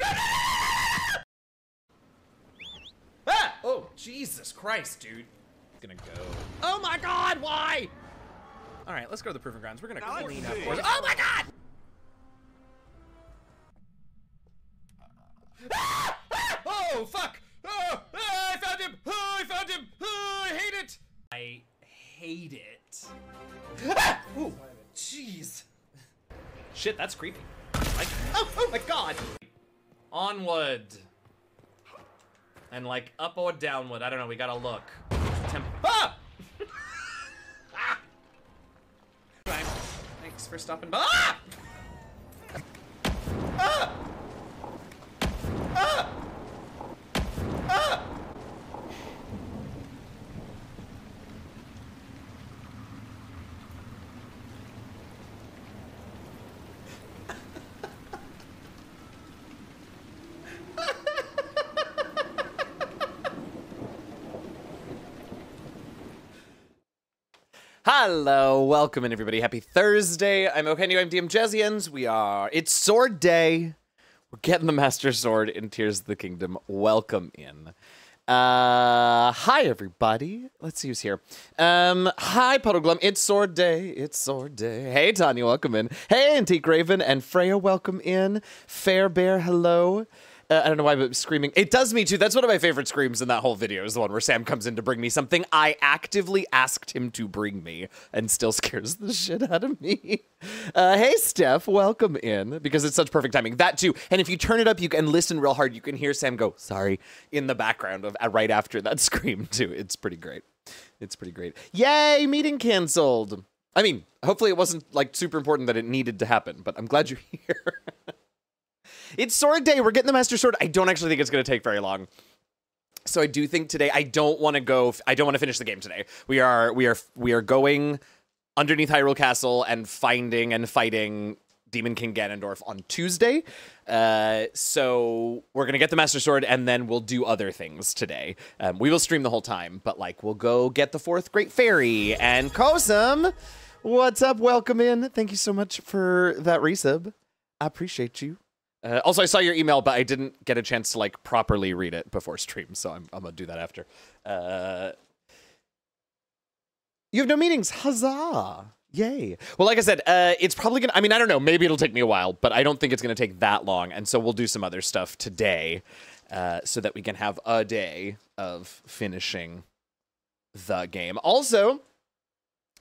Ah! Oh, Jesus Christ, dude. It's Gonna go. Oh my God, why? All right, let's go to the proving grounds. We're gonna clean up. Forza- Oh my God! Downward. I don't know. We gotta look. Temp ah! ah! Fine. Thanks for stopping by. Ah! Ah! Ah! Ah! Hello, welcome in everybody. Happy Thursday. I'm Okenyo, I'm DM JazzyHands. We are it's sword day. We're getting the Master Sword in Tears of the Kingdom. Welcome in. Uh hi everybody. Let's see who's here. Um hi Puddleglum. It's sword day. It's sword day. Hey Tanya, welcome in. Hey Antique Raven and Freya, welcome in. Fair Bear, hello. Uh, I don't know why, but screaming. It does me too. That's one of my favorite screams in that whole video. Is the one where Sam comes in to bring me something I actively asked him to bring me, and still scares the shit out of me. Uh, hey, Steph, welcome in because it's such perfect timing. That too. And if you turn it up, you can listen real hard. You can hear Sam go "sorry" in the background of uh, right after that scream too. It's pretty great. It's pretty great. Yay! Meeting canceled. I mean, hopefully it wasn't like super important that it needed to happen, but I'm glad you're here. It's sword day. We're getting the master sword. I don't actually think it's going to take very long. So I do think today I don't want to go I don't want to finish the game today. We are we are we are going underneath Hyrule Castle and finding and fighting Demon King Ganondorf on Tuesday. Uh, so we're gonna get the Master Sword and then we'll do other things today. Um, we will stream the whole time, but like we'll go get the fourth Great Fairy and Kosum. What's up? Welcome in. Thank you so much for that resub. I appreciate you. Uh, also, I saw your email, but I didn't get a chance to like properly read it before stream, so I'm, I'm gonna do that after. Uh, you have no meetings, huzzah! Yay! Well, like I said, uh, it's probably gonna. I mean, I don't know. Maybe it'll take me a while, but I don't think it's gonna take that long, and so we'll do some other stuff today, uh, so that we can have a day of finishing the game. Also,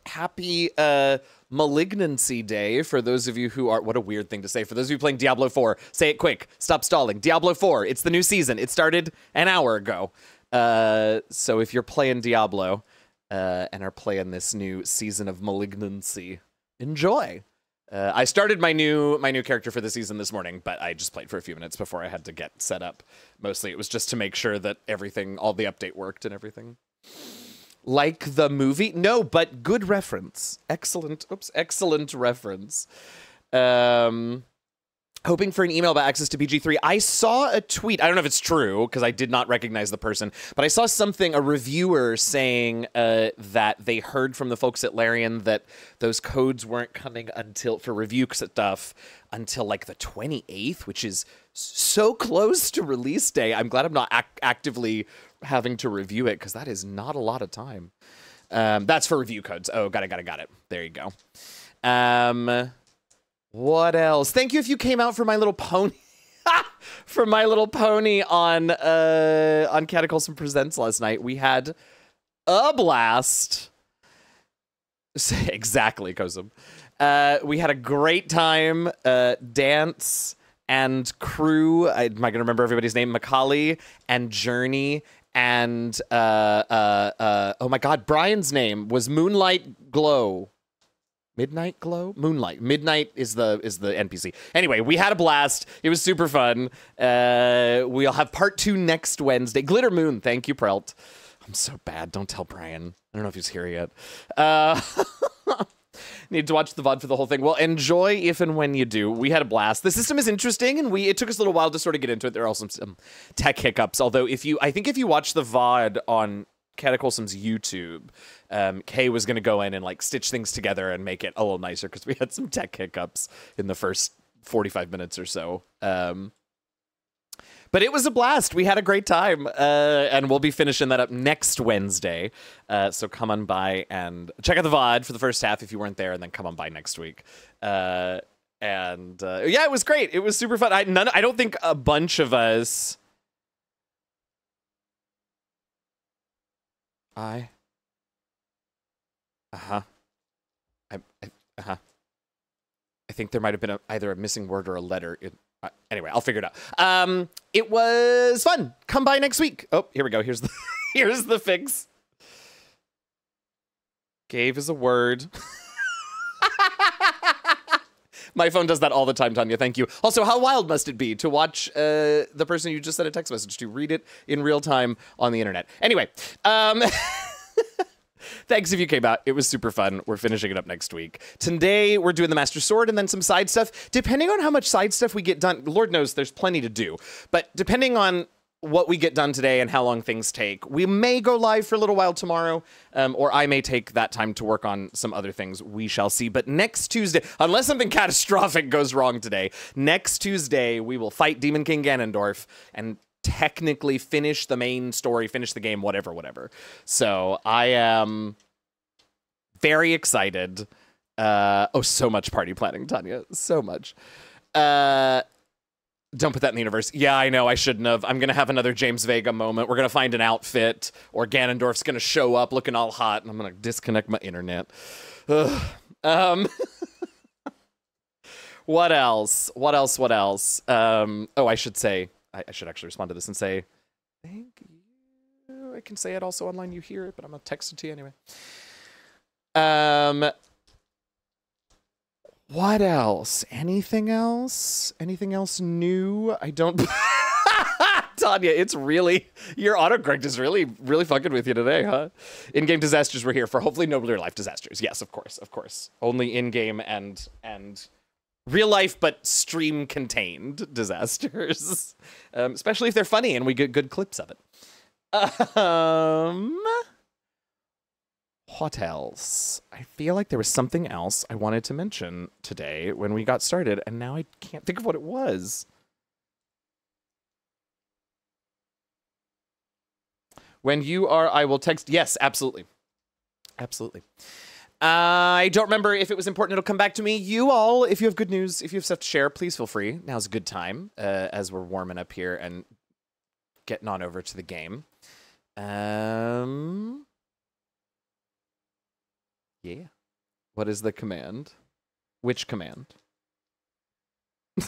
happy uh malignancy day for those of you who are what a weird thing to say for those of you playing diablo 4 say it quick stop stalling. Diablo 4 it's the new season it started an hour ago. Uh so if you're playing diablo uh and are playing this new season of malignancy enjoy. Uh, I started my new my new character for the season this morning, but I just played for a few minutes before I had to get set up. Mostly, it was just to make sure that everything, all the update worked and everything like the movie no but good reference excellent oops excellent reference um hoping for an email about access to BG3. I saw a tweet. I don't know if it's true because I did not recognize the person, but I saw something, a reviewer saying uh, that they heard from the folks at Larian that those codes weren't coming until for review stuff until like the 28th, which is so close to release day. I'm glad I'm not ac actively having to review it because that is not a lot of time. Um, that's for review codes. Oh, got it, got it, got it. There you go. Um, what else? Thank you if you came out for My Little Pony. for My Little Pony on uh on Cataclysm Presents last night. We had a blast. exactly, Kozum. Uh, we had a great time. Uh, dance and crew. I, am I gonna remember everybody's name? Macaulay and Journey and uh, uh, uh, oh my God, Brian's name was Moonlight Glow. Midnight Glow? Moonlight. Midnight is the is the NPC. Anyway, we had a blast. It was super fun. Uh, we'll have part two next Wednesday. Glitter Moon. Thank you, Prelt. I'm so bad. Don't tell Brian. I don't know if he's here yet. Need to watch the VOD for the whole thing. Well, enjoy if and when you do. We had a blast. The system is interesting, and we it took us a little while to sort of get into it. There are also some tech hiccups. Although, if you, I think if you watch the VOD on Cataclysm's YouTube, um, Kay was going to go in and like stitch things together and make it a little nicer because we had some tech hiccups in the first 45 minutes or so. Um, but it was a blast. We had a great time, uh, and we'll be finishing that up next Wednesday. Uh, so come on by and check out the VOD for the first half if you weren't there, and then come on by next week. Uh, and uh, yeah, it was great. It was super fun. I none. I don't think a bunch of us. I uh-huh. I, I uh-huh. I think there might have been a, either a missing word or a letter. In, uh, anyway, I'll figure it out. Um, it was fun. Come by next week. Oh, here we go. Here's the here's the fix. Gave is a word. My phone does that all the time, Tanya. Thank you. Also, how wild must it be to watch uh, the person you just sent a text message to read it in real time on the internet? Anyway, um, Thanks if you came out. It was super fun. We're finishing it up next week. Today, we're doing the Master Sword and then some side stuff. Depending on how much side stuff we get done, Lord knows there's plenty to do. But depending on what we get done today and how long things take. We may go live for a little while tomorrow, um, or I may take that time to work on some other things. We shall see. But next Tuesday, unless something catastrophic goes wrong today, next Tuesday we will fight Demon King Ganondorf and technically finish the main story, finish the game, whatever, whatever. So I am very excited. Uh, oh, so much party planning, Tanya. So much. Uh, don't put that in the universe. Yeah, I know. I shouldn't have. I'm gonna have another James Vega moment. We're gonna find an outfit, or Ganondorf's gonna show up looking all hot, and I'm gonna disconnect my internet. Ugh. Um. what else? What else? What else? Um. Oh, I should say I, I, should actually respond to this and say, thank you. I can say it also online. You hear it, but I'm going to text it to you anyway. Um, what else? Anything else? Anything else new? I don't... Tanya, it's really your autocorrect is really, really fucking with you today, huh? In-game disasters were here for hopefully no real life disasters. Yes, of course, of course. Only in-game and and real life but stream contained disasters, um, especially if they're funny and we get good clips of it. Um, what else? I feel like there was something else I wanted to mention today when we got started, and now I can't think of what it was. When you are, I will text. Yes, absolutely. Absolutely. I don't remember if it was important. It'll come back to me. You all, if you have good news, if you have stuff to share, please feel free. Now's a good time uh, as we're warming up here and getting on over to the game. Um, yeah. What is the command? Which command?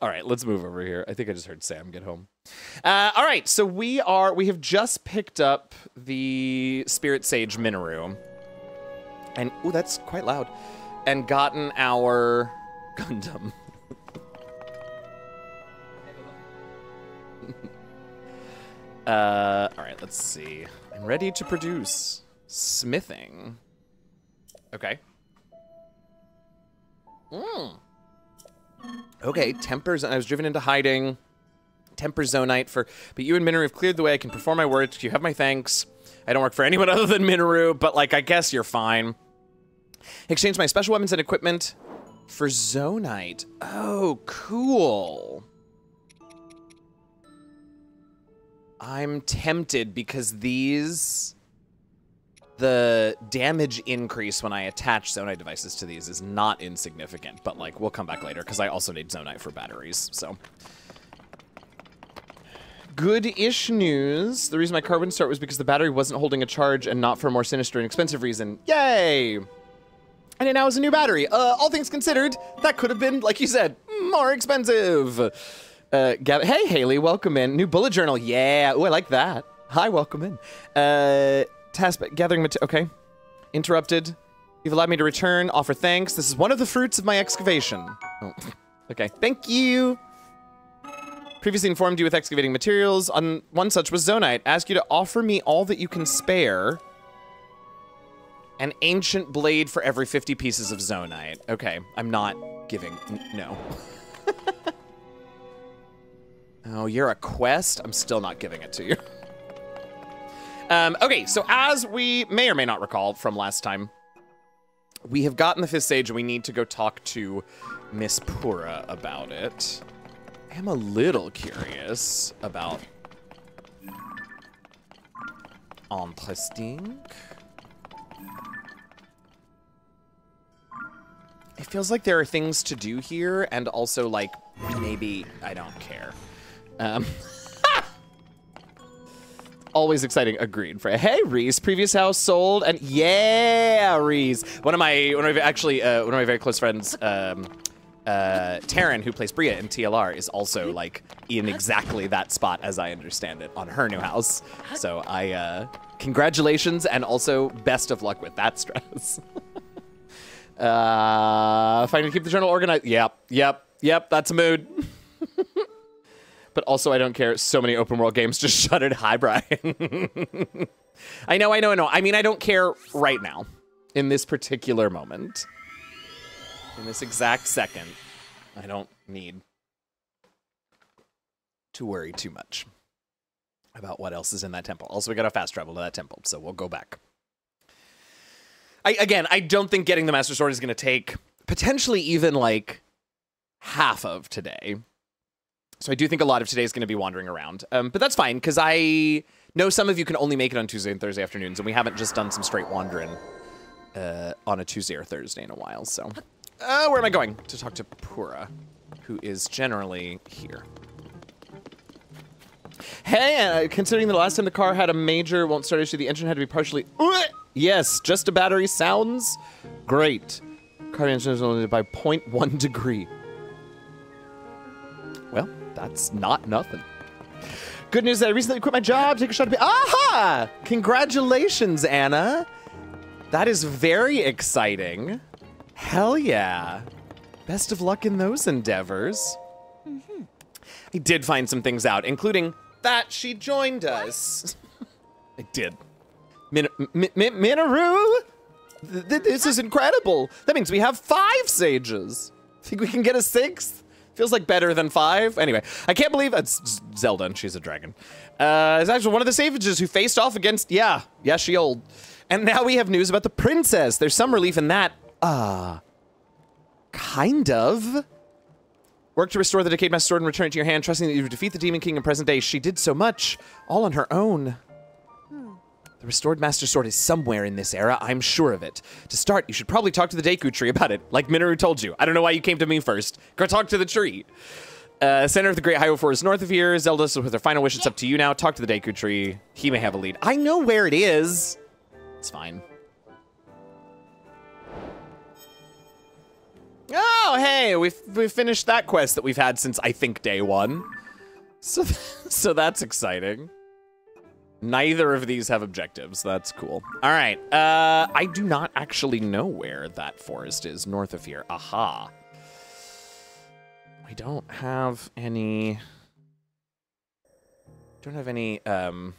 All right, let's move over here. I think I just heard Sam get home. Uh, all right, so we are we have just picked up the Spirit Sage Mineru, and oh, that's quite loud, and gotten our Gundam. uh, all right, let's see. I'm ready to produce smithing. Okay. Mm. Okay, tempers. I was driven into hiding. Temper Zonaite for, but you and Mineru have cleared the way. I can perform my words. You have my thanks. I don't work for anyone other than Mineru, but like, I guess you're fine. Exchange my special weapons and equipment for Zonaite. Oh, cool. I'm tempted because these the damage increase when I attach Zonaite devices to these is not insignificant, but like we'll come back later because I also need Zonaite for batteries, so. Good-ish news. The reason my car wouldn't start was because the battery wasn't holding a charge and not for a more sinister and expensive reason. Yay! And it now has a new battery. Uh, all things considered, that could have been, like you said, more expensive. Uh, hey, Haley, welcome in. New bullet journal. Yeah. Oh, I like that. Hi, welcome in. Uh, task gathering material. Okay. Interrupted. You've allowed me to return. Offer thanks. This is one of the fruits of my excavation. Oh. okay. Thank you. Previously informed you with excavating materials. On one such was Zonaite. Ask you to offer me all that you can spare. An ancient blade for every 50 pieces of Zonaite. Okay, I'm not giving, no. oh, you're a quest? I'm still not giving it to you. um, okay, so as we may or may not recall from last time, we have gotten the fifth stage and we need to go talk to Miss Purah about it. I am a little curious about Interesting. It feels like there are things to do here, and also, like, maybe I don't care. Um, always exciting. Agreed. For hey, Reese, previous house sold, and yeah, Reese. One of my, one of my actually, uh, one of my very close friends, um, uh, Taryn, who plays Bria in TLR, is also like in exactly that spot as I understand it on her new house. So I, uh, congratulations, and also best of luck with that stress. Uh, to keep the journal organized. Yep, yep, yep, that's a mood. but also, I don't care. So many open world games just shuttered. Hi, Brian. I know, I know, I know. I mean, I don't care right now, in this particular moment. In this exact second, I don't need to worry too much about what else is in that temple. Also, we got to fast travel to that temple, so we'll go back. I, again, I don't think getting the Master Sword is going to take potentially even like half of today. So I do think a lot of today is going to be wandering around. Um, but that's fine because I know some of you can only make it on Tuesday and Thursday afternoons, and we haven't just done some straight wandering uh, on a Tuesday or Thursday in a while. So uh, where am I going? To talk to Purah, who is generally here. Hey, uh, considering the last time the car had a major won't start issue, the engine had to be partially. Yes, just a battery sounds great. Car engine is only by 0.1 degree. Well, that's not nothing. Good news that I recently quit my job. Take a shot at. Aha! Congratulations, Anna. That is very exciting. Hell yeah. Best of luck in those endeavors. Mm -hmm. I did find some things out, including that she joined us. I did. Min Min Min Mineru? Th this is incredible. That means we have five sages. Think we can get a sixth? Feels like better than five. Anyway, I can't believe that's Zelda and she's a dragon. Uh, it's actually one of the savages who faced off against, yeah, yeah, she old. And now we have news about the princess. There's some relief in that. Uh, kind of. Work to restore the Decayed Master Sword and return it to your hand, trusting that you defeat the Demon King in present day. She did so much, all on her own. The restored Master Sword is somewhere in this era, I'm sure of it. To start, you should probably talk to the Deku Tree about it, like Mineru told you. I don't know why you came to me first. Go talk to the tree. Uh, center of the Great Hyrule Forest north of here. Zelda with her final wish. It's up to you now. Talk to the Deku Tree. He may have a lead. I know where it is. It's fine. Oh, hey, we've, we finished that quest that we've had since, I think, day one. So, so that's exciting. Neither of these have objectives. That's cool. All right. Uh, I do not actually know where that forest is north of here. Aha. I don't have any... Don't have any, um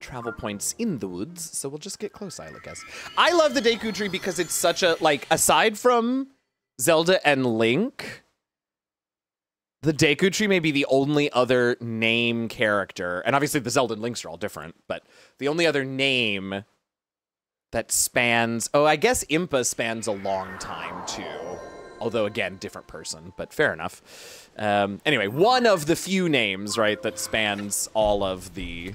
travel points in the woods, so we'll just get close, I guess. I love the Deku Tree because it's such a, like, aside from Zelda and Link. The Deku Tree may be the only other name character, and obviously the Zelda and Links are all different, but the only other name that spans. Oh, I guess Impa spans a long time too. Although again, different person, but fair enough. Um, anyway, one of the few names, right, that spans all of the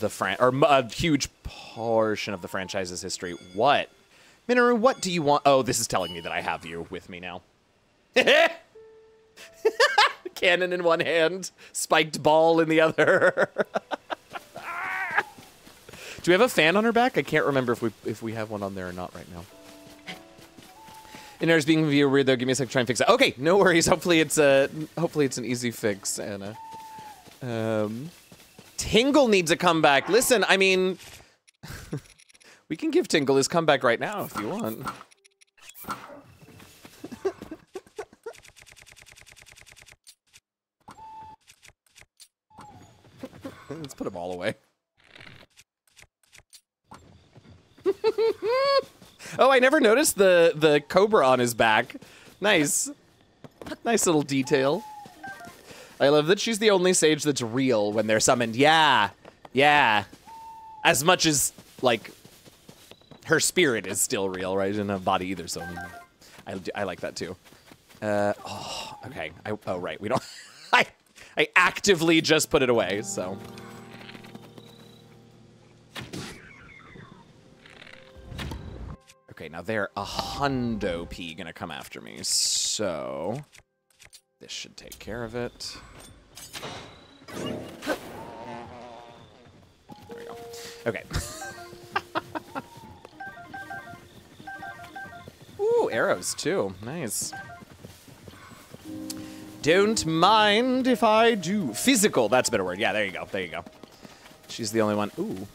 the fran or a huge portion of the franchise's history. What, Mineru? What do you want? Oh, this is telling me that I have you with me now. Cannon in one hand, spiked ball in the other. Do we have a fan on her back? I can't remember if we if we have one on there or not right now. Inner's being view weird though. Give me a sec to try and fix it. Okay, no worries. Hopefully it's a hopefully it's an easy fix, Anna. Um, Tingle needs a comeback. Listen, I mean, we can give Tingle his comeback right now if you want. Let's put them all away. oh, I never noticed the, the cobra on his back. Nice. Nice little detail. I love that she's the only sage that's real when they're summoned. Yeah. Yeah. As much as, like, her spirit is still real, right? In a body either, so I, I like that too. Uh, oh, okay. I, oh, right. We don't... I, I actively just put it away, so... Okay, now they're a hundo P gonna come after me, so this should take care of it. There we go. Okay. Ooh, arrows too. Nice. Don't mind if I do. Physical, that's a better word. Yeah, there you go. There you go. She's the only one. Ooh.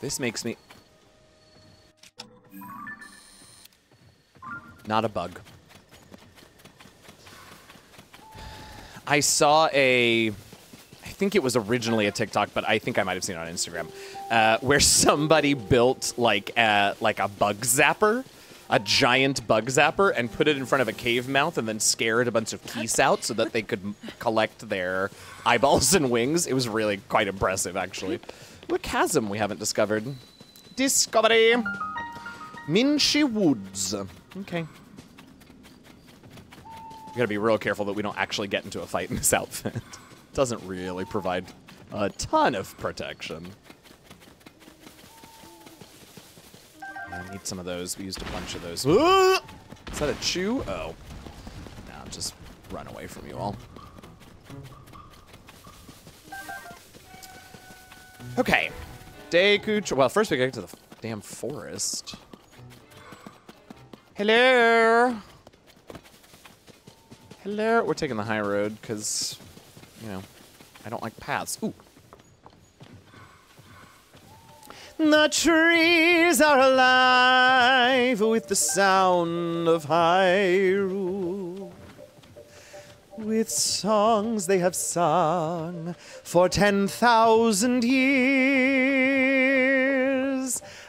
This makes me... Not a bug. I saw a, I think it was originally a TikTok, but I think I might have seen it on Instagram, uh, where somebody built like a, like a bug zapper, a giant bug zapper, and put it in front of a cave mouth and then scared a bunch of geese out so that they could collect their eyeballs and wings. It was really quite impressive, actually. What chasm we haven't discovered? Discovery! Minshi Woods. Okay. We gotta be real careful that we don't actually get into a fight in this outfit. Doesn't really provide a ton of protection. I need some of those. We used a bunch of those. Is that a chew? Oh. Now nah, just run away from you all. Okay. Deku... Well, first we gotta get to the damn forest. Hello. Hello. We're taking the high road because, you know, I don't like paths. Ooh. The trees are alive with the sound of Hyrule. With songs they have sung for 10,000 years.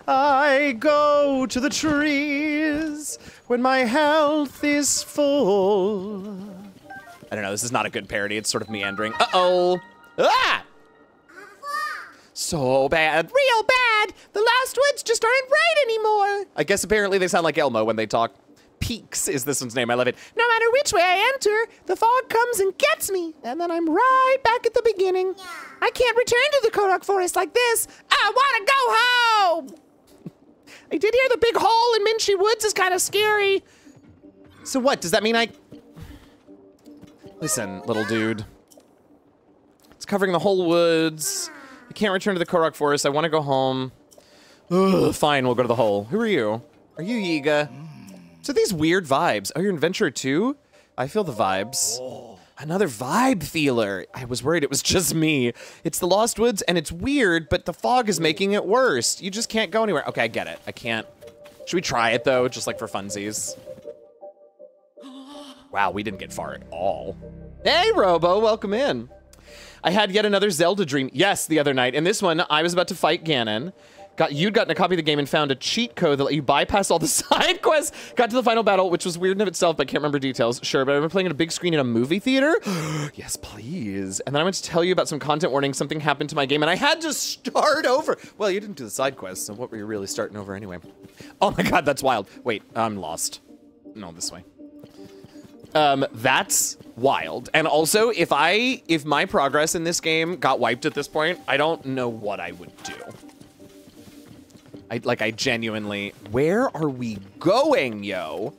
I go to the trees when my health is full. I don't know, this is not a good parody. It's sort of meandering. Uh-oh. Ah! So bad. Real bad. The last words just aren't right anymore. I guess apparently they sound like Elmo when they talk. Peaks is this one's name. I love it. No matter which way I enter, the fog comes and gets me, and then I'm right back at the beginning. Yeah. I can't return to the Korok Forest like this. I want to go home. I did hear the big hole in Minshi Woods is kind of scary. So what? Does that mean I... Listen, little dude. It's covering the whole woods. I can't return to the Korok Forest. I want to go home. Ugh, fine, we'll go to the hole. Who are you? Are you Yiga? So these weird vibes. Oh, you're an adventurer too? I feel the vibes. Another vibe feeler. I was worried it was just me. It's the Lost Woods, and it's weird, but the fog is making it worse. You just can't go anywhere. Okay, I get it. I can't. Should we try it, though, just like for funsies? Wow, we didn't get far at all. Hey, Robo, welcome in. I had yet another Zelda dream. Yes, the other night. And this one, I was about to fight Ganon, got you'd gotten a copy of the game and found a cheat code that let you bypass all the side quests. Got to the final battle, which was weird in of itself, but I can't remember details. Sure, but I remember playing on a big screen in a movie theater. yes, please. And then I went to tell you about some content warning. Something happened to my game, and I had to start over. Well, you didn't do the side quests, so what were you really starting over anyway? Oh my god, that's wild. Wait, I'm lost. No, this way. Um, that's wild. And also, if I, if my progress in this game got wiped at this point, I don't know what I would do. I, like, I genuinely, where are we going, yo?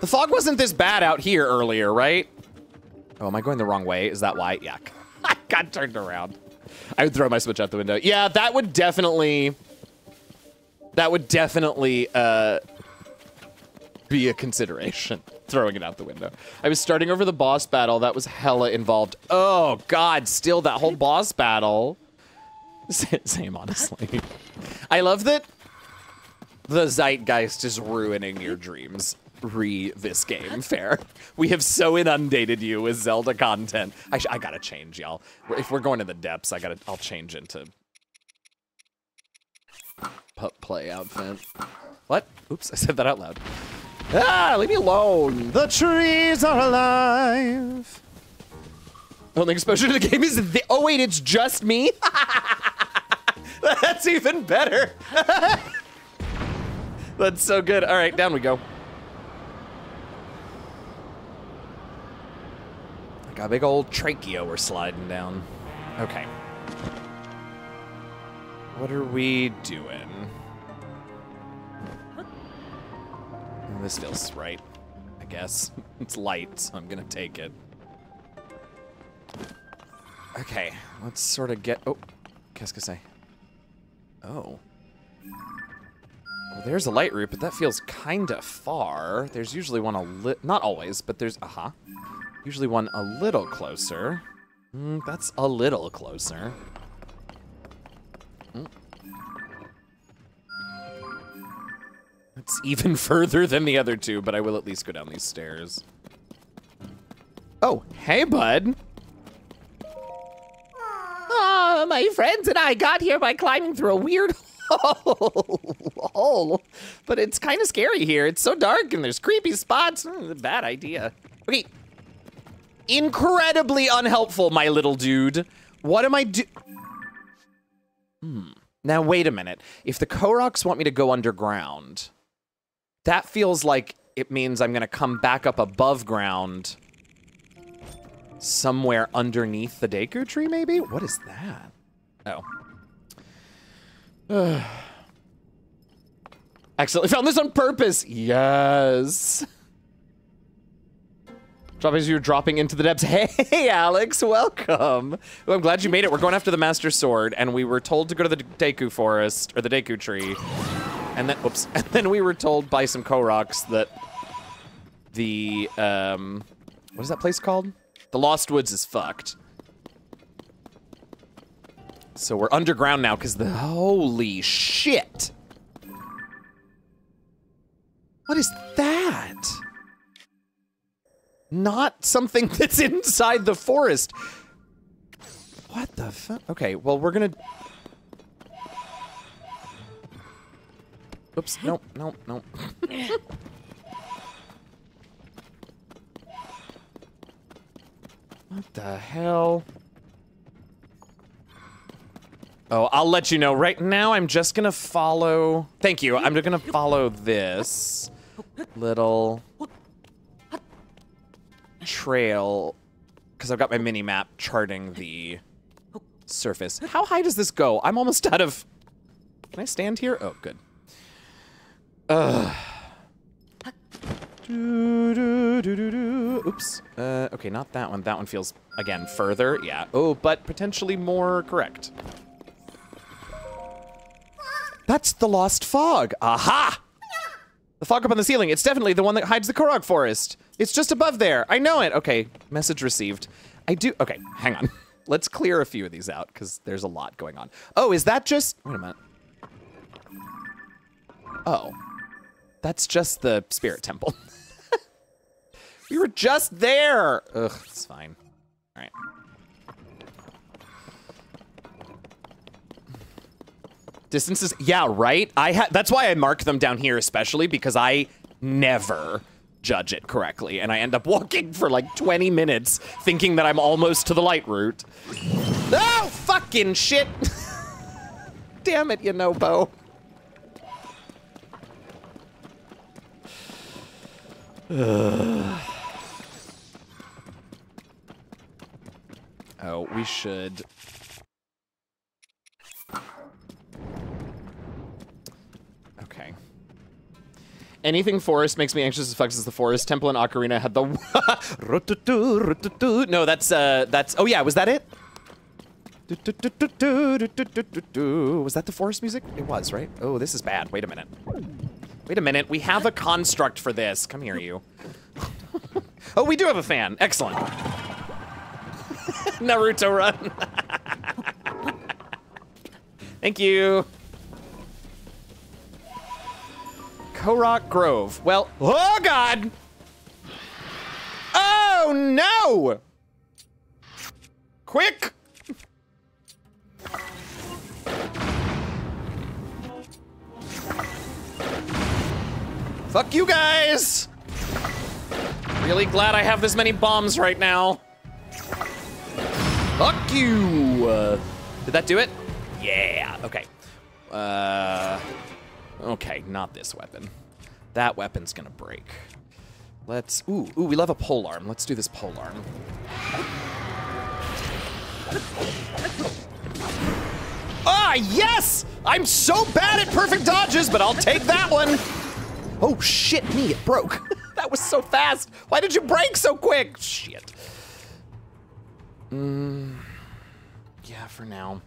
The fog wasn't this bad out here earlier, right? Oh, am I going the wrong way? Is that why? Yuck. I got turned around. I would throw my switch out the window. Yeah, that would definitely, that would definitely, uh, be a consideration, throwing it out the window. I was starting over the boss battle. That was hella involved. Oh, God, still that whole boss battle. Same, honestly. I love that the zeitgeist is ruining your dreams. Re this game, fair. We have so inundated you with Zelda content. I, I gotta change, y'all. If we're going to the depths, I gotta. I'll change into pup play outfit. What? Oops, I said that out loud. Ah, leave me alone. The trees are alive. Only exposure to the game is the. Oh wait, it's just me. That's even better. That's so good. All right, down we go. Like a big old trachea we're sliding down. Okay. What are we doing? This feels right, I guess. it's light, so I'm gonna take it. Okay, let's sort of get... Oh, qu'est-ce que c'est? Oh. Well, there's a light route, but that feels kind of far. There's usually one a lit... Not always, but there's... Uh-huh. Usually one a little closer. Mm, that's a little closer. Mm. It's even further than the other two, but I will at least go down these stairs. Oh, hey, bud. Oh, my friends and I got here by climbing through a weird hole. But it's kind of scary here. It's so dark and there's creepy spots. Mm, bad idea. Okay. Incredibly unhelpful, my little dude. What am I do- Hmm. Now, wait a minute. If the Koroks want me to go underground, that feels like it means I'm gonna come back up above ground somewhere underneath the Deku tree, maybe? What is that? Oh. Accidentally found this on purpose. Yes. Drop as you're dropping into the depths. Hey, Alex, welcome. I'm glad you made it. We're going after the Master Sword, and we were told to go to the Deku Forest, or the Deku Tree. And then, whoops. And then we were told by some Koroks that the, um, what is that place called? The Lost Woods is fucked. So we're underground now because the, holy shit. What is that? Not something that's inside the forest. What the fuck? Okay, well, we're gonna... Oops, nope, nope, nope. what the hell? Oh, I'll let you know. Right now, I'm just gonna follow... Thank you. I'm just gonna follow this little trail because I've got my mini map charting the surface. How high does this go? I'm almost out of... Can I stand here? Oh, good. Ugh. Do, do, do, do, do. Oops. Uh, okay, not that one. That one feels, again, further. Yeah. Oh, but potentially more correct. That's the Lost Fog. Aha! The fog up on the ceiling. It's definitely the one that hides the Korok Forest. It's just above there. I know it. Okay, message received. I do. Okay, hang on. Let's clear a few of these out because there's a lot going on. Oh, is that just. Wait a minute. Oh. That's just the Spirit Temple. we were just there. Ugh, it's fine. All right. Distances, yeah, right? I ha that's why I mark them down here especially because I never judge it correctly and I end up walking for like 20 minutes thinking that I'm almost to the light route. Oh, fucking shit. Damn it, you know, Bo. oh, we should Okay. Anything forest makes me anxious as fuck as the forest. Temple and Ocarina had the No, that's uh that's oh yeah, was that it? Was that the forest music? It was, right? Oh, this is bad. Wait a minute. Wait a minute. We have a construct for this. Come here, you. oh, we do have a fan. Excellent. Naruto run. Thank you. Korok Grove. Well, oh god! Oh no! Quick! Fuck you guys! Really glad I have this many bombs right now. Fuck you! Uh, did that do it? Yeah, okay. Uh... Okay, not this weapon. That weapon's gonna break. Let's, ooh, ooh, we love a pole arm. Let's do this pole arm. Ah, yes! I'm so bad at perfect dodges, but I'll take that one. Oh, shit me, it broke. that was so fast. Why did you break so quick? Shit. Mm, yeah, for now.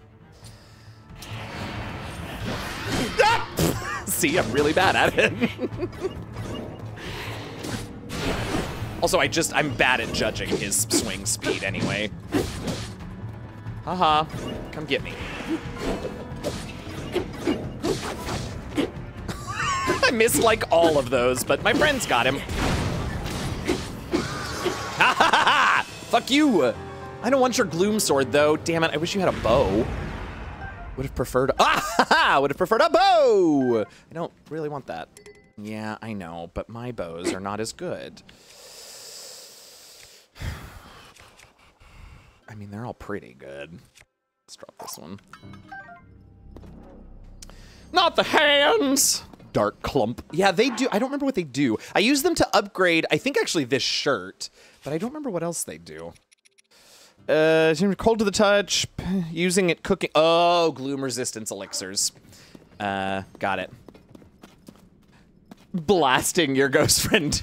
Ah! See, I'm really bad at it. also, I just, I'm bad at judging his swing speed anyway. Haha, come get me. I missed like all of those, but my friends got him. Ha ha ha! Fuck you! I don't want your gloom sword though. Damn it, I wish you had a bow. Would have preferred, ah, would have preferred a bow. I don't really want that. Yeah, I know, but my bows are not as good. I mean, they're all pretty good. Let's drop this one. Not the hands! Dark clump. Yeah, they do. I don't remember what they do. I use them to upgrade, I think actually this shirt, but I don't remember what else they do. Uh, cold to the touch, using it cooking. Oh, gloom resistance elixirs. Uh, got it. Blasting your ghost friend.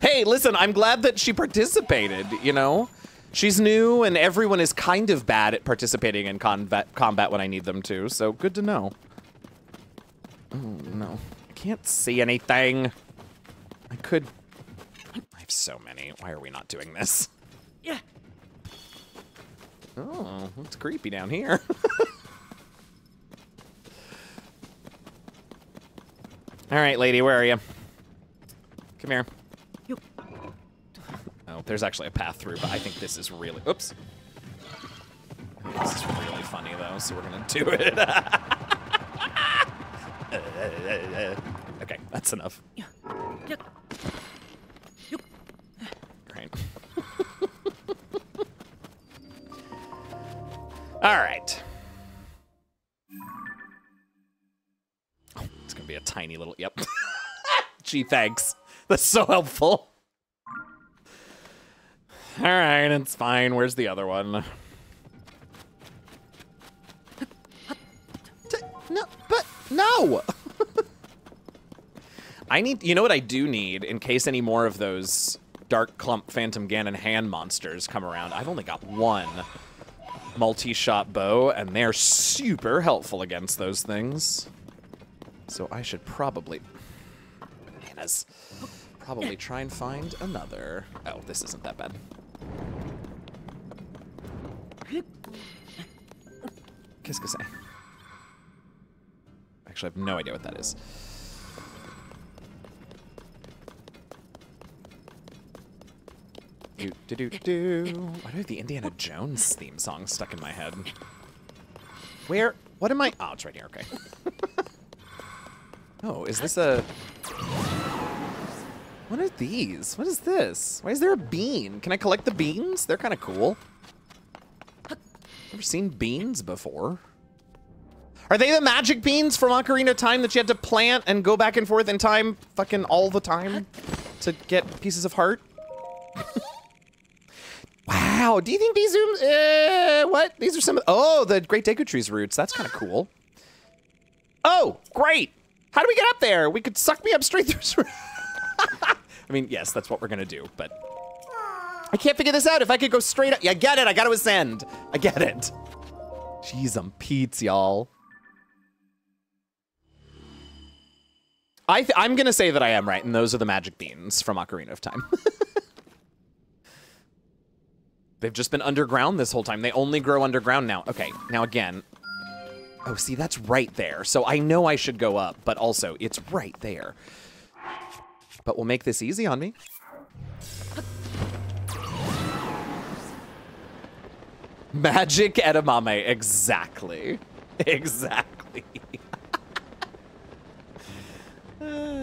hey, listen, I'm glad that she participated, you know? She's new and everyone is kind of bad at participating in combat, combat when I need them to, so good to know. Oh, no. I can't see anything. I could... I have so many. Why are we not doing this? Yeah. Oh, it's creepy down here. All right, lady, where are you? Come here. Oh, there's actually a path through, but I think this is really... Oops. This is really funny, though, so we're going to do it. okay, that's enough. All right. Oh, it's gonna be a tiny little, yep. Gee, thanks. That's so helpful. All right, it's fine. Where's the other one? No, but no. I need, you know what I do need in case any more of those Dark Clump Phantom Ganon hand monsters come around? I've only got one multi-shot bow, and they're super helpful against those things. So I should probably... Bananas. Probably try and find another. Oh, this isn't that bad. Qu'est-ce? Eh. Actually, I have no idea what that is. Do, do, do, do. Why do I have the Indiana Jones theme song stuck in my head? Where? What am I? Oh, it's right here. Okay. oh, is this a? What are these? What is this? Why is there a bean? Can I collect the beans? They're kind of cool. Never seen beans before. Are they the magic beans from Ocarina of Time that you had to plant and go back and forth in time fucking all the time to get pieces of heart? wow, do you think these are, uh, what? These are some, of, oh, the Great Deku Tree's roots. That's kind of cool. Oh, great. How do we get up there? We could suck me up straight through. I mean, yes, that's what we're gonna do, but I can't figure this out. If I could go straight up, yeah, I get it. I gotta ascend. I get it. Jeez, I'm Pete's, y'all. I I'm gonna say that I am right, and those are the magic beans from Ocarina of Time. They've just been underground this whole time. They only grow underground now. Okay, now again. Oh, see, that's right there. So I know I should go up, but also, it's right there. But we'll make this easy on me. Magic edamame, exactly. Exactly.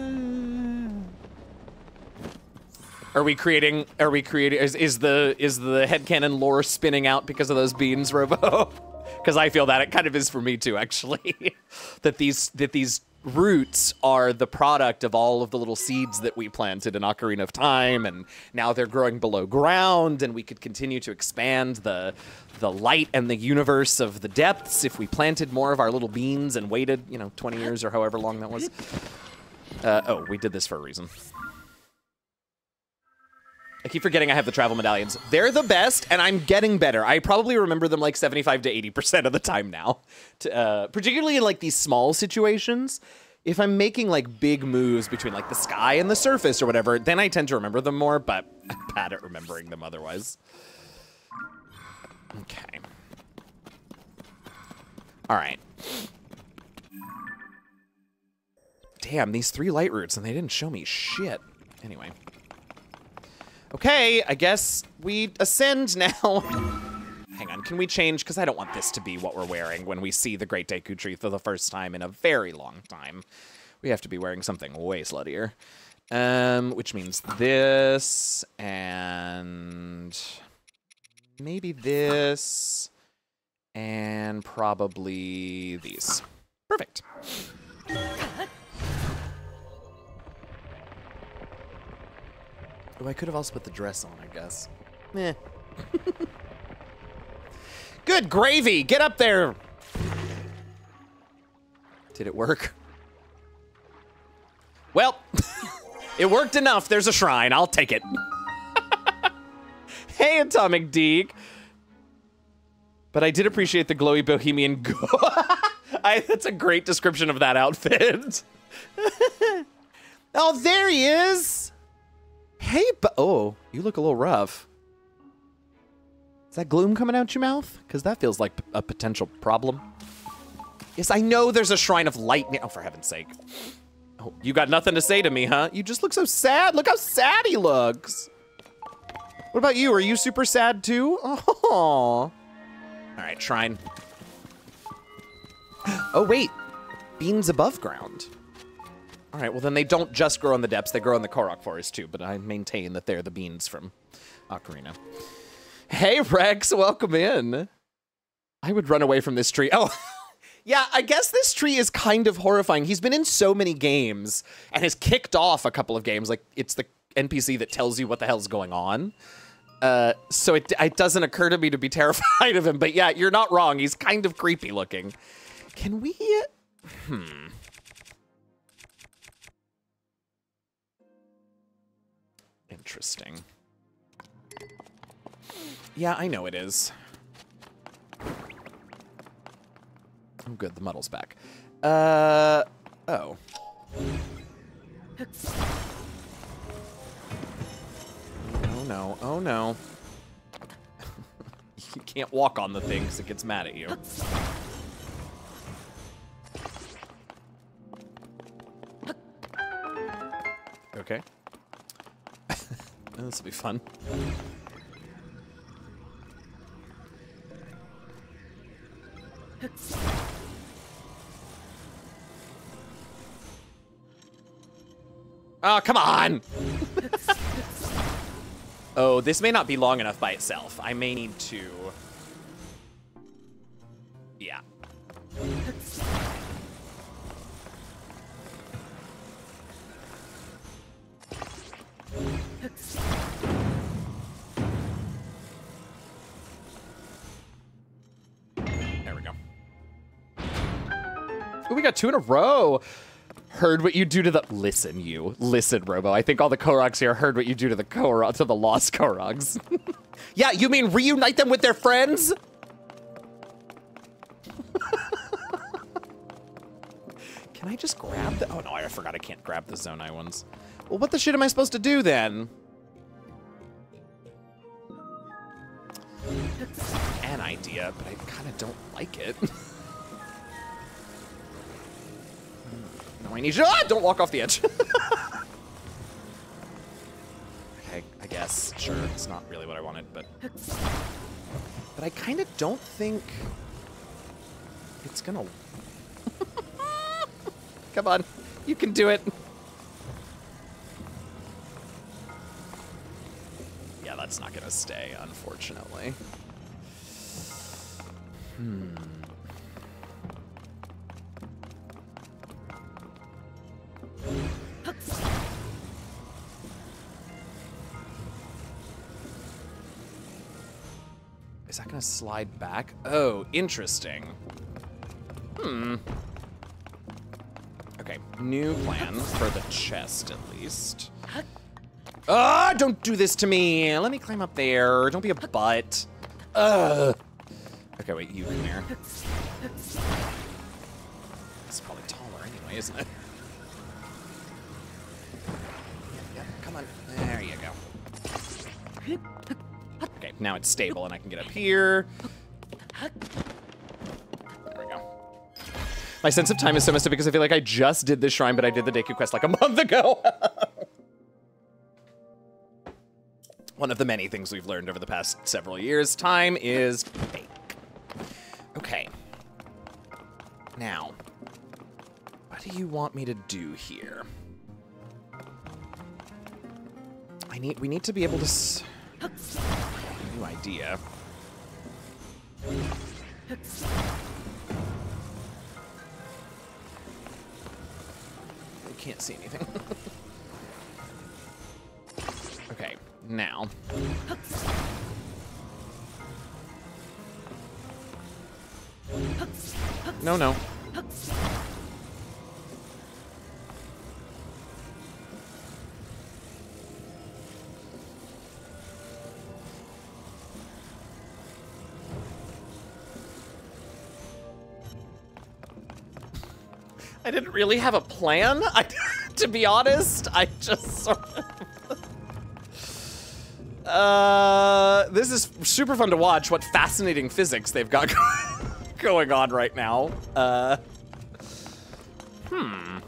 Are we creating? Are we creating? Is, is the is the headcanon lore spinning out because of those beans, Robo? Because I feel that it kind of is for me too, actually. that these that these roots are the product of all of the little seeds that we planted in Ocarina of Time, and now they're growing below ground, and we could continue to expand the the light and the universe of the depths if we planted more of our little beans and waited, you know, 20 years or however long that was. Uh, oh, we did this for a reason. I keep forgetting I have the travel medallions. They're the best, and I'm getting better. I probably remember them like 75 to 80% of the time now. To, uh, particularly in like these small situations. If I'm making like big moves between like the sky and the surface or whatever, then I tend to remember them more, but I'm bad at remembering them otherwise. Okay. All right. Damn, these three light roots, and they didn't show me shit. Anyway. Okay, I guess we ascend now. Hang on, can we change? Because I don't want this to be what we're wearing when we see the Great Deku Tree for the first time in a very long time. We have to be wearing something way sluttier. Um, which means this, and maybe this, and probably these. Perfect. Oh, I could have also put the dress on, I guess. Meh. Good gravy! Get up there! Did it work? Well, it worked enough. There's a shrine. I'll take it. hey, Atomic Deek. But I did appreciate the glowy bohemian go. I, that's a great description of that outfit. oh, there he is. Hey, but oh, you look a little rough. Is that gloom coming out your mouth? Because that feels like a potential problem. Yes, I know there's a shrine of light. Oh, for heaven's sake. Oh, you got nothing to say to me, huh? You just look so sad. Look how sad he looks. What about you? Are you super sad too? Oh. All right, shrine. Oh, wait. Beans above ground. All right, well then they don't just grow in the depths, they grow in the Korok forest too, but I maintain that they're the beans from Ocarina. Hey Rex, welcome in. I would run away from this tree. Oh, yeah, I guess this tree is kind of horrifying. He's been in so many games and has kicked off a couple of games. Like, it's the NPC that tells you what the hell's going on. Uh, so it, it doesn't occur to me to be terrified of him. But yeah, you're not wrong. He's kind of creepy looking. Can we... Hmm... Interesting. Yeah, I know it is. Oh, good. The muddle's back. Uh, oh. Oh, no. Oh, no. you can't walk on the thing because it gets mad at you. Okay. This will be fun. Oh, come on! oh, this may not be long enough by itself. I may need to... two in a row. Heard what you do to the listen, you listen, Robo. I think all the Koroks here heard what you do to the Korok to the lost Koroks. yeah, you mean reunite them with their friends? Can I just grab the? Oh no, I forgot I can't grab the Zonai ones. Well, what the shit am I supposed to do then? An idea, but I kind of don't like it. I need you. Ah, don't walk off the edge. okay, I guess. Sure, it's not really what I wanted, but but I kind of don't think it's gonna. Come on, you can do it. Yeah, that's not gonna stay, unfortunately. Hmm. Slide back? Oh, interesting. Hmm. Okay, new plan for the chest, at least. Ah, don't do this to me. Let me climb up there. Don't be a butt. Ugh. Okay, wait, you in there. It's probably taller anyway, isn't it? Now it's stable and I can get up here. There we go. My sense of time is so messed up because I feel like I just did this shrine, but I did the Deku quest like a month ago. One of the many things we've learned over the past several years. Time is fake. Okay. Now, what do you want me to do here? I need, we need to be able to, new idea. I can't see anything. okay, now. No, no. Really have a plan, I, to be honest. I just sort of... Uh, this is super fun to watch. What fascinating physics they've got going on right now. Uh, hmm.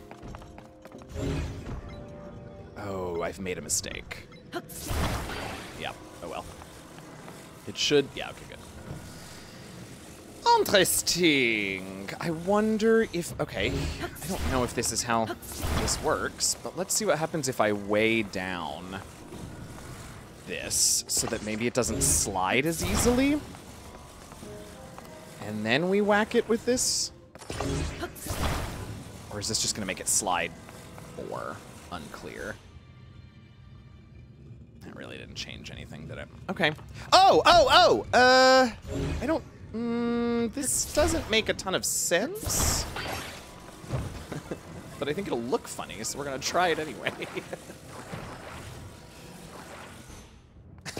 Oh, I've made a mistake. Yeah. Oh well. It should. Yeah. Okay. Good. Interesting. I wonder if. Okay. I don't know if this is how this works, but let's see what happens if I weigh down this so that maybe it doesn't slide as easily. And then we whack it with this? Or is this just going to make it slide more? Unclear. That really didn't change anything, did it? Okay. Oh, oh, oh! Uh, I don't... Mm, this doesn't make a ton of sense. but I think it'll look funny, so we're to try it anyway.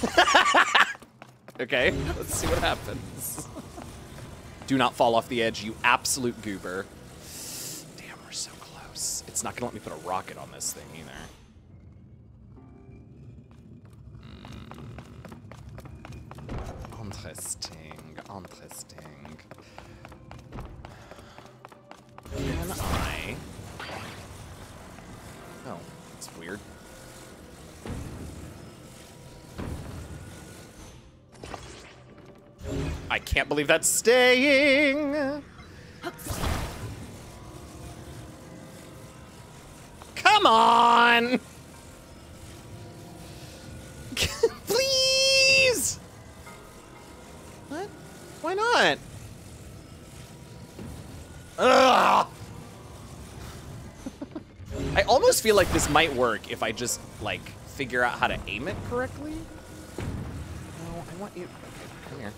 okay, let's see what happens. Do not fall off the edge, you absolute goober. Damn, we're so close. It's not gonna let me put a rocket on this thing either. Mm. Interesting, interesting. Can I... Oh, that's weird. I can't believe that's staying. Come on! Why not? Ugh! I almost feel like this might work if I just, like, figure out how to aim it correctly. No, I want you... Okay, come here.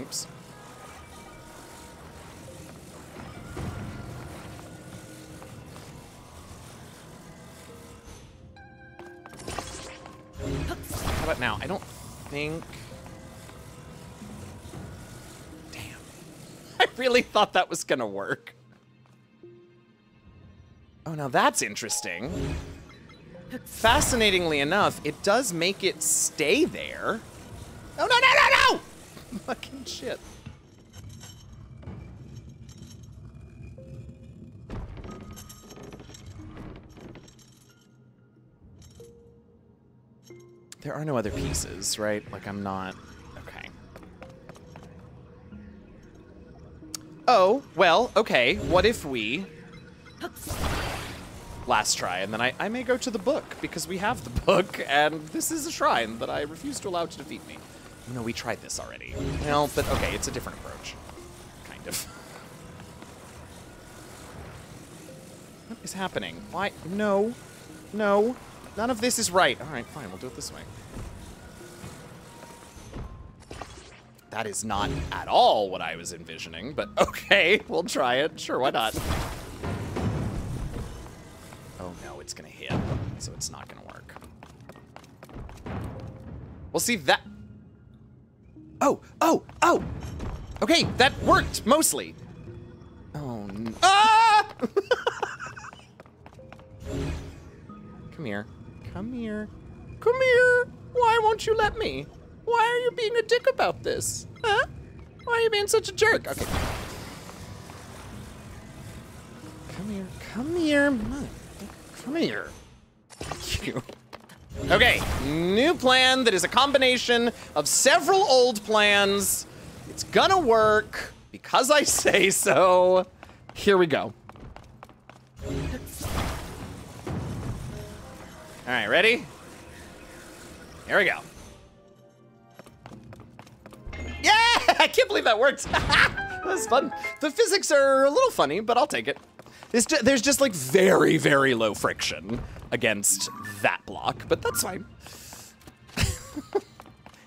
Oops. Now? I don't think... Damn. I really thought that was gonna work. Oh, now that's interesting. Fascinatingly enough, it does make it stay there. Oh, no, no, no, no! Fucking shit. There are no other pieces, right? Like, I'm not... Okay. Oh, well, okay. What if we... Last try, and then I, I may go to the book, because we have the book, and this is a shrine that I refuse to allow to defeat me. No, we tried this already. Well, but okay, it's a different approach. Kind of. What is happening? Why? No. No. None of this is right. All right, fine. We'll do it this way. That is not at all what I was envisioning, but okay, we'll try it. Sure, why not? Oh no, it's gonna hit, so it's not gonna work. We'll see that. Oh, oh, oh! Okay, that worked, mostly. Oh, no. Ah! Come here. Come here. Come here. Why won't you let me? Why are you being a dick about this? Huh? Why are you being such a jerk? Okay. Come here. Come here. Come here. Thank you. Okay, new plan that is a combination of several old plans. It's gonna work because I say so. Here we go. All right, ready? Here we go. Yeah! I can't believe that worked. that was fun. The physics are a little funny, but I'll take it. There's, there's just like very, very low friction against that block, but that's fine.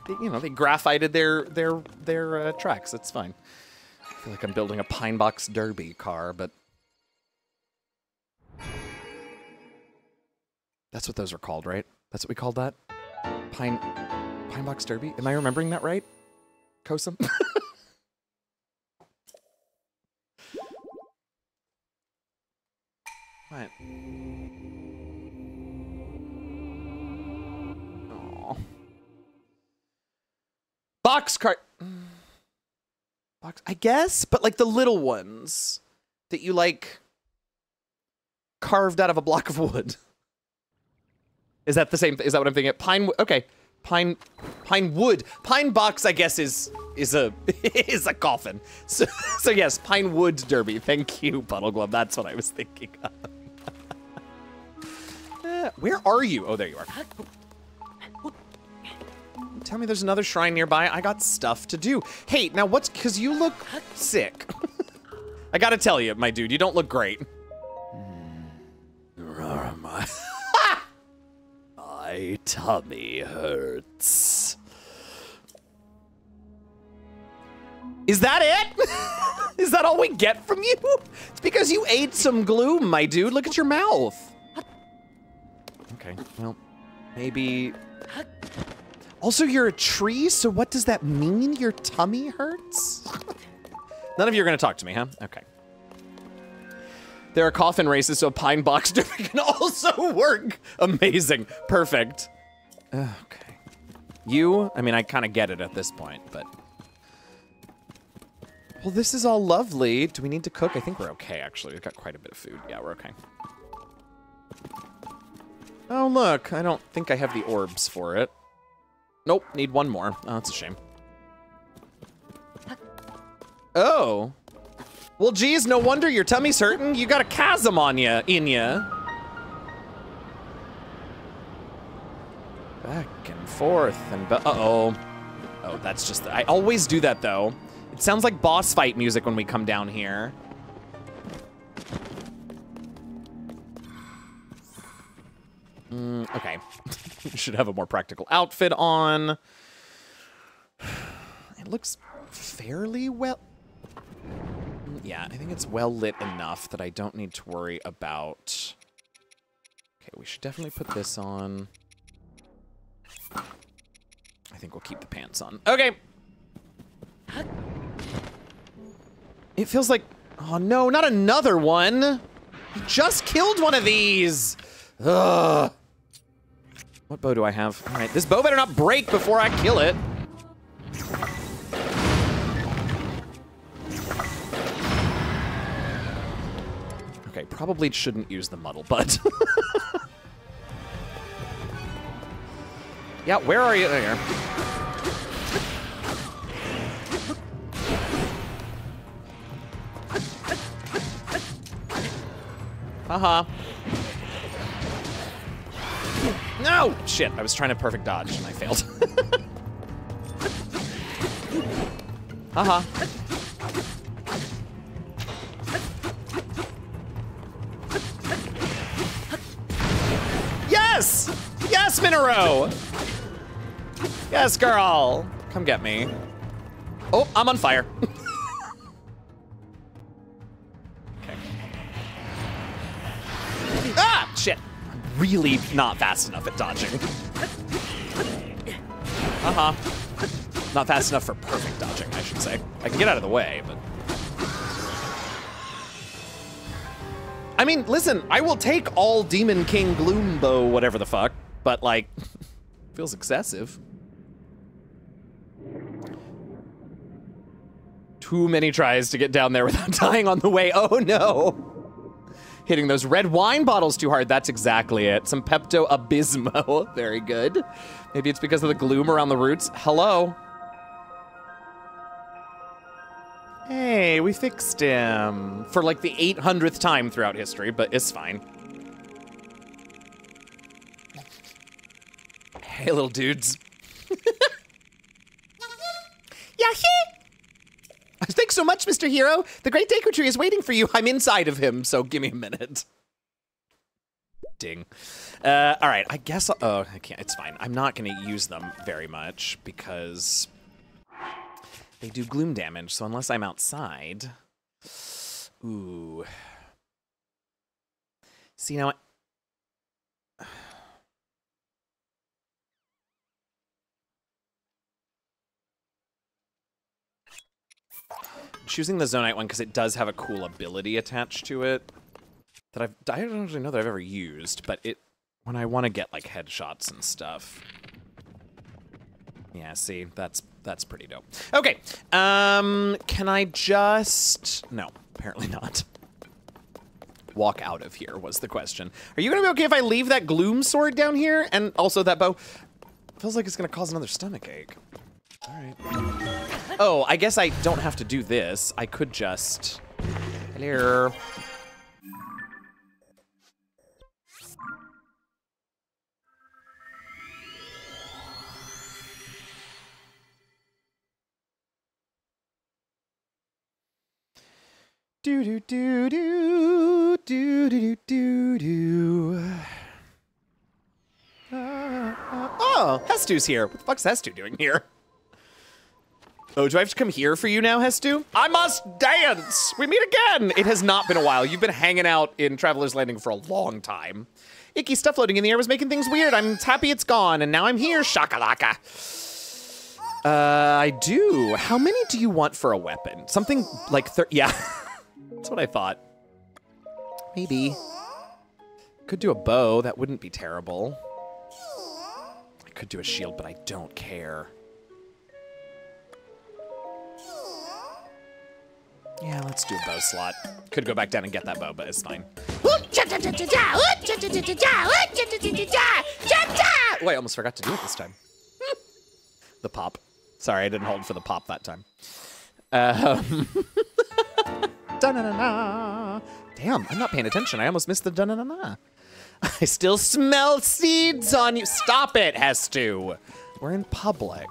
they, you know, they graphited their their their uh, tracks. It's fine. I feel like I'm building a Pine Box Derby car, but that's what those are called, right? That's what we called that. Pine Pine Box Derby. Am I remembering that right? Kosum. what? Aw. Box cart. Box. I guess, but like the little ones that you like carved out of a block of wood. Is that the same? Is that what I'm thinking? Pine. Okay. Pine. Pine wood. Pine box. I guess is is a is a coffin. So so yes. Pine wood derby. Thank you, Puddle Glove. That's what I was thinking of. Uh, where are you? Oh, there you are. Tell me there's another shrine nearby. I got stuff to do. Hey, now what's, cause you look sick. I gotta tell you, my dude, you don't look great. My, my tummy hurts. Is that it? Is that all we get from you? It's because you ate some glue, my dude. Look at your mouth. Okay, well, maybe also, you're a tree, so what does that mean? Your tummy hurts? None of you are to talk to me, huh? Okay. There are coffin races, so pine box can also work. Amazing. Perfect. Okay. You, I mean, I kind of get it at this point, but... Well, this is all lovely. Do we need to cook? I think we're okay, actually. We've got quite a bit of food. Yeah, we're okay. Oh, look, I don't think I have the orbs for it. Nope, need one more. Oh, that's a shame. Oh. Well, geez, no wonder your tummy's hurting. You got a chasm on you, in you. Back and forth and uh-oh. Oh, that's just, I always do that though. It sounds like boss fight music when we come down here. Mm, okay. Should have a more practical outfit on. It looks fairly well. Yeah, I think it's well lit enough that I don't need to worry about. Okay, we should definitely put this on. I think we'll keep the pants on. Okay. It feels like, oh no, not another one. He just killed one of these. Ugh. What bow do I have? All right, this bow better not break before I kill it. Probably shouldn't use the muddle, but. yeah, where are you? There. Haha. Uh -huh. No! Shit, I was trying to perfect dodge and I failed. Haha. yes! Yes, Mineru! Yes, girl! Come get me. Oh, I'm on fire. okay. Ah! Shit I'm really not fast enough at dodging. Uh-huh. Not fast enough for perfect dodging, I should say. I can get out of the way, but... I mean, listen, I will take all Demon King Gloombow, whatever the fuck, but, like, feels excessive. Too many tries to get down there without dying on the way. Oh, no hitting those red wine bottles too hard. That's exactly it. Some Pepto Abismo. Very good. Maybe it's because of the gloom around the roots. Hello. Hey, we fixed him. For like the 800th time throughout history, but it's fine. Hey, little dudes. Yahee! Thanks so much, Mr. Hero. The Great Deku Tree is waiting for you. I'm inside of him, so give me a minute. Ding. Uh, all right, I guess, I'll, oh, I can't, it's fine. I'm not gonna use them very much because they do gloom damage, so unless I'm outside, ooh. See, now, choosing the Zonaite one because it does have a cool ability attached to it that I've, I don't actually know that I've ever used, but it, when I want to get like headshots and stuff. Yeah, see, that's, that's pretty dope. Okay, um, can I just, no, apparently not. Walk out of here was the question. Are you gonna be okay if I leave that gloom sword down here? And also that bow, feels like it's gonna cause another stomach ache. All right. Oh, I guess I don't have to do this. I could just... Hello. Do do do do do do do do. Uh, uh, oh, Hestu's here. What the fuck's Hestu doing here? Oh, do I have to come here for you now, Hestu? I must dance! We meet again! It has not been a while. You've been hanging out in Traveler's Landing for a long time. Icky stuff floating in the air was making things weird. I'm happy it's gone, and now I'm here, shakalaka. Uh, I do. How many do you want for a weapon? Something like thir- yeah. That's what I thought. Maybe. Could do a bow, that wouldn't be terrible. I could do a shield, but I don't care. Yeah, let's do a bow slot. Could go back down and get that bow, but it's fine. Oh, I almost forgot to do it this time. the pop. Sorry, I didn't hold for the pop that time. Um, da-na-na-na. Damn, I'm not paying attention. I almost missed the da-na-na-na. I still smell seeds on you. Stop it, Hestu. We're in public.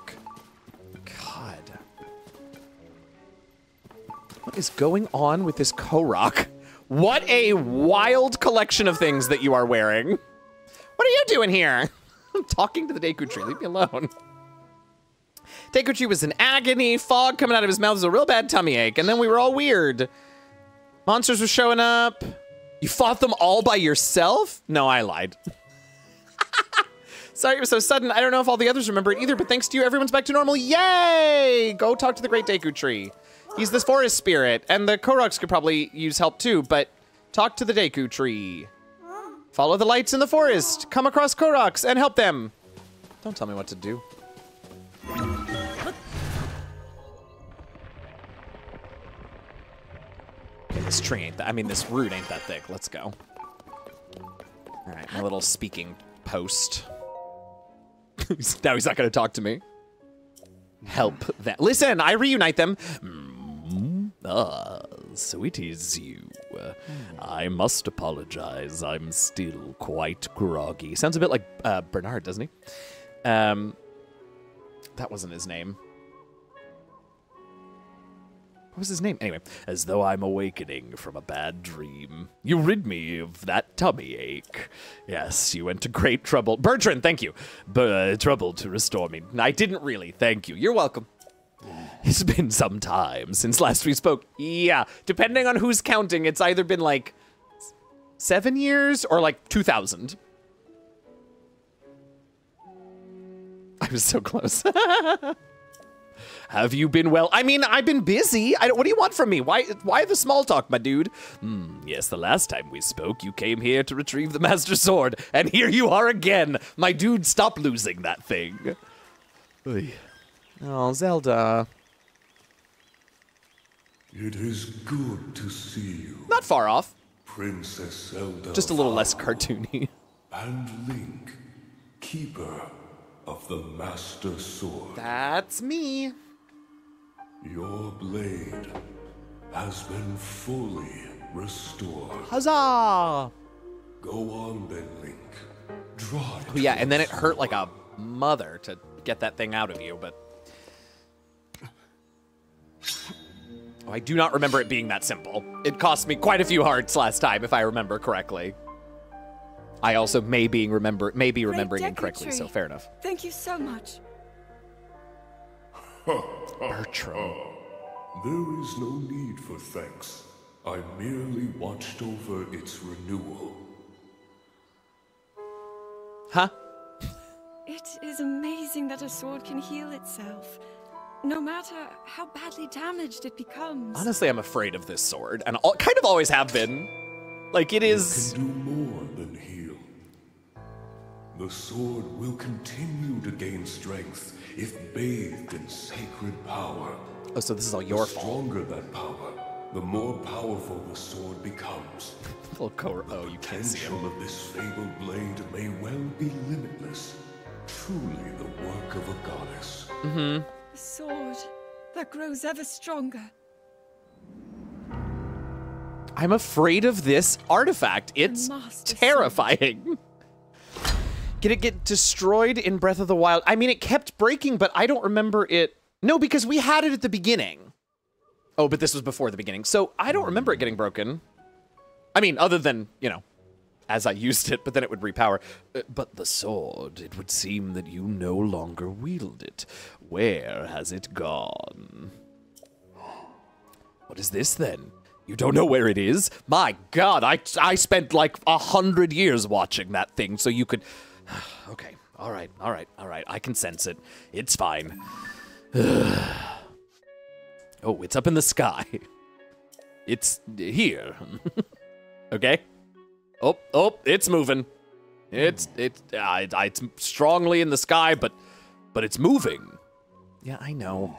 What is going on with this Korok? What a wild collection of things that you are wearing. What are you doing here? I'm talking to the Deku Tree. Leave me alone. Deku Tree was in agony. Fog coming out of his mouth was a real bad tummy ache. And then we were all weird. Monsters were showing up. You fought them all by yourself? No, I lied. Sorry it was so sudden. I don't know if all the others remember it either, but thanks to you, everyone's back to normal. Yay! Go talk to the Great Deku Tree. He's this forest spirit, and the Koroks could probably use help too, but talk to the Deku Tree. Follow the lights in the forest. Come across Koroks and help them. Don't tell me what to do. Okay, this tree ain't that, I mean, this root ain't that thick. Let's go. All right, my little speaking post. now he's not gonna talk to me. Help that. Listen, I reunite them. Hmm. Ah, sweeties, you. I must apologize. I'm still quite groggy. Sounds a bit like uh, Bernard, doesn't he? Um, that wasn't his name. What was his name? Anyway, as though I'm awakening from a bad dream. You rid me of that tummy ache. Yes, you went to great trouble. Bertrand, thank you. B uh, trouble to restore me. I didn't really, thank you. You're welcome. It's been some time since last we spoke. Yeah, depending on who's counting, it's either been like seven years or like 2000. I was so close. Have you been well? I mean, I've been busy. What do you want from me? Why, why the small talk, my dude? Hmm, yes, the last time we spoke, you came here to retrieve the Master Sword, and here you are again. My dude, stop losing that thing. Oy. Oh, Zelda. It is good to see you, Not far off. Princess Zelda. Just a little less cartoony. And Link, keeper of the Master Sword. That's me. Your blade has been fully restored. Huzzah! Go on then, Link. Draw it. Oh, yeah, and then it hurt like a mother to get that thing out of you, but. Oh, I do not remember it being that simple. It cost me quite a few hearts last time, if I remember correctly. I also may being remember may be remembering incorrectly, so fair enough. Thank you so much. Bertram. There is no need for thanks. I merely watched over its renewal. Huh? It is amazing that a sword can heal itself, no matter how badly damaged it becomes. Honestly, I'm afraid of this sword, and all, kind of always have been. Like it is. Can do more than heal. The sword will continue to gain strength if bathed in sacred power. Oh, so this is all your the fault. stronger that power, the more powerful the sword becomes. Little co- oh, you can't see him. Potential of this fabled blade may well be limitless. Truly the work of a goddess. Mm-hmm. A sword that grows ever stronger. I'm afraid of this artifact. It's terrifying. Did it get destroyed in Breath of the Wild? I mean, it kept breaking, but I don't remember it. No, because we had it at the beginning. Oh, but this was before the beginning. So I don't remember it getting broken. I mean, other than, you know, as I used it, but then it would repower. Uh, but the sword, it would seem that you no longer wield it. Where has it gone? What is this then? You don't know where it is? My God, I I spent like a hundred years watching that thing, so you could. okay, all right, all right, all right. I can sense it. It's fine. oh, it's up in the sky. It's here. okay. Oh, oh, it's moving. It's it's uh, it- it's strongly in the sky, but but it's moving. Yeah, I know.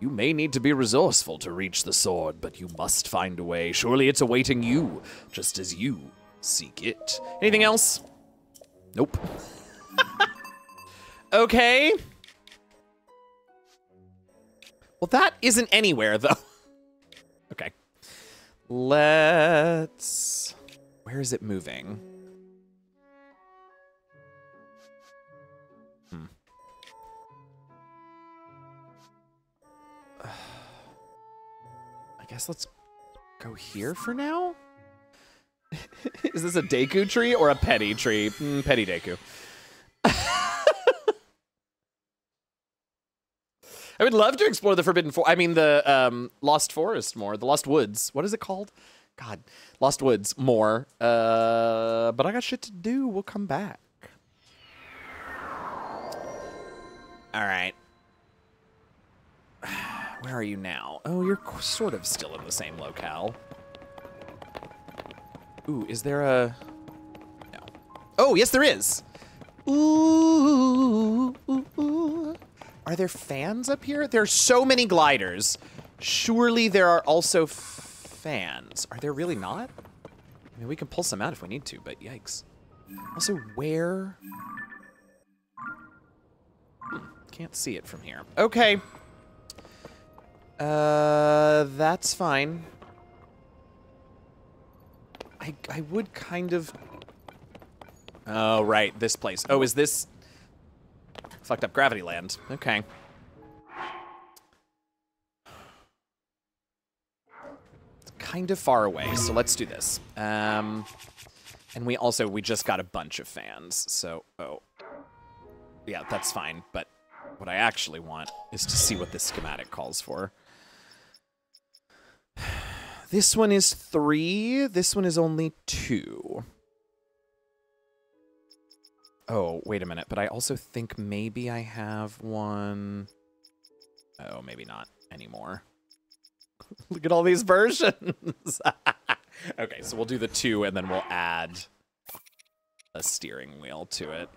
You may need to be resourceful to reach the sword, but you must find a way. Surely it's awaiting you, just as you seek it. Anything else? Nope. Okay. Well, that isn't anywhere, though. okay. Let's... Where is it moving? Hmm. I guess let's go here for now? is this a Deku tree or a Petty tree? Mm, petty Deku. I would love to explore the Forbidden Forest. I mean, the um, Lost Forest more. The Lost Woods. What is it called? God, Lost Woods more. Uh, but I got shit to do. We'll come back. All right. Where are you now? Oh, you're sort of still in the same locale. Ooh, is there a... No. Oh, yes, there is. Ooh, ooh, ooh. Are there fans up here? There are so many gliders. Surely there are also fans. Are there really not? I mean, we can pull some out if we need to, but yikes. Also, where? Hmm, Can't see it from here. Okay. Uh, that's fine. I, I would kind of... Oh, right, this place. Oh, is this... Fucked up gravity land. Okay. Kind of far away, so let's do this. Um, and we also, we just got a bunch of fans, so, oh. Yeah, that's fine, but what I actually want is to see what this schematic calls for. This one is three, this one is only two. Oh, wait a minute. But I also think maybe I have one. Oh, maybe not anymore. Look at all these versions. okay, so we'll do the two and then we'll add a steering wheel to it.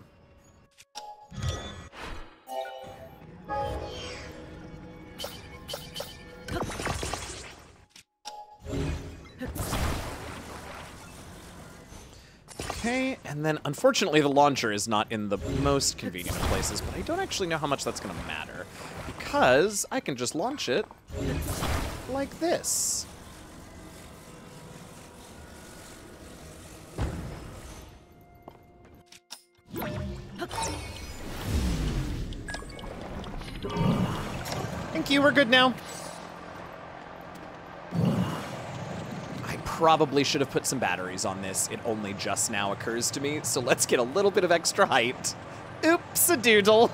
Okay, and then unfortunately the launcher is not in the most convenient of places, but I don't actually know how much that's gonna matter. Because I can just launch it like this. Thank you, we're good now. I probably should have put some batteries on this. It only just now occurs to me, so let's get a little bit of extra height. Oops, a doodle.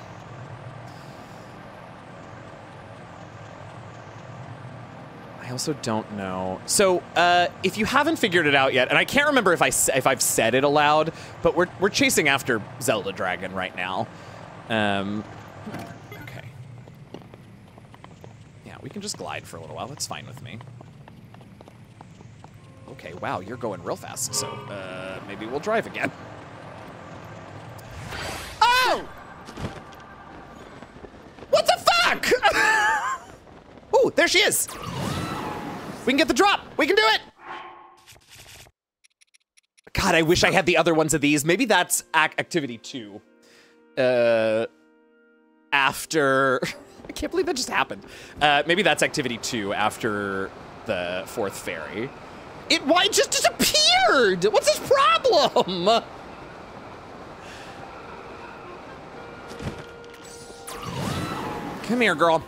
I also don't know. So, uh, if you haven't figured it out yet, and I can't remember if I if I've said it aloud, but we're we're chasing after Zelda Dragon right now. Um, okay. Yeah, we can just glide for a little while. That's fine with me. Okay, wow, you're going real fast, so uh, maybe we'll drive again. Oh! What the fuck? Ooh, there she is. We can get the drop. We can do it. God, I wish I had the other ones of these. Maybe that's ac activity two. Uh, after. I can't believe that just happened. Uh, maybe that's activity two after the fourth fairy. It why it just disappeared? What's his problem? Come here, girl.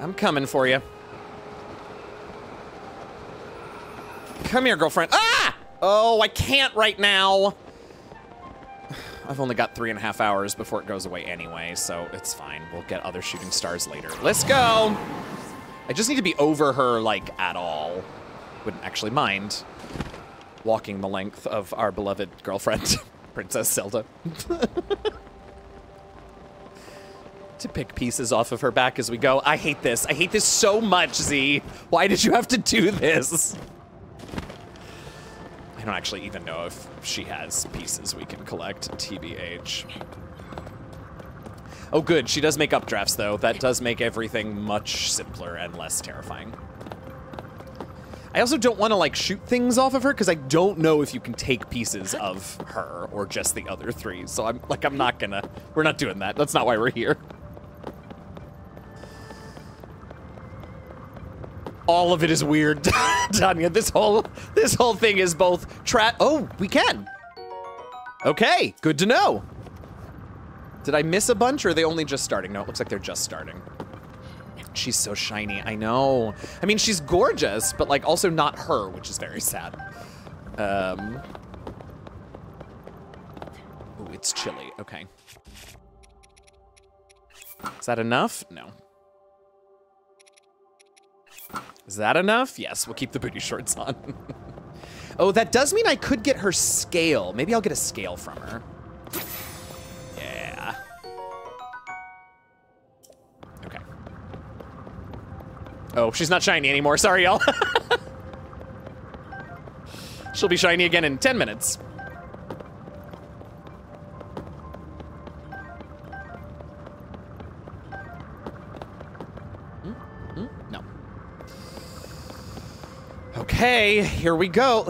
I'm coming for you. Come here, girlfriend. Ah! Oh, I can't right now. I've only got three and a half hours before it goes away anyway, so it's fine. We'll get other shooting stars later. Let's go. I just need to be over her, like, at all. Wouldn't actually mind walking the length of our beloved girlfriend, Princess Zelda. to pick pieces off of her back as we go. I hate this. I hate this so much, Z. Why did you have to do this? I don't actually even know if she has pieces we can collect, TBH. Oh good, she does make updrafts though. That does make everything much simpler and less terrifying. I also don't want to like shoot things off of her because I don't know if you can take pieces of her or just the other three. So I'm like, I'm not gonna. We're not doing that. That's not why we're here. All of it is weird, Tanya. This whole this whole thing is both trap. Oh, we can. Okay, good to know. Did I miss a bunch or are they only just starting? No, it looks like they're just starting. She's so shiny, I know. I mean, she's gorgeous, but like also not her, which is very sad. Um. Ooh, it's chilly, okay. Is that enough? No. Is that enough? Yes, we'll keep the booty shorts on. oh, that does mean I could get her scale. Maybe I'll get a scale from her. Yeah. Okay. Oh, she's not shiny anymore. Sorry, y'all. She'll be shiny again in 10 minutes. Okay, here we go.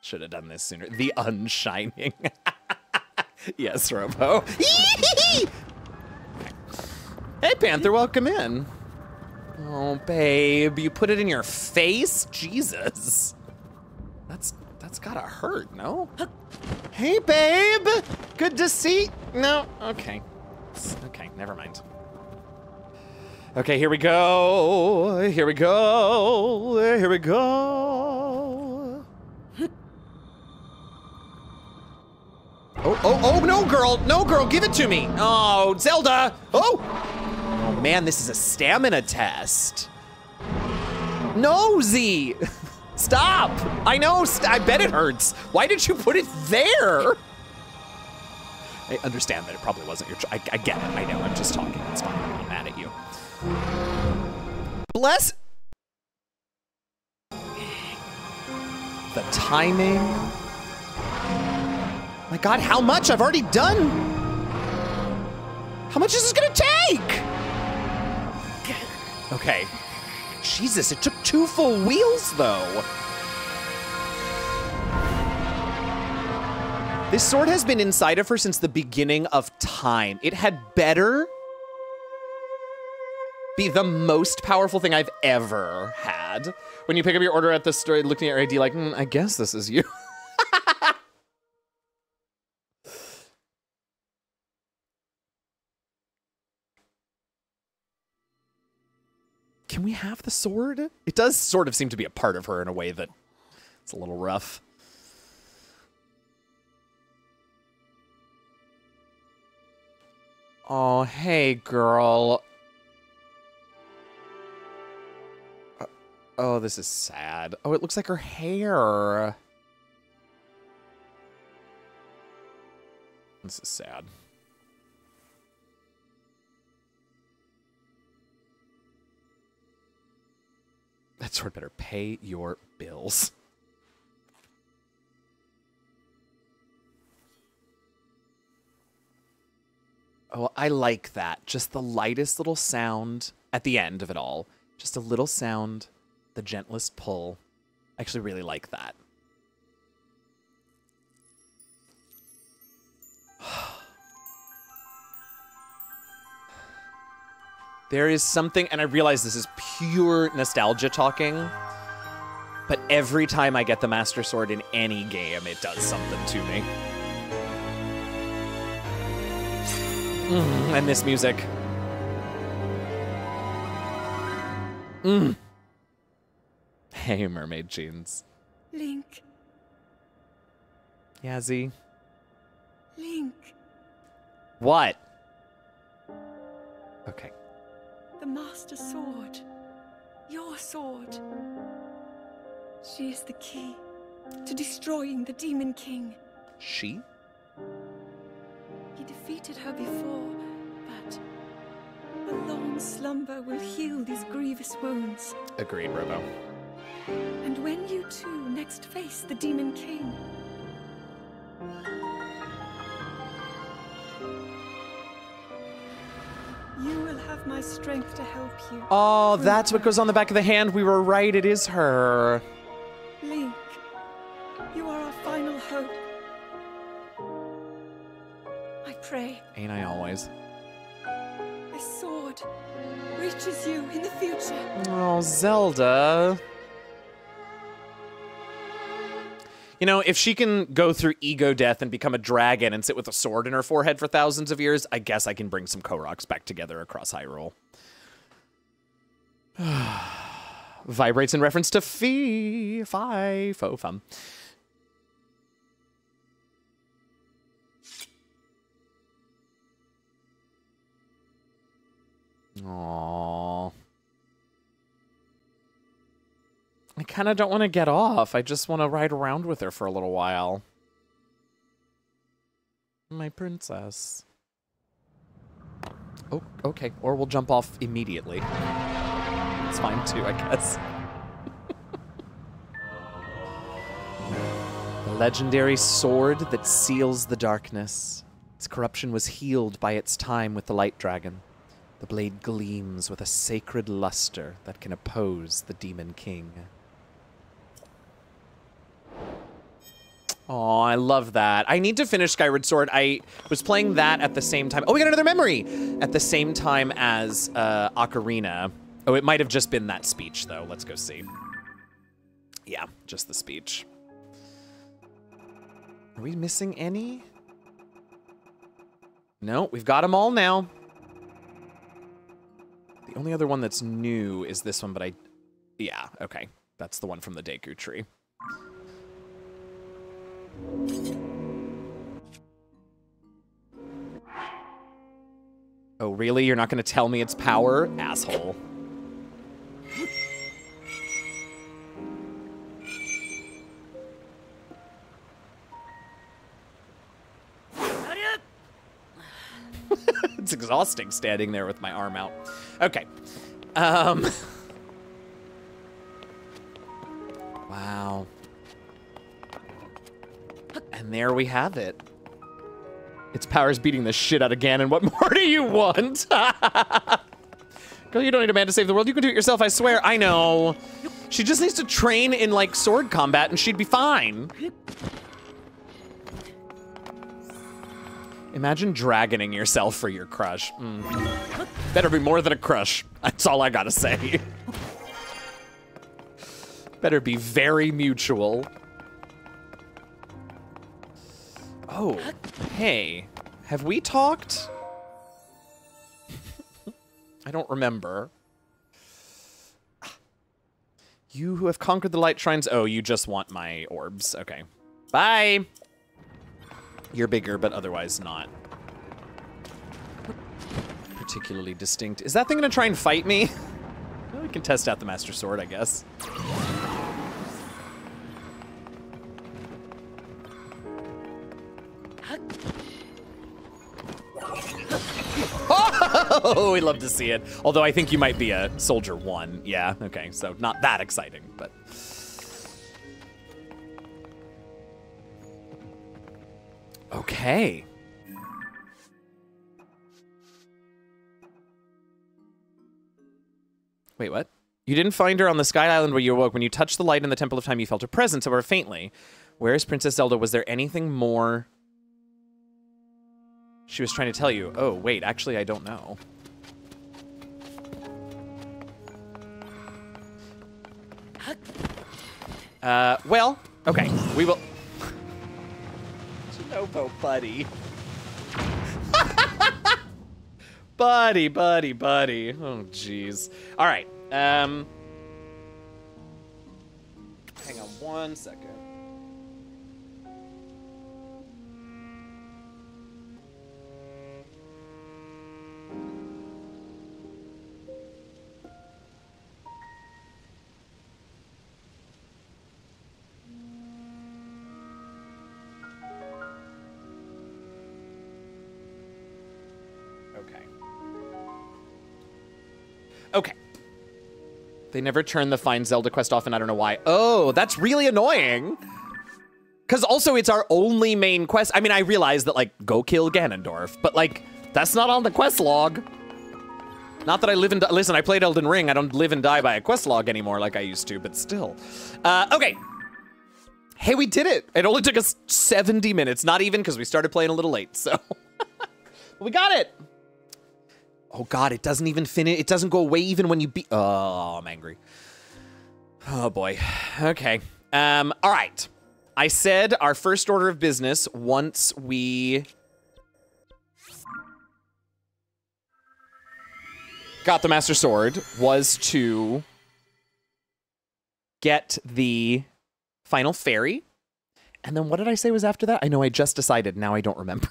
Should have done this sooner. The Unshining. yes, Robo. hey, Panther, welcome in. Oh, babe, you put it in your face? Jesus. That's that's gotta hurt, no? Hey, babe. Good to see. No, okay. Okay, never mind. Okay, here we go. Here we go. Here we go. Oh, oh, oh, no, girl. No, girl, give it to me. Oh, Zelda. Oh. Oh, man, this is a stamina test. No, Z. Stop. I know. St I bet it hurts. Why did you put it there? I understand that it probably wasn't your. I, I get it. I know. I'm just talking. It's fine. Bless. The timing. My God, how much? I've already done. How much is this gonna take? Okay. Jesus, it took two full wheels though. This sword has been inside of her since the beginning of time. It had better be the most powerful thing I've ever had. When you pick up your order at the store, looking at your ID like, mm, I guess this is you. Can we have the sword? It does sort of seem to be a part of her in a way that it's a little rough. Oh, hey, girl. Oh, this is sad. Oh, it looks like her hair. This is sad. That sword better pay your bills. Oh, I like that. Just the lightest little sound at the end of it all. Just a little sound, the gentlest pull. I actually really like that. There is something, and I realize this is pure nostalgia talking, but every time I get the Master Sword in any game, it does something to me. Mm, and this music. Mm. Hey, mermaid jeans. Link, Yazzie. Link, What? Okay. the Master Sword. Your sword. She is the key to destroying the Demon King. She? He defeated her before, but a long slumber will heal these grievous wounds. Agreed, Robo. And when you two next face the Demon King, You will have my strength to help you. Oh, that's what goes on the back of the hand. We were right. It is her. Link, you are our final hope. I pray Ain't I always? this sword reaches you in the future. Oh, Zelda. You know, if she can go through ego death and become a dragon and sit with a sword in her forehead for thousands of years, I guess I can bring some Koroks back together across Hyrule. Vibrates in reference to fee, fi, fo, fum. Aww. I kind of don't want to get off. I just want to ride around with her for a little while. My princess. Oh, okay. Or we'll jump off immediately. It's fine too, I guess. the legendary sword that seals the darkness. Its corruption was healed by its time with the light dragon. The blade gleams with a sacred luster that can oppose the demon king. Oh, I love that. I need to finish Skyward Sword. I was playing that at the same time. Oh, we got another memory! At the same time as uh, Ocarina. Oh, it might have just been that speech, though. Let's go see. Yeah, just the speech. Are we missing any? No, we've got them all now. The only other one that's new is this one, but I... Yeah, okay. That's the one from the Deku tree. Oh, really? You're not going to tell me its power? Asshole. it's exhausting standing there with my arm out. Okay. Um. Wow. And there we have it. Its power's beating the shit out of Ganon. What more do you want? Girl, you don't need a man to save the world. You can do it yourself, I swear. I know. She just needs to train in, like, sword combat and she'd be fine. Imagine dragoning yourself for your crush. Mm. Better be more than a crush. That's all I gotta say. Better be very mutual. Oh, hey. Have we talked? I don't remember. You who have conquered the light shrines. Oh, you just want my orbs. Okay. Bye. You're bigger, but otherwise not. Particularly distinct. Is that thing gonna try and fight me? we can test out the Master Sword, I guess. Oh, we'd love to see it. Although I think you might be a soldier one. Yeah, okay, so not that exciting, but. Okay. Wait, what? You didn't find her on the Sky Island where you awoke. When you touched the light in the Temple of Time, you felt her presence, however faintly. Where is Princess Zelda? Was there anything more she was trying to tell you? Oh, wait, actually, I don't know. Uh, well, okay, we will... Chinopo buddy. buddy, buddy, buddy. Oh, jeez. All right, um... Hang on one second. Okay. They never turn the Find Zelda quest off, and I don't know why. Oh, that's really annoying. Because also, it's our only main quest. I mean, I realize that, like, go kill Ganondorf, but, like, that's not on the quest log. Not that I live and listen. I played Elden Ring. I don't live and die by a quest log anymore like I used to, but still. Uh, okay. Hey, we did it. It only took us 70 minutes. Not even because we started playing a little late. So we got it. Oh God, it doesn't even finish. It doesn't go away even when you beat. Oh, I'm angry. Oh boy. Okay. Um. All right. I said our first order of business once we got the Master Sword was to get the final fairy. And then what did I say was after that? I know I just decided. Now I don't remember.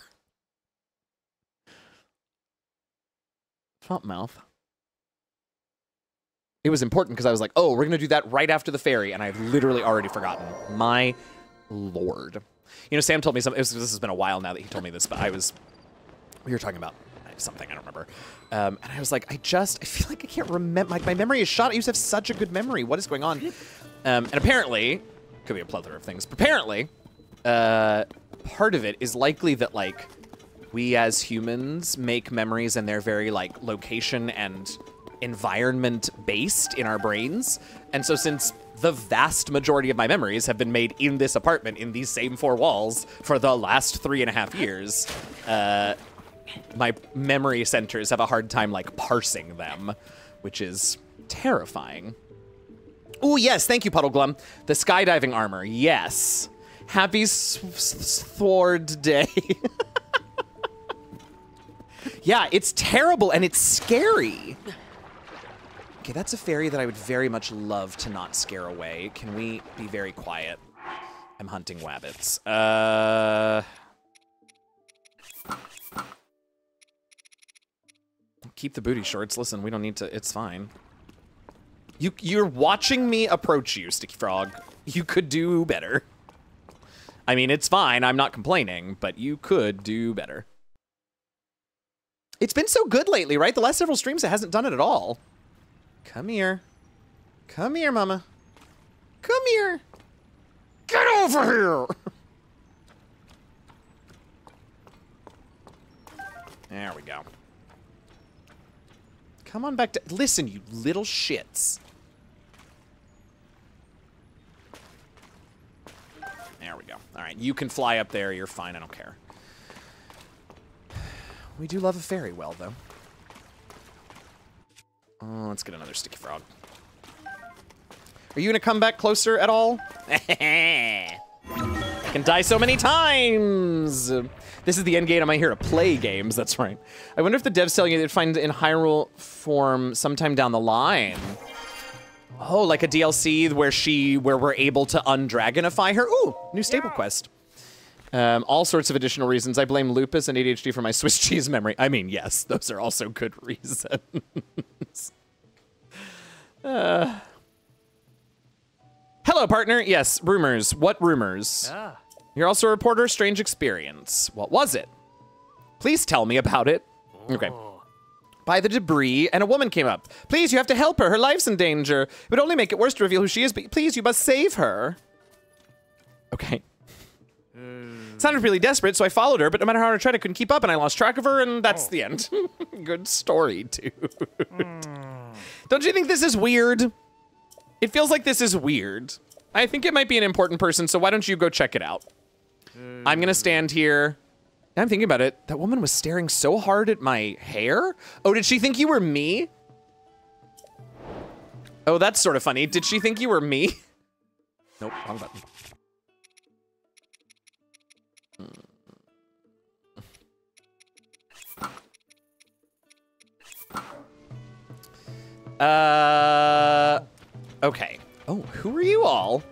Mouth. It was important because I was like, oh, we're going to do that right after the fairy. And I've literally already forgotten. My lord. You know, Sam told me something. This has been a while now that he told me this, but I was, we were talking about something, I don't remember. Um, and I was like, I just, I feel like I can't remember. Like, my memory is shot. I used to have such a good memory. What is going on? Um, and apparently, could be a plethora of things, but apparently, uh, part of it is likely that, like, we as humans make memories and they're very, like, location and environment based in our brains. And so, since the vast majority of my memories have been made in this apartment in these same four walls for the last three and a half years, uh, my memory centers have a hard time like parsing them, which is terrifying. Oh yes, thank you, Puddleglum. The skydiving armor, yes. Happy Sword Day. yeah, it's terrible and it's scary. Okay, that's a fairy that I would very much love to not scare away. Can we be very quiet? I'm hunting wabbits. Uh... Keep the booty shorts. Listen, we don't need to. It's fine. You you're watching me approach you, Sticky Frog. You could do better. I mean, it's fine. I'm not complaining, but you could do better. It's been so good lately, right? The last several streams it hasn't done it at all. Come here. Come here, mama. Come here. Get over here. there we go. Come on back to... Listen, you little shits. There we go. All right, you can fly up there. You're fine. I don't care. We do love a fairy well, though. Oh, let's get another sticky frog. Are you going to come back closer at all? I can die so many times. This is the end game. I'm here to play games. That's right. I wonder if the devs telling you they'd find in Hyrule form sometime down the line. Oh, like a DLC where she, where we're able to undragonify her. Ooh, new stable quest. Um, all sorts of additional reasons. I blame lupus and ADHD for my Swiss cheese memory. I mean, yes, those are also good reasons. uh. Hello, partner. Yes, rumors. What rumors? Ah. You're also a reporter. Strange experience. What was it? Please tell me about it. Okay. By the debris, and a woman came up. Please, you have to help her. Her life's in danger. It would only make it worse to reveal who she is, but please, you must save her. Okay. Sounded really desperate, so I followed her, but no matter how hard I tried, I couldn't keep up, and I lost track of her, and that's oh. the end. Good story, dude. Hmm. Don't you think this is weird? It feels like this is weird. I think it might be an important person, so why don't you go check it out? I'm gonna stand here. I'm thinking about it. That woman was staring so hard at my hair. Oh, did she think you were me? Oh, that's sort of funny. Did she think you were me? Nope, wrong button. Uh, okay. Oh, who are you all?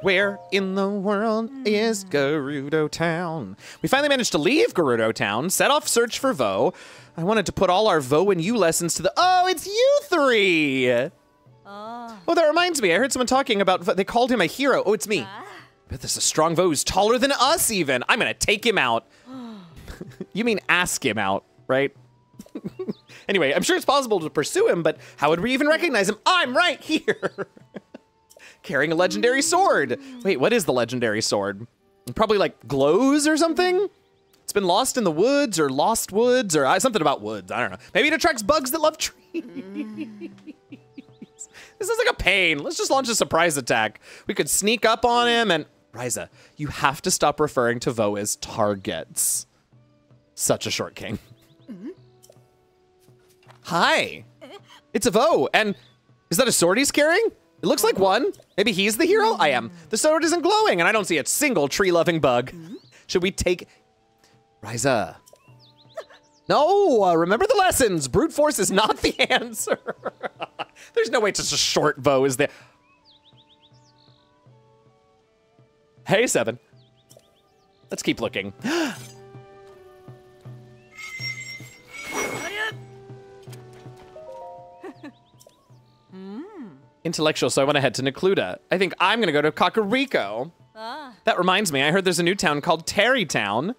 Where in the world is hmm. Gerudo Town? We finally managed to leave Gerudo Town, set off search for voe. I wanted to put all our voe and you lessons to the. Oh, it's you three! Oh. Oh, that reminds me. I heard someone talking about. They called him a hero. Oh, it's me. Ah. But this is a strong voe who's taller than us, even. I'm gonna take him out. you mean ask him out, right? anyway, I'm sure it's possible to pursue him, but how would we even recognize him? I'm right here! Carrying a legendary sword. Wait, what is the legendary sword? Probably like glows or something? It's been lost in the woods or lost woods or uh, something about woods. I don't know. Maybe it attracts bugs that love trees. this is like a pain. Let's just launch a surprise attack. We could sneak up on him and Ryza, you have to stop referring to voe as targets. Such a short king. Hi. It's a voe, and is that a sword he's carrying? It looks like one. Maybe he's the hero? I am. The sword isn't glowing, and I don't see a single tree-loving bug. Should we take... Ryza. No, uh, remember the lessons. Brute force is not the answer. There's no way just a short bow is there. Hey, Seven. Let's keep looking. Intellectual, so I want to head to Necluda. I think I'm going to go to Kakariko. That reminds me, I heard there's a new town called Tarrey Town.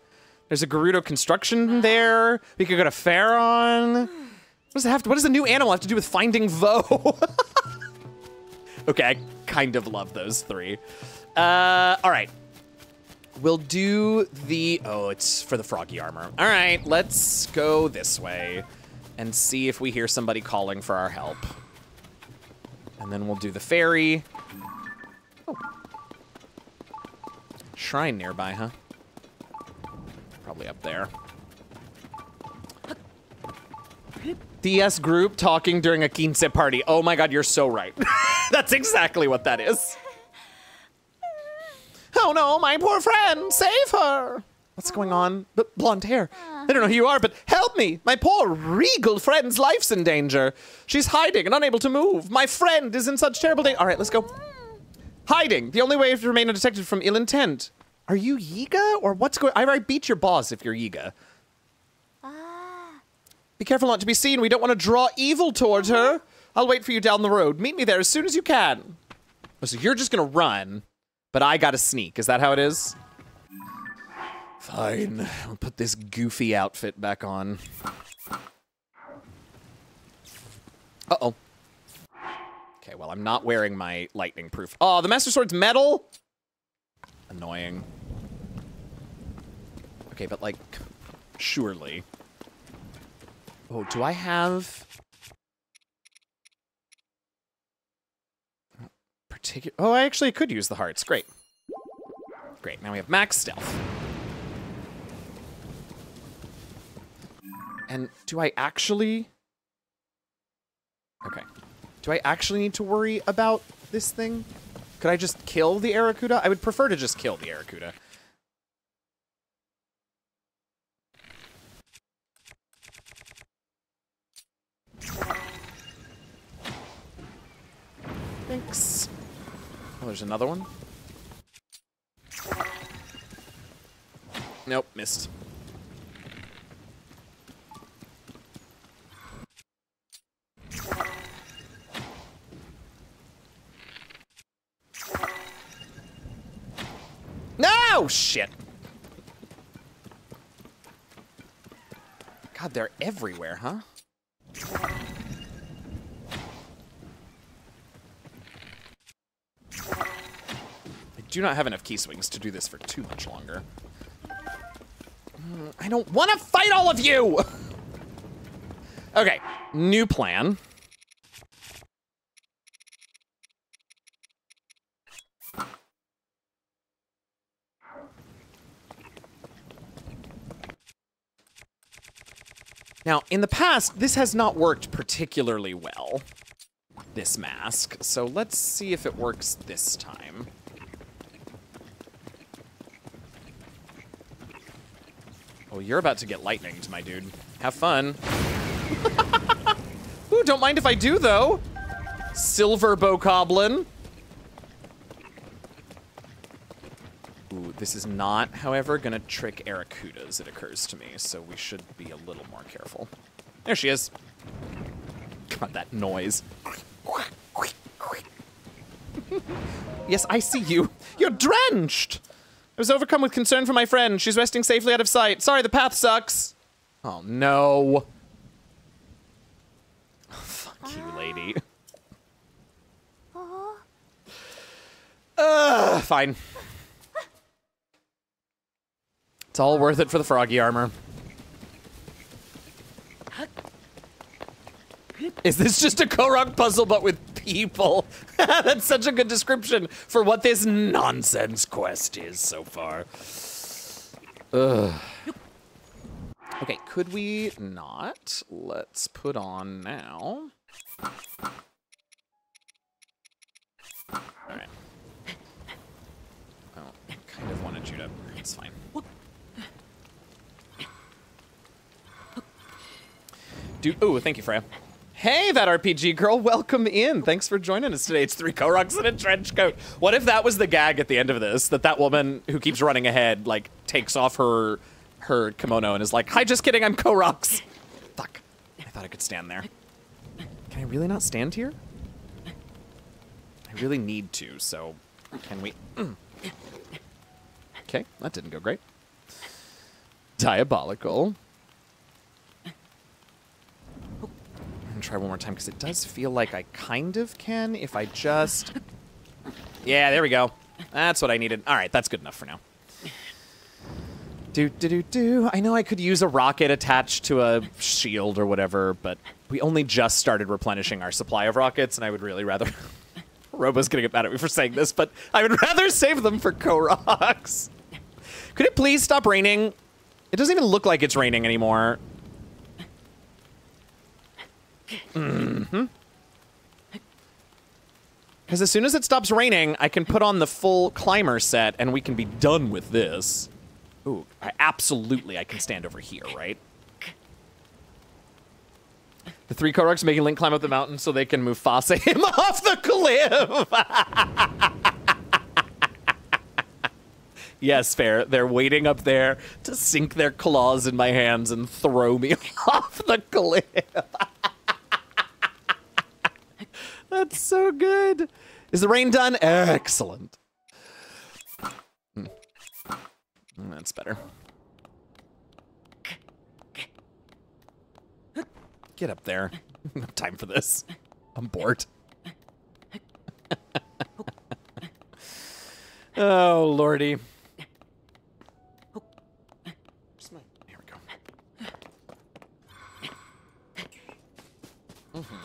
There's a Gerudo construction there. We could go to Faron. What does it have to, what does a new animal have to do with finding voe? okay, I kind of love those three. Uh, all right. We'll do the, oh, it's for the froggy armor. All right, let's go this way and see if we hear somebody calling for our help. And then we'll do the ferry. Oh. Shrine nearby, huh? Probably up there. DS group talking during a quince party. Oh my god, you're so right. That's exactly what that is. Oh no, my poor friend, save her! What's going on? B blonde hair. I don't know who you are, but help me! My poor regal friend's life's in danger. She's hiding and unable to move. My friend is in such terrible danger. All right, let's go. Hiding. The only way to remain undetected from ill intent. Are you Yiga or what's going? I beat your boss if you're Yiga. Ah. Be careful not to be seen. We don't want to draw evil towards her. I'll wait for you down the road. Meet me there as soon as you can. Oh, so you're just gonna run, but I gotta sneak. Is that how it is? Fine. I'll put this goofy outfit back on. Uh-oh. Okay, well, I'm not wearing my lightning proof. Oh, the Master Sword's metal? Annoying. Okay, but like, surely. Oh, do I have... Particular... Oh, I actually could use the hearts. Great. Great, now we have max stealth. And do I actually... Okay. Do I actually need to worry about this thing? Could I just kill the Arrokuda? I would prefer to just kill the Arrokuda. Thanks. Oh, there's another one. Nope, missed. No! Shit. God, they're everywhere, huh? I do not have enough key swings to do this for too much longer. Mm, I don't want to fight all of you! okay, new plan. Now, in the past, this has not worked particularly well, this mask, so let's see if it works this time. Oh, you're about to get lightninged, my dude. Have fun. Ooh, don't mind if I do, though. Silver Bokoblin. This is not, however, gonna trick Arrokudas, it occurs to me, so we should be a little more careful. There she is. God, that noise. yes, I see you. You're drenched! I was overcome with concern for my friend. She's resting safely out of sight. Sorry, the path sucks. Oh, no. Oh, fuck you, lady. Ah. Ugh, fine. It's all worth it for the froggy armor. Is this just a Korok puzzle but with people? That's such a good description for what this nonsense quest is so far. Ugh. Okay, could we not? Let's put on now. Alright. Oh, kind of wanted you to. It's fine. Dude, ooh, thank you, Freya. Hey, that RPG girl, welcome in. Thanks for joining us today. It's three Koroks in a trench coat. What if that was the gag at the end of this? That that woman who keeps running ahead, like, takes off her her kimono and is like, "Hi, just kidding, I'm Koroks." Fuck. I thought I could stand there. Can I really not stand here? I really need to, so can we? Mm. Okay, that didn't go great. Diabolical. I'm gonna try one more time because it does feel like I kind of can if I just. Yeah, there we go. That's what I needed. All right, that's good enough for now. Do do do do. I know I could use a rocket attached to a shield or whatever, but we only just started replenishing our supply of rockets, and I would really rather. Robo's gonna get mad at me for saying this, but I would rather save them for Koroks. Could it please stop raining? It doesn't even look like it's raining anymore. Mm-hmm. Because as soon as it stops raining, I can put on the full climber set, and we can be done with this. Ooh, I, absolutely, I can stand over here, right? The three Koroks making Link climb up the mountain so they can move Mufasa him off the cliff. yes, fair. They're waiting up there to sink their claws in my hands and throw me off the cliff. That's so good. Is the rain done? Excellent. Hmm. That's better. Get up there. No time for this. I'm bored. oh, lordy. Where's my- Here we go. Mhm.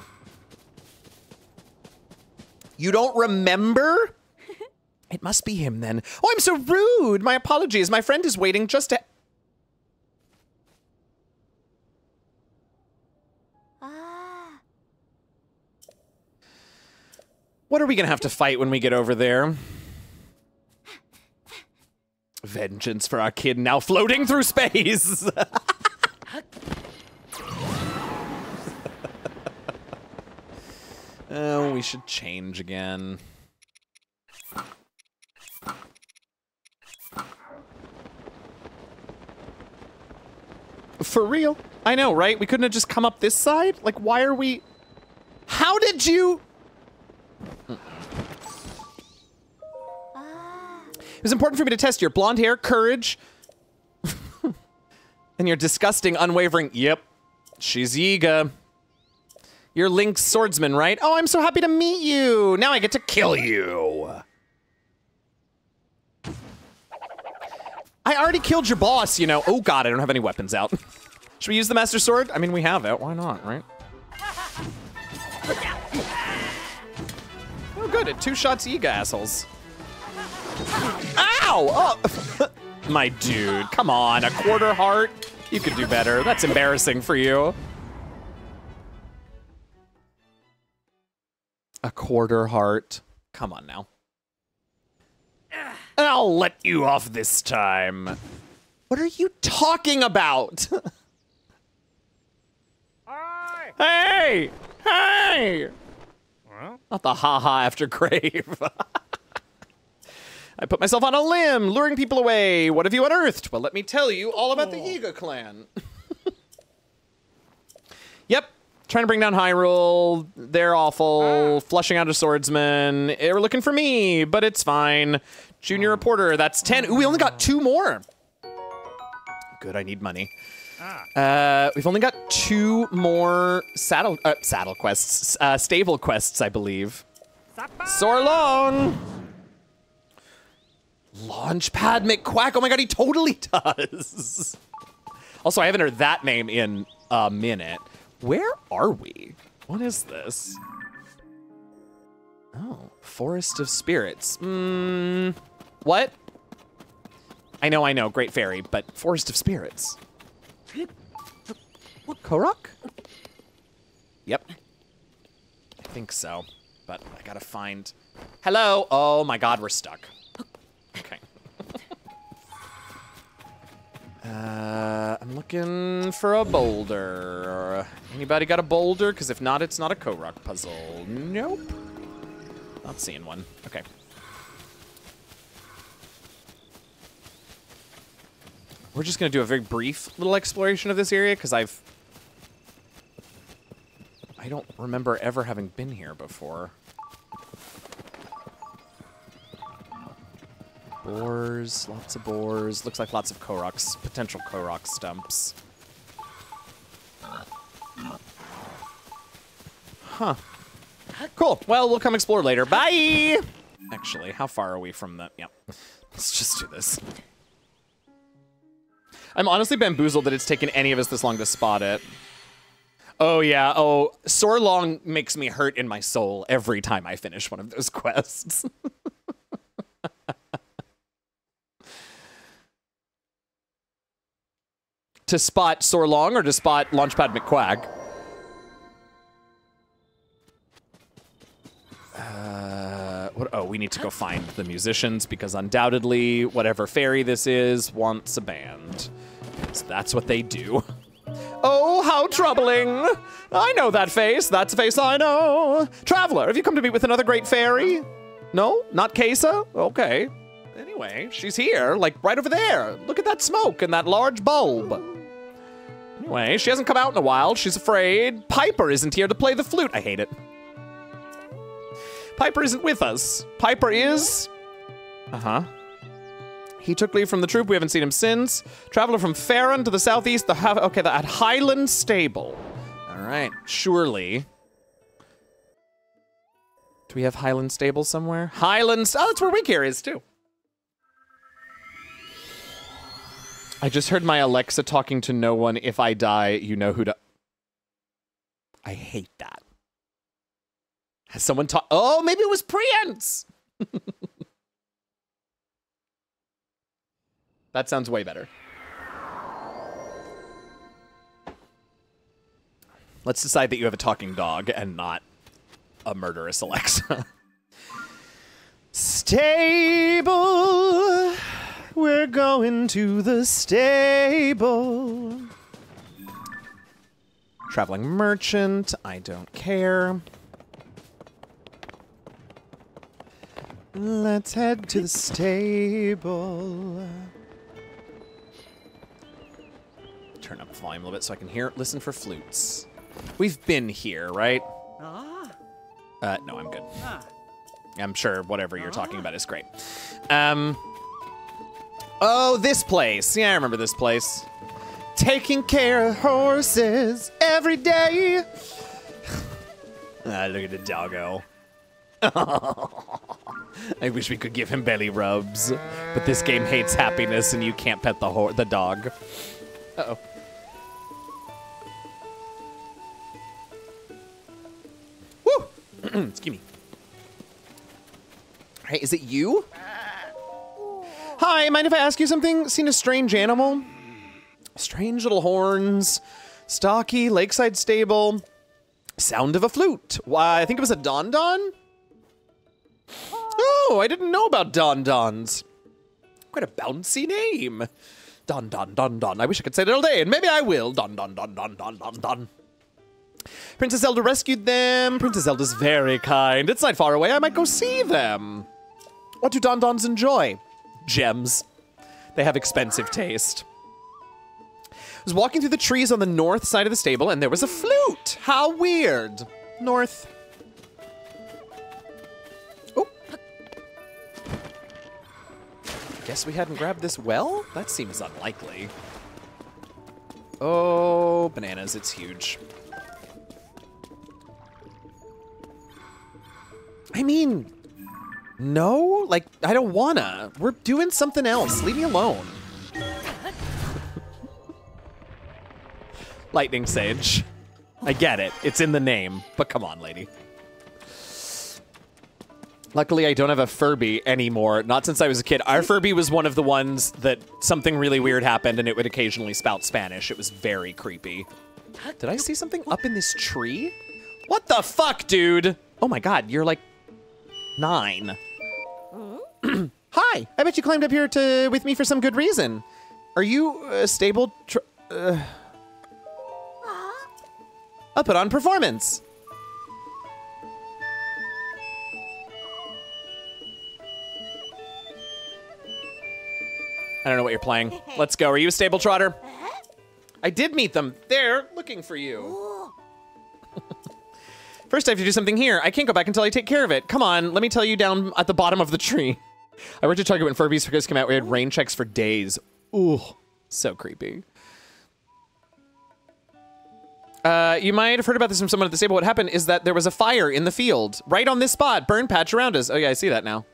You don't remember? It must be him then. Oh, I'm so rude. My apologies. My friend is waiting just to. Ah. What are we gonna have to fight when we get over there? Vengeance for our kid now floating through space. oh, we should change again. For real? I know, right? We couldn't have just come up this side? Like, why are we... How did you... It was important for me to test your blonde hair, courage, and your disgusting, unwavering... Yep, she's Yiga. You're Link's swordsman, right? Oh, I'm so happy to meet you. Now I get to kill you. I already killed your boss, you know. Oh god, I don't have any weapons out. Should we use the Master Sword? I mean, we have it. Why not, right? Oh, good. It two shots Yiga, assholes. Ow! Oh. My dude, come on. A quarter heart? You could do better. That's embarrassing for you. A quarter heart. Come on now. I'll let you off this time. What are you talking about? hey! Hey! Not the haha after grave. I put myself on a limb, luring people away. What have you unearthed? Well, let me tell you all about the oh. Yiga clan. yep, trying to bring down Hyrule. They're awful. Flushing out a swordsman. They were looking for me, but it's fine. Junior reporter, that's 10. Ooh, we only got two more. Good, I need money. Uh, we've only got two more saddle uh, saddle quests, uh, stable quests, I believe. So long. Launchpad McQuack. Oh my god, he totally does. Also, I haven't heard that name in a minute. Where are we? What is this? Oh, Forest of Spirits. Hmm. What? I know, I know, Great Fairy, but Forest of Spirits. What, Korok? Yep. I think so, but I gotta find. Hello. Oh my God, we're stuck. Uh, I'm looking for a boulder. Anybody got a boulder? Because if not, it's not a Korok puzzle. Nope. Not seeing one. Okay. We're just gonna do a very brief little exploration of this area because I've I don't remember ever having been here before. Boars, lots of boars. Looks like lots of Koroks, potential Korok stumps. Huh. Cool. Well, we'll come explore later. Bye! Actually, how far are we from the... Yep. Let's just do this. I'm honestly bamboozled that it's taken any of us this long to spot it. Oh yeah, oh, Sorlong makes me hurt in my soul every time I finish one of those quests. to spot Sorlong or to spot Launchpad McQuack? Uh, what, oh, we need to go find the musicians because undoubtedly whatever fairy this is wants a band. So that's what they do. Oh, how troubling! I know that face. That's a face I know. Traveler, have you come to meet with another great fairy? No? Not Kaysa? Okay. Anyway, she's here, like right over there. Look at that smoke and that large bulb. Anyway, she hasn't come out in a while. She's afraid Piper isn't here to play the flute. I hate it. Piper isn't with us. Piper is... Uh-huh. He took leave from the troop. We haven't seen him since. Traveler from Faron to the southeast. The okay, the, at Highland Stable. All right, surely. Do we have Highland Stable somewhere? Highlands. Oh, that's where Wiggear is too. I just heard my Alexa talking to no one. If I die, you know who to. I hate that. Has someone talked? Oh, maybe it was Prience. That sounds way better. Let's decide that you have a talking dog and not a murderous Alexa. stable. We're going to the stable. Traveling merchant. I don't care. Let's head to the stable. Turn up the volume a little bit so I can hear, listen for flutes. We've been here, right? Ah. Uh, no, I'm good. Ah. I'm sure whatever you're talking about is great. Um. Oh, this place. Yeah, I remember this place. Taking care of horses every day. ah, look at the doggo. I wish we could give him belly rubs, but this game hates happiness, and you can't pet the ho- the dog. Uh oh. Woo! Excuse me. Hey, is it you? Hi, mind if I ask you something? Seen a strange animal? Strange little horns, stocky, lakeside stable, sound of a flute. Why, I think it was a Dondon? Oh, I didn't know about Dondons. Quite a bouncy name. Don Don Don Don. I wish I could say it all day, and maybe I will. Don Don Don Don Don Don Don. Princess Zelda rescued them. Princess Zelda's very kind. It's not far away. I might go see them. What do Dondons enjoy? Gems. They have expensive taste. I was walking through the trees on the north side of the stable, and there was a flute. How weird. North. Oh. Guess we hadn't grabbed this well? That seems unlikely. Oh, bananas, it's huge. I mean, No, like I don't wanna. We're doing something else. Leave me alone. Lightning Sage. I get it. It's in the name, but come on, lady. Luckily, I don't have a Furby anymore. Not since I was a kid. Our Furby was one of the ones that something really weird happened and it would occasionally spout Spanish. It was very creepy. Did I see something up in this tree? What the fuck, dude? Oh my god, you're like nine. Hi, I bet you climbed up here to with me for some good reason. Are you a stable? Uh... I'll put on performance. I don't know what you're playing. Let's go. Are you a stable trotter? I did meet them. They're looking for you. First, I have to do something here. I can't go back until I take care of it. Come on, let me tell you down at the bottom of the tree. I worked at Target when Furby's first came out. We had rain checks for days. Ooh, so creepy. Uh, you might have heard about this from someone at the stable. What happened is that there was a fire in the field, right on this spot, burn patch around us. Oh yeah, I see that now.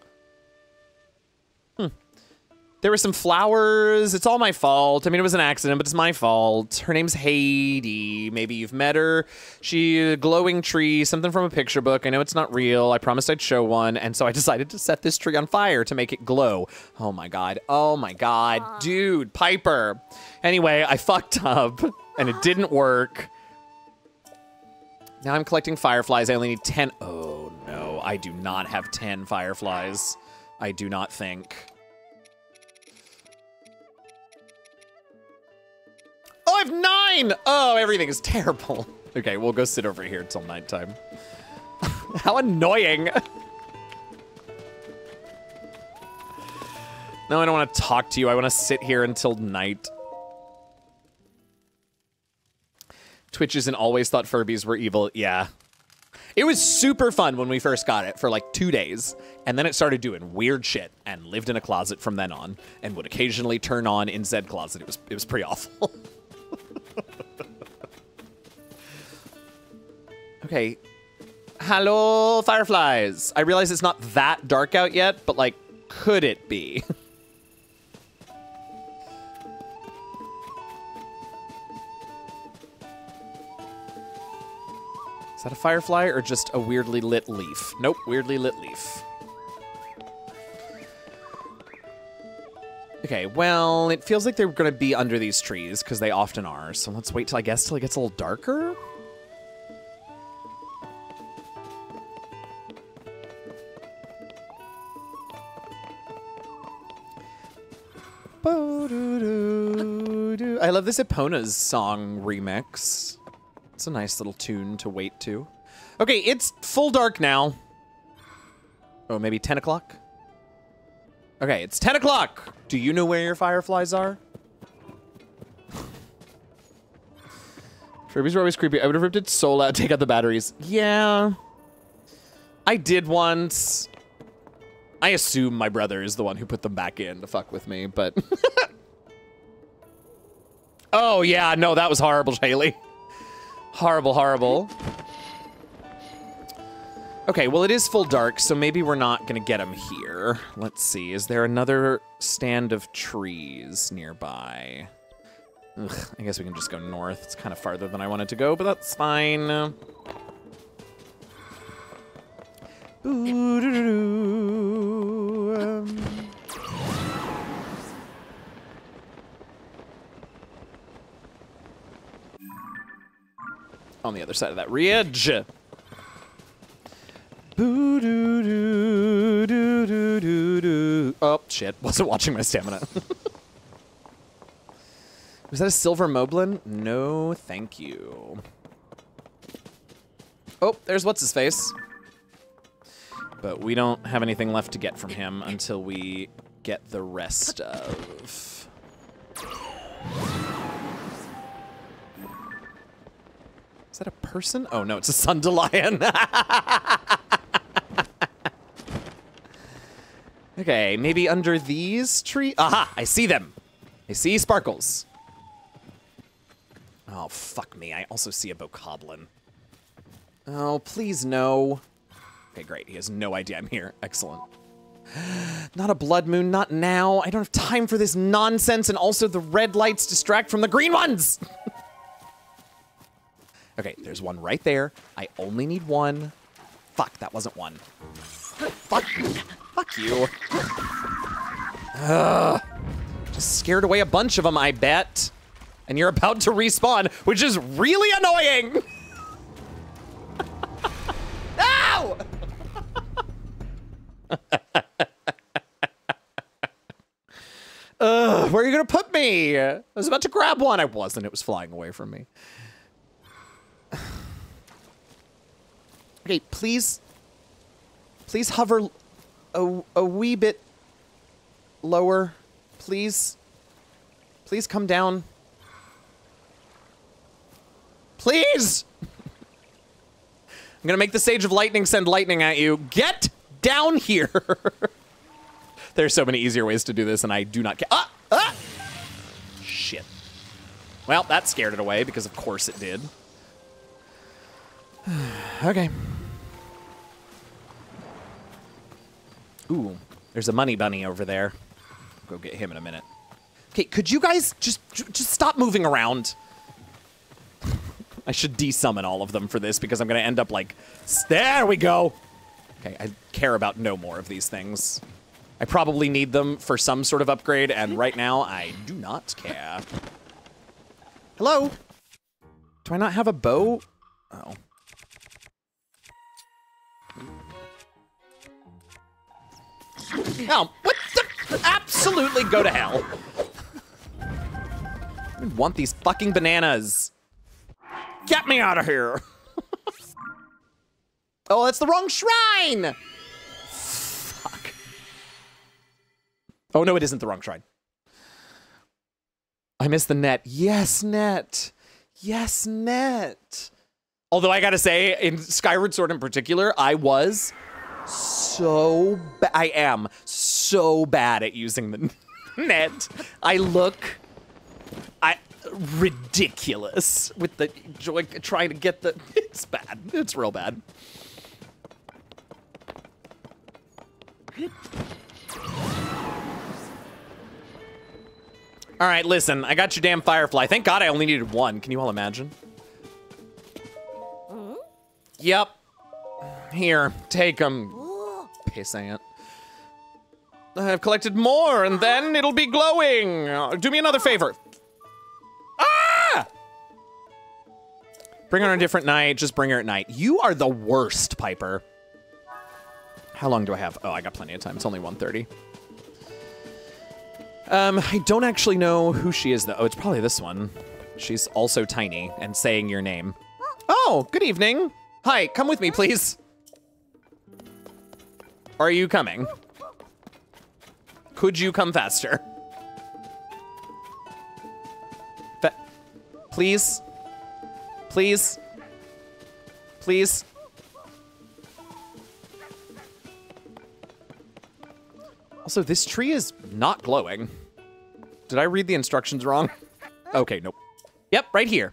There were some flowers. It's all my fault. I mean, it was an accident, but it's my fault. Her name's Haiti. Maybe you've met her. She a glowing tree, something from a picture book. I know it's not real. I promised I'd show one, and so I decided to set this tree on fire to make it glow. Oh my god. Oh my god, dude, Piper. Anyway, I fucked up, and it didn't work. Now I'm collecting fireflies. I only need 10. Oh, no. I do not have 10 fireflies. I do not think. Oh, I have nine! Oh, everything is terrible. Okay, we'll go sit over here until nighttime. How annoying. No, I don't want to talk to you. I want to sit here until night. Twitch isn't always thought Furbies were evil. Yeah. It was super fun when we first got it for like two days. And then it started doing weird shit and lived in a closet from then on and would occasionally turn on in Zed closet. It was it was pretty awful. Okay. Hello, fireflies. I realize it's not that dark out yet, but like, could it be? Is that a firefly or just a weirdly lit leaf? Nope, weirdly lit leaf. Okay, well, it feels like they're gonna be under these trees, because they often are, so let's wait till, I guess, till it gets a little darker? I love this Epona's song remix. It's a nice little tune to wait to. Okay, it's full dark now. Oh, maybe 10 o'clock? Okay, it's 10 o'clock. Do you know where your fireflies are? Furbies were always creepy. I would have ripped its soul out, take out the batteries. Yeah. I did once. I assume my brother is the one who put them back in to fuck with me, but... oh, yeah, no, that was horrible, Haley. Horrible, horrible. Okay, well, it is full dark, so maybe we're not gonna get him here. Let's see, is there another stand of trees nearby? Ugh, I guess we can just go north. It's kind of farther than I wanted to go, but that's fine. Ooh-doo-doo-doo, um. On the other side of that ridge. Oh shit! Wasn't watching my stamina. Was that a silver moblin? No, thank you. Oh, there's what's his face. But we don't have anything left to get from him until we get the rest of. Is that a person? Oh no, it's a Sundelion. okay, maybe under these trees? Aha, I see them. I see sparkles. Oh, fuck me. I also see a bokoblin. Oh, please no. Okay, great. He has no idea I'm here. Excellent. Not a blood moon, not now. I don't have time for this nonsense, and also the red lights distract from the green ones. okay, there's one right there. I only need one. Fuck, that wasn't one. Fuck. Fuck you. Ugh. Just scared away a bunch of them, I bet. And you're about to respawn, which is really annoying. Ow! Ugh, where are you gonna put me? I was about to grab one. I wasn't. It was flying away from me. okay, please, please hover a, a wee bit lower, please. Please come down. Please! I'm gonna make the Sage of Lightning send lightning at you. Get down here! There's so many easier ways to do this, and I do not care. Ah! Ah! Shit. Well, that scared it away, because of course it did. okay. Ooh, there's a money bunny over there. Go get him in a minute. Okay, could you guys just just stop moving around? I should desummon all of them for this because I'm gonna end up like, there we go. Okay, I care about no more of these things. I probably need them for some sort of upgrade, and right now I do not care. Hello? Do I not have a bow? Oh. Oh, what the? Absolutely go to hell. I want these fucking bananas. Get me out of here. oh, that's the wrong shrine. Fuck. Oh, no, it isn't the wrong shrine. I missed the net. Yes, net. Yes, net. Although I gotta say, in Skyward Sword in particular, I was so ba- I am so bad at using the net. I look I ridiculous with the joy trying to get the it's bad. It's real bad. All right, listen, I got your damn firefly. Thank God I only needed one. Can you all imagine? Yep. Here, take them. Pissant. I've collected more, and then it'll be glowing. Uh, do me another favor. Ah! Bring her on a different night. Just bring her at night. You are the worst, Piper. How long do I have? Oh, I got plenty of time. It's only 1.30. Um, I don't actually know who she is, though. Oh, it's probably this one. She's also tiny and saying your name. Oh, good evening. Hi, come with me, please. Are you coming? Could you come faster? Fa please? Please? Please? Also, this tree is not glowing. Did I read the instructions wrong? Okay, nope. Yep, right here.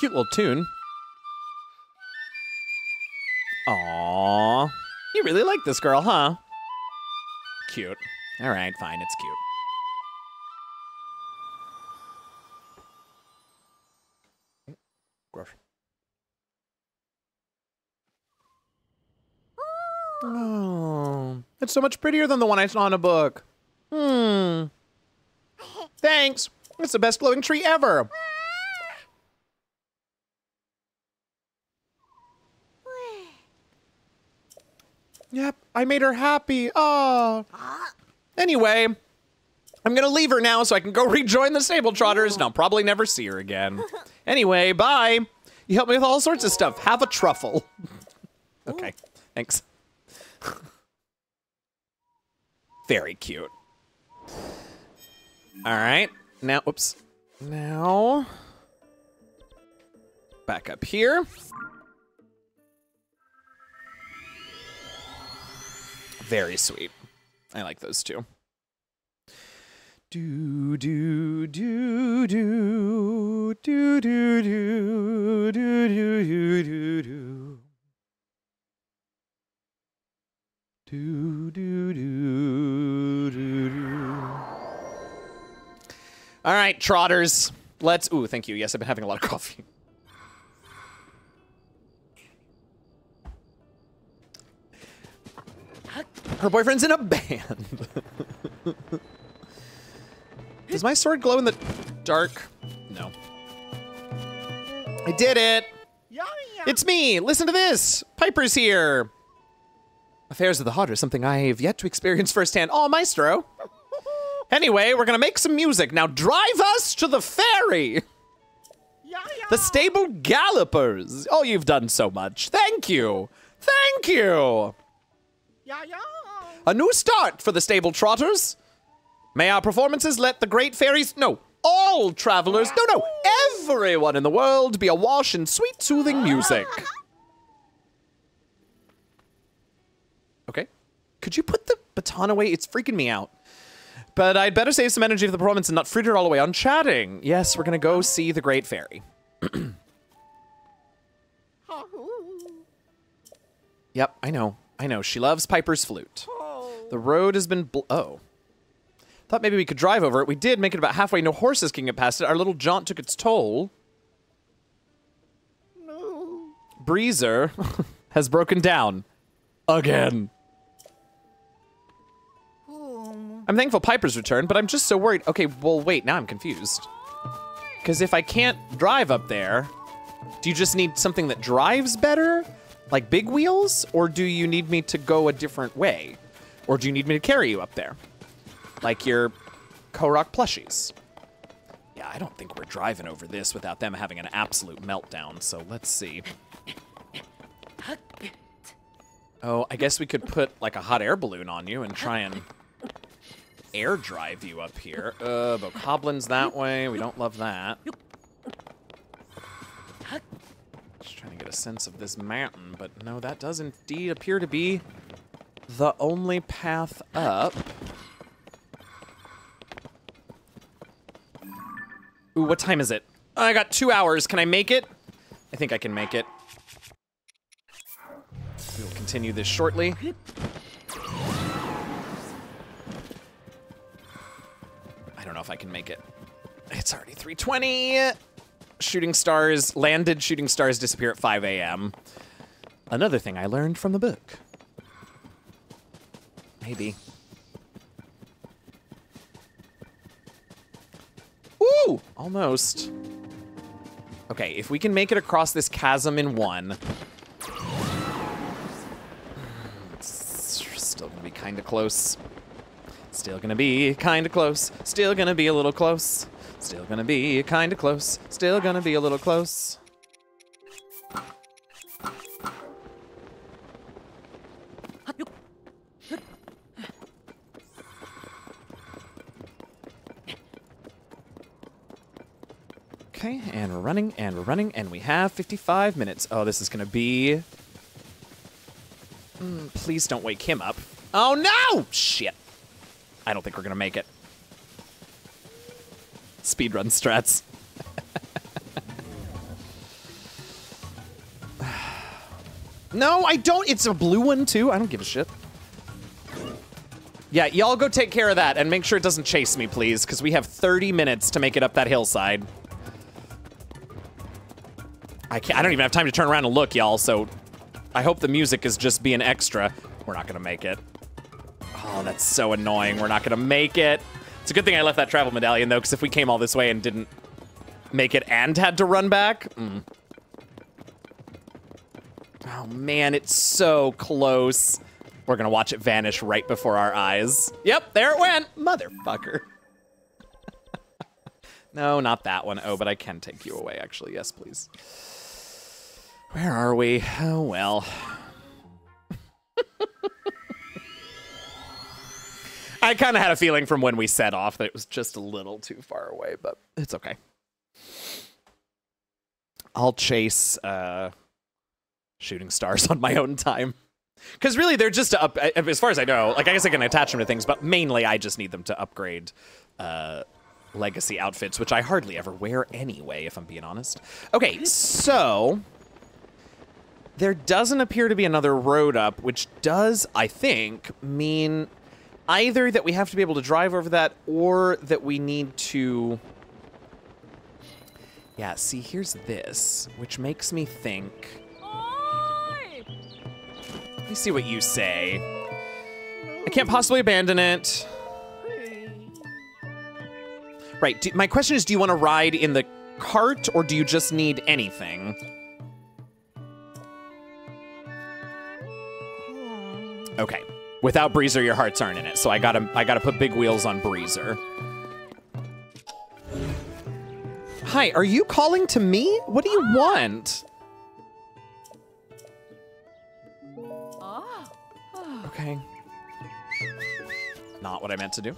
Cute little tune. Aww. You really like this girl, huh? Cute. All right, fine, it's cute. Gross. Oh, it's so much prettier than the one I saw in a book. Hmm. Thanks. It's the best glowing tree ever. Yep, I made her happy. Oh. Anyway, I'm gonna leave her now so I can go rejoin the Stable Trotters, and I'll probably never see her again. Anyway, bye. You helped me with all sorts of stuff. Have a truffle. okay, thanks. Very cute. All right, now, oops. Now, back up here. Very sweet. I like those two. Do do do do do do do do do do do do. Do do do do. All right, trotters. Let's. Ooh, thank you. Yes, I've been having a lot of coffee. Her boyfriend's in a band. Does my sword glow in the dark? No. I did it! It's me! Listen to this! Piper's here! Affairs of the Heart are something I have yet to experience firsthand. Oh, Maestro! Anyway, we're gonna make some music. Now drive us to the ferry! The stable gallopers! Oh, you've done so much. Thank you! Thank you! A new start for the stable trotters. May our performances let the great fairies, no, all travelers, no, no, everyone in the world be awash in sweet, soothing music. Okay. Could you put the baton away? It's freaking me out. But I'd better save some energy for the performance and not fritter all away on chatting. Yes, we're gonna go see the great fairy. yep, I know. I know. She loves Piper's flute. The road has been bl- oh. Thought maybe we could drive over it. We did make it about halfway. No horses can get past it. Our little jaunt took its toll. No. Breezer has broken down. Again. I'm thankful Piper's returned, but I'm just so worried. Okay, well, wait, now I'm confused. Because if I can't drive up there, do you just need something that drives better? Like big wheels? Or do you need me to go a different way? Or do you need me to carry you up there? Like your Korok plushies. Yeah, I don't think we're driving over this without them having an absolute meltdown, so let's see. Oh, I guess we could put like a hot air balloon on you and try and air drive you up here. Uh, but Hoblin's that way. We don't love that. Just trying to get a sense of this mountain, but no, that does indeed appear to be the only path up. Ooh, what time is it? I got two hours. Can I make it? I think I can make it. We will continue this shortly. I don't know if I can make it. It's already 320. Shooting stars, landed shooting stars disappear at 5 a.m. Another thing I learned from the book. Maybe. Woo! Almost. Okay, if we can make it across this chasm in one. Still gonna be kinda close. Still gonna be kinda close. Still gonna be a little close. Still gonna be kinda close. Still gonna be a little close. Okay, and we're running, and we're running, and we have 55 minutes. Oh, this is gonna be... Mm, please don't wake him up. Oh no! Shit. I don't think we're gonna make it. Speedrun strats. no, I don't. It's a blue one too. I don't give a shit. Yeah, y'all go take care of that and make sure it doesn't chase me, please, because we have 30 minutes to make it up that hillside. I can't. I don't even have time to turn around and look, y'all. So, I hope the music is just being extra. We're not gonna make it. Oh, that's so annoying. We're not gonna make it. It's a good thing I left that travel medallion though, because if we came all this way and didn't make it and had to run back, mm. oh man, it's so close. We're gonna watch it vanish right before our eyes. Yep, there it went, motherfucker. no, not that one. Oh, but I can take you away, actually. Yes, please. Where are we? Oh, well. I kind of had a feeling from when we set off that it was just a little too far away, but it's okay. I'll chase uh, shooting stars on my own time. Because really, they're just up. As far as I know, like I guess I can attach them to things, but mainly I just need them to upgrade uh, legacy outfits, which I hardly ever wear anyway, if I'm being honest. Okay, so there doesn't appear to be another road up, which does, I think, mean either that we have to be able to drive over that, or that we need to. Yeah, see, here's this, which makes me think. Let me see what you say. I can't possibly abandon it. Right, do, my question is, do you want to ride in the cart, or do you just need anything? Okay. Without Breezer, your hearts aren't in it, so I gotta, I gotta put big wheels on Breezer. Hi, are you calling to me? What do you want? Ah. Okay. Not what I meant to do.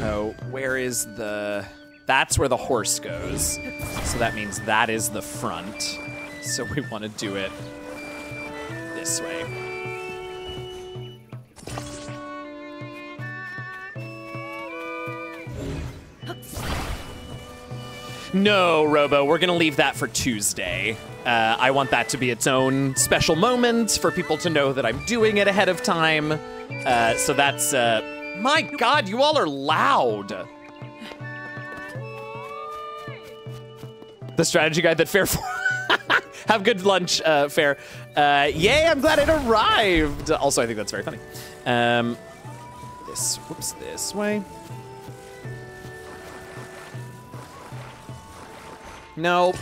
Oh, where is the... That's where the horse goes. So that means that is the front. So we want to do it this way. No, Robo, we're gonna leave that for Tuesday. Uh, I want that to be its own special moment for people to know that I'm doing it ahead of time. Uh, so that's, uh, my God, you all are loud. The strategy guide that Fair for Have good lunch, uh, Fair. Uh, yay, I'm glad it arrived. Also, I think that's very funny. Um, this, whoops, this way. Nope.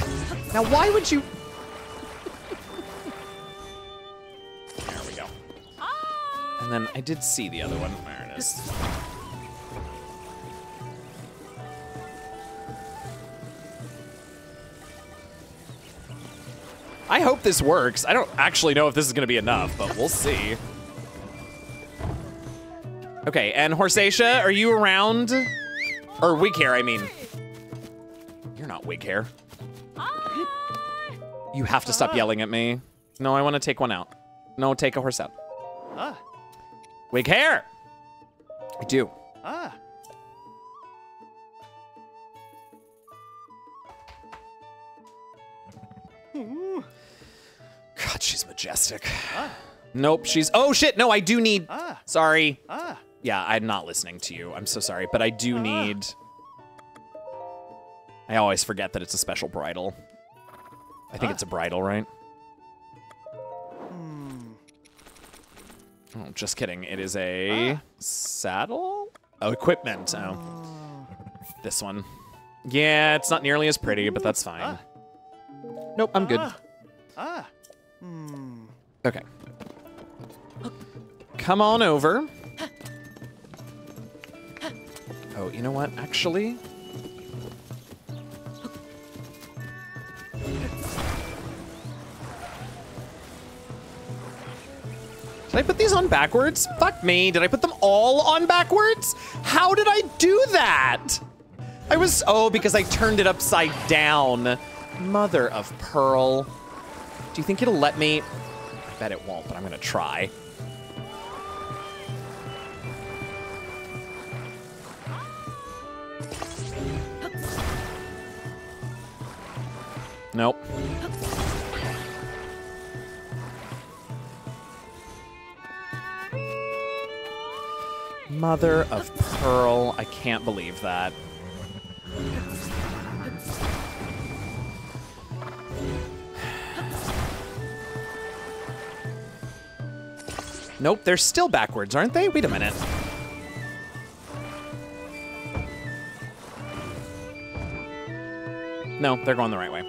Now, why would you? there we go. And then I did see the other one. I hope this works. I don't actually know if this is going to be enough, but we'll see. Okay, and Horsacia, are you around? Or wig hair, I mean. You're not wig hair. You have to stop yelling at me. No, I want to take one out. No, take a horse out. Ah. Wig hair! I do. Ah. God, she's majestic. Nope, she's. Oh shit! No, I do need. Ah. Sorry. Ah. Yeah, I'm not listening to you. I'm so sorry, but I do need. I always forget that it's a special bridle. I think it's a bridle, right? Oh, just kidding. It is a saddle? Oh, equipment. Oh. This one. Yeah, it's not nearly as pretty, but that's fine. Nope, I'm good. Ah. Hmm. Okay. Come on over. Oh, you know what? Actually. Did I put these on backwards? Fuck me. Did I put them all on backwards? How did I do that? I was. Oh, because I turned it upside down. Mother of pearl. Do you think it'll let me? I bet it won't, but I'm gonna try. Nope. Mother of pearl. I can't believe that. Nope, they're still backwards, aren't they? Wait a minute. No, they're going the right way.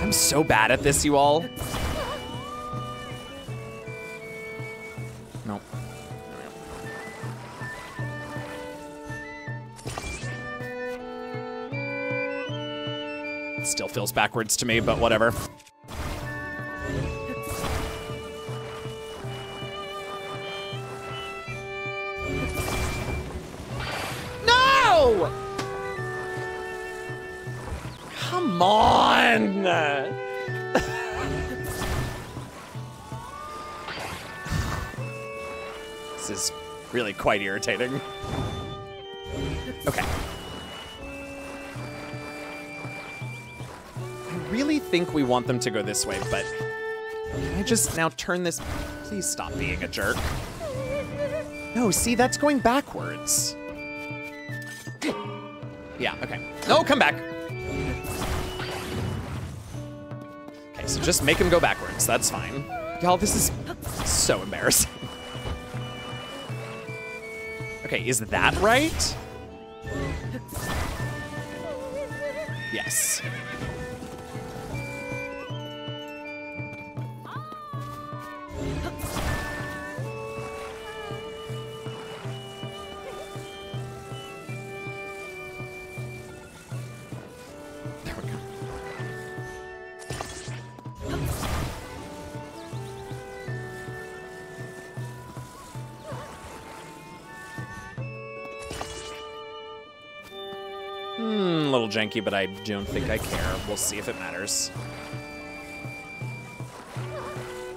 I'm so bad at this, you all. Still feels backwards to me, but whatever. No! Come on! this is really quite irritating. Okay. Really think we want them to go this way, but can I just now turn this? Please stop being a jerk. No, see, that's going backwards. Yeah, okay. No, come back. Okay, so just make him go backwards. That's fine. Y'all, this is so embarrassing. Okay, is that right? Yes. Janky, but I don't think I care. We'll see if it matters.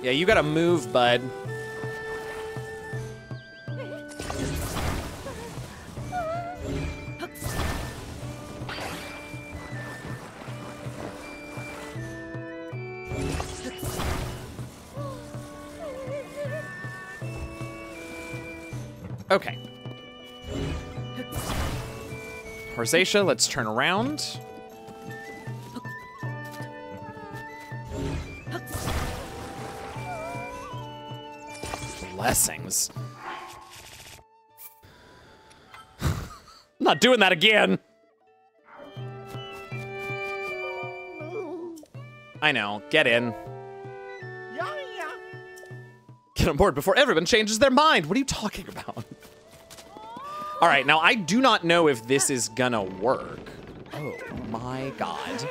Yeah, you gotta move, bud. Okay. Rosacea, let's turn around. Blessings. I'm Not doing that again. I know. Get in. Get on board before everyone changes their mind. What are you talking about? All right, now I do not know if this is gonna work. Oh my god.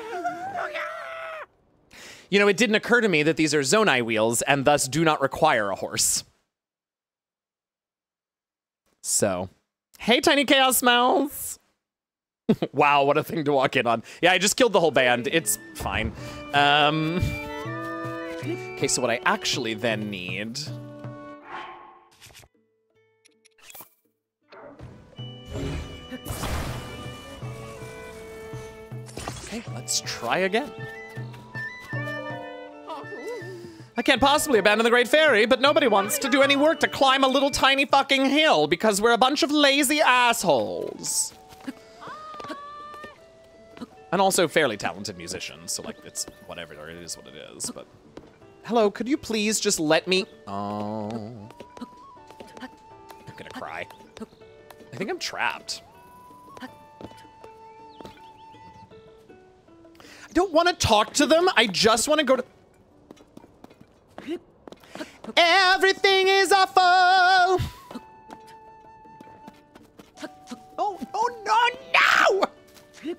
You know, it didn't occur to me that these are Zonai wheels and thus do not require a horse. So, hey, Tiny Chaos Mouse. wow, what a thing to walk in on. Yeah, I just killed the whole band. It's fine. Um, okay, so what I actually then need Okay, let's try again. I can't possibly abandon the Great Fairy, but nobody wants to do any work to climb a little tiny fucking hill because we're a bunch of lazy assholes. And also fairly talented musicians, so like it's whatever, it is what it is, but. Hello, could you please just let me. Oh. I'm gonna cry. I think I'm trapped. Don't want to talk to them. I just want to go to. Everything is awful. Oh, oh, no, no!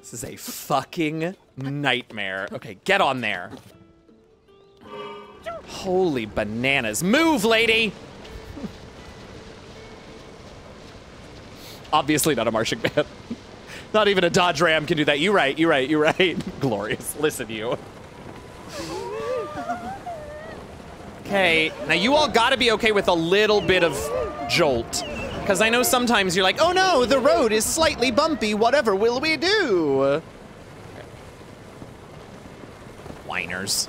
this is a fucking nightmare. Okay, get on there. Holy bananas. Move, lady! Obviously not a marching band. Not even a Dodge Ram can do that. You right, you right, you right. Glorious. Listen, you. Okay, now you all gotta be okay with a little bit of jolt. Because I know sometimes you're like, oh no, the road is slightly bumpy, whatever will we do? Whiners.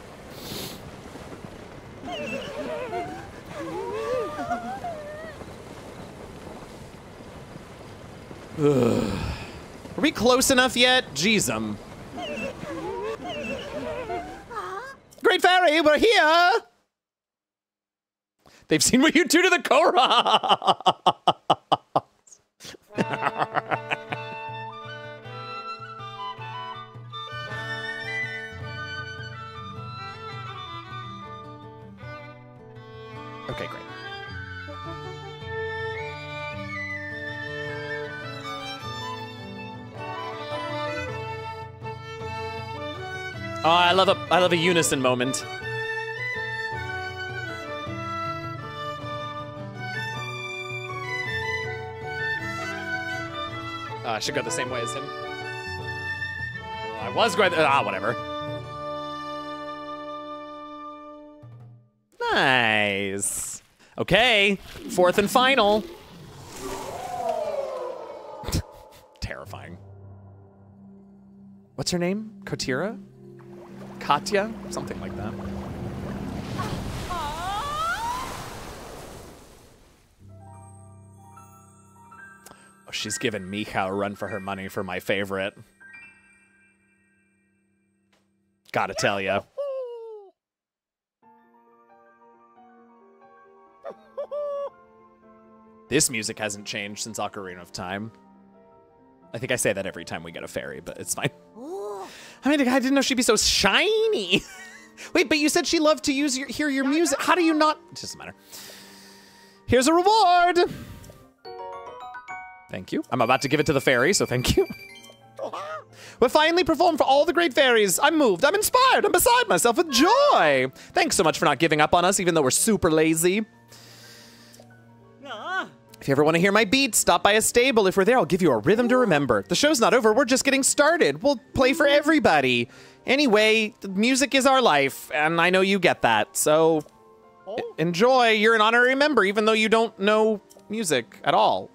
Ugh. Are we close enough yet? Jeez, um. Great Fairy, we're here! They've seen what you do to the Korra! Oh, I love a I love a unison moment. Uh, I should go the same way as him. I was going. ah, whatever. Nice. Okay, fourth and final. Terrifying. What's her name? Cotera? Katya? Something like that. Oh, she's giving Mika a run for her money for my favorite. Gotta tell ya. This music hasn't changed since Ocarina of Time. I think I say that every time we get a fairy, but it's fine. I mean, I didn't know she'd be so shiny. Wait, but you said she loved to use your hear your music. How do you not? It doesn't matter. Here's a reward. Thank you. I'm about to give it to the fairy, so thank you. We finally performed for all the great fairies. I'm moved. I'm inspired. I'm beside myself with joy. Thanks so much for not giving up on us, even though we're super lazy. If you ever want to hear my beats, stop by a stable. If we're there, I'll give you a rhythm to remember. The show's not over. We're just getting started. We'll play for everybody. Anyway, music is our life, and I know you get that. So e- enjoy. You're an honorary member, even though you don't know music at all.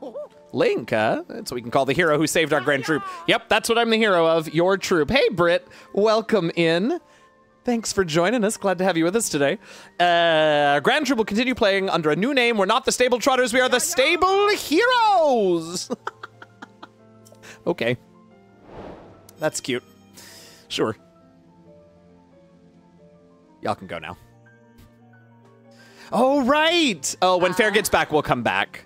Oh. Link, huh? That's what we can call the hero who saved our oh, grand troop. Yep, that's what I'm the hero of, your troop. Hey, Britt, welcome in. Thanks for joining us. Glad to have you with us today. Uh, Grand Troop will continue playing under a new name. We're not the Stable Trotters, we are the Stable Heroes. okay. That's cute. Sure. Y'all can go now. Oh, right. Oh, when Fair gets back, we'll come back.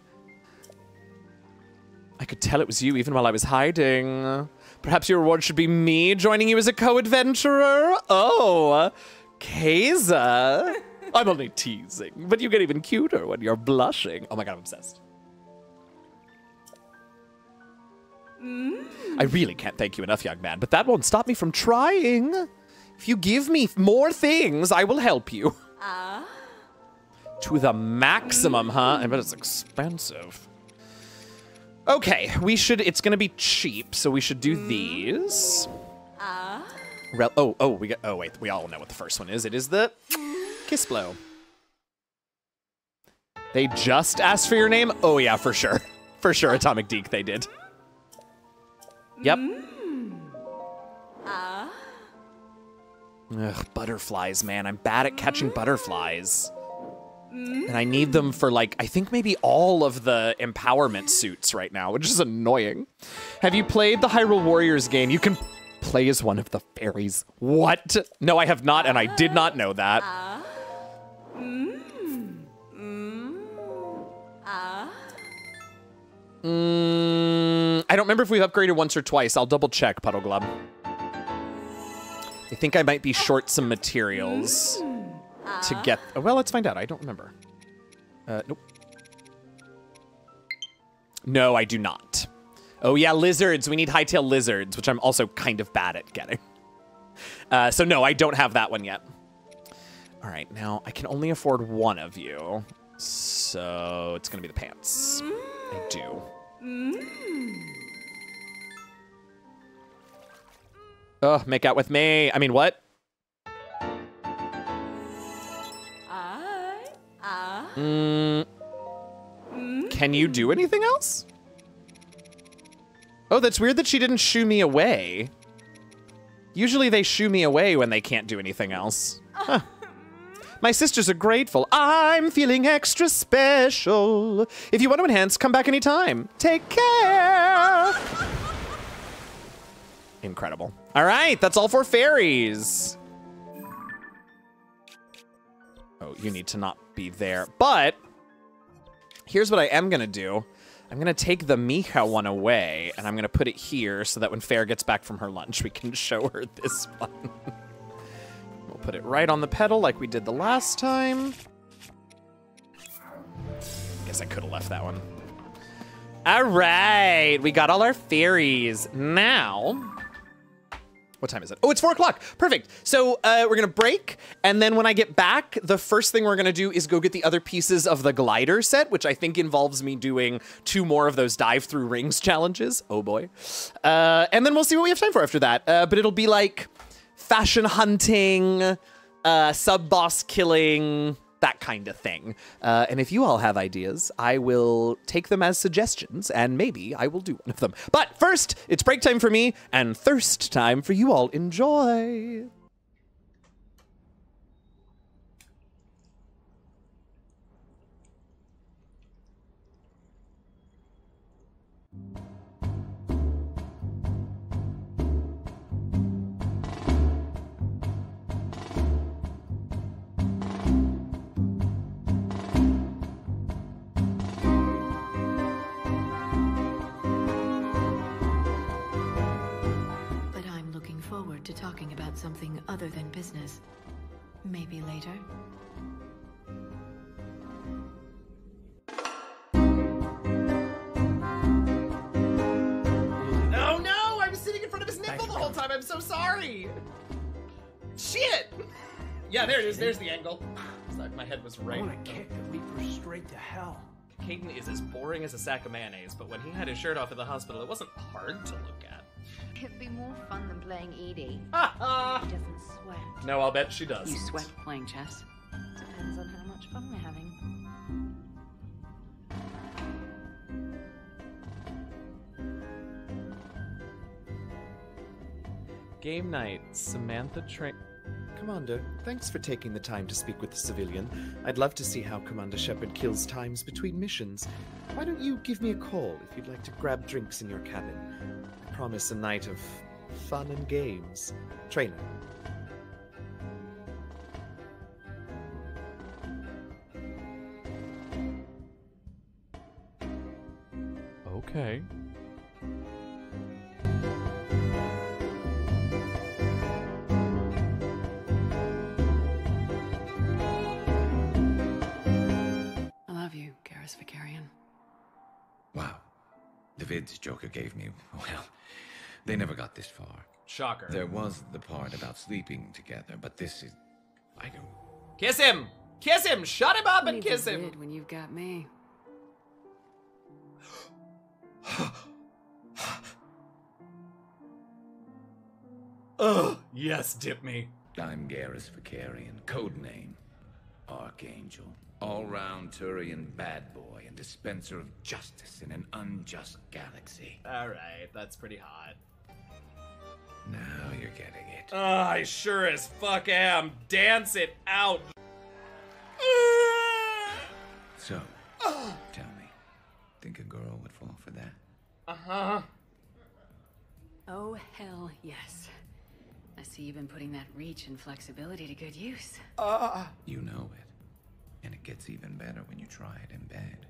I could tell it was you even while I was hiding. Perhaps your reward should be me joining you as a co-adventurer? Oh, Kaysa. I'm only teasing, but you get even cuter when you're blushing. Oh my god, I'm obsessed. Mm. I really can't thank you enough, young man, but that won't stop me from trying. If you give me more things, I will help you. Ah. To the maximum, huh? I bet it's expensive. Okay, we should, it's gonna be cheap, so we should do these. Rel oh, oh, we got, oh wait, we all know what the first one is. It is the Kiss Blow. They just asked for your name? Oh yeah, for sure. For sure, Atomic Deke, they did. Yep. Ugh, butterflies, man. I'm bad at catching butterflies. And I need them for like, I think maybe all of the empowerment suits right now, which is annoying. Have you played the Hyrule Warriors game? You can play as one of the fairies. What? No, I have not, and I did not know that. Mm, I don't remember if we've upgraded once or twice. I'll double check, Puddle Glub. I think I might be short some materials to get. oh, Well, let's find out. I don't remember. Uh, nope. No, I do not. Oh yeah, lizards. We need hightail lizards, which I'm also kind of bad at getting. Uh, so no, I don't have that one yet. All right, now I can only afford one of you, so it's gonna be the pants. I do. Ugh, make out with me. I mean, what? Mm, can you do anything else? Oh, that's weird that she didn't shoo me away. Usually they shoo me away when they can't do anything else. Huh. My sisters are grateful. I'm feeling extra special. If you want to enhance, come back anytime. Take care. Incredible. All right, that's all for fairies. Oh, you need to not be there. But here's what I am gonna do. I'm gonna take the Mika one away, and I'm gonna put it here so that when Fair gets back from her lunch, we can show her this one. we'll put it right on the pedal like we did the last time. Guess I could have left that one. All right, we got all our fairies. Now, What time is it? Oh, it's four o'clock. Perfect. So uh, we're gonna break, and then when I get back, the first thing we're gonna do is go get the other pieces of the glider set, which I think involves me doing two more of those dive through rings challenges. Oh boy. Uh, and then we'll see what we have time for after that. Uh, but it'll be like fashion hunting, uh, sub boss killing, that kind of thing. Uh, and if you all have ideas, I will take them as suggestions, and maybe I will do one of them. But first, it's break time for me and thirst time for you all. Enjoy. Forward to talking about something other than business. Maybe later. Oh no! I was sitting in front of his nipple the whole time. I'm so sorry. Shit. Yeah, there it is. There's the angle. Sorry, my head was right. I right. want to kick the Reaper straight to hell. Kaidan is as boring as a sack of mayonnaise, but when he had his shirt off at the hospital, it wasn't hard to look at. It'd be more fun than playing EDI. Ha ha! He doesn't sweat. No, I'll bet she does. You sweat playing chess. Depends on how much fun we're having. Game night. Samantha Traynor. Commander, thanks for taking the time to speak with the civilian. I'd love to see how Commander Shepard kills times between missions. Why don't you give me a call if you'd like to grab drinks in your cabin? I promise a night of fun and games. Traynor. Okay. I love you, Garrus Vakarian. Wow. The vids Joker gave me, well, they never got this far. Shocker. There was the part about sleeping together, but this is. I don't. Kiss him! Kiss him! Shut him up and kiss him! when you've got me. Ugh! Yes, dip me. I'm Garrus Vakarian, codename Archangel. All round Turian bad boy and dispenser of justice in an unjust galaxy. Alright, that's pretty hot. Now you're getting it. Uh, I sure as fuck am. Dance it out. So, tell me, think a girl would fall for that? Uh huh. Oh, hell yes. I see you've been putting that reach and flexibility to good use. You know it. And it gets even better when you try it in bed.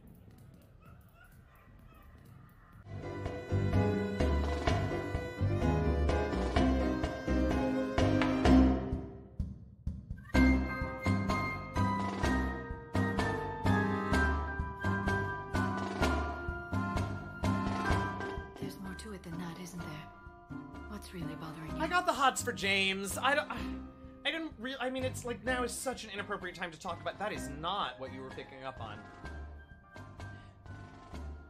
What's really bothering you? I got the hots for James. I don't. I didn't really. I mean, it's like now is such an inappropriate time to talk about. That is not what you were picking up on.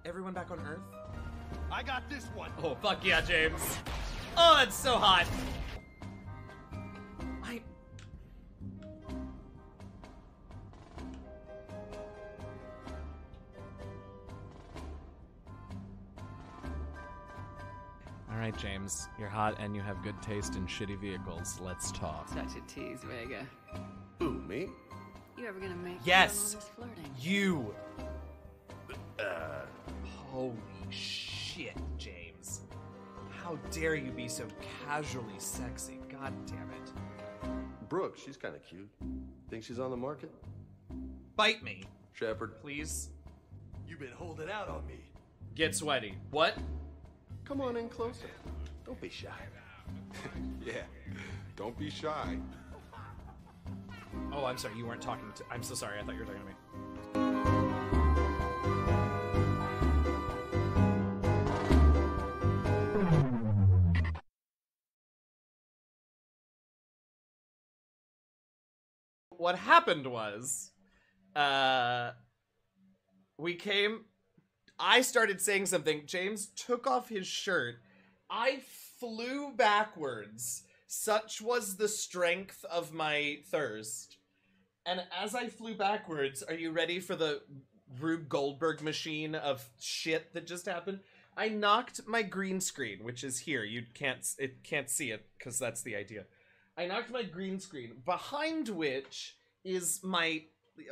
Everyone back on Earth? I got this one. Oh fuck yeah, James! Oh, that's so hot. All right, James. You're hot and you have good taste in shitty vehicles. Let's talk. Such a tease, Vega. Who, me? You ever gonna make Yes. good on this flirting? You. Holy shit, James. How dare you be so casually sexy? God damn it. Brooke, she's kind of cute. Think she's on the market? Bite me, Shepard, please. You've been holding out on me. Get sweaty. What? Come on in closer. Don't be shy. yeah, don't be shy. Oh, I'm sorry. You weren't talking to. I'm so sorry. I thought you were talking to me. What happened was, uh, we came I started saying something. James took off his shirt. I flew backwards. Such was the strength of my thirst. And as I flew backwards, are you ready for the Rube Goldberg machine of shit that just happened? I knocked my green screen, which is here. You can't it can't see it because that's the idea. I knocked my green screen, behind which is my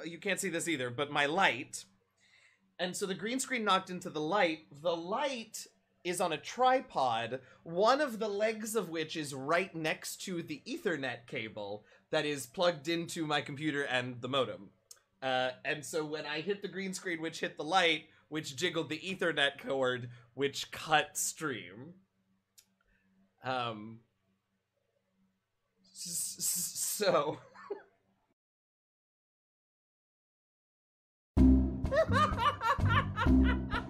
you can't see this either, but my light. And so the green screen knocked into the light. The light is on a tripod, one of the legs of which is right next to the Ethernet cable that is plugged into my computer and the modem. Uh, and so when I hit the green screen, which hit the light, which jiggled the Ethernet cord, which cut stream. Um. So. Y'all. I just have to... oh.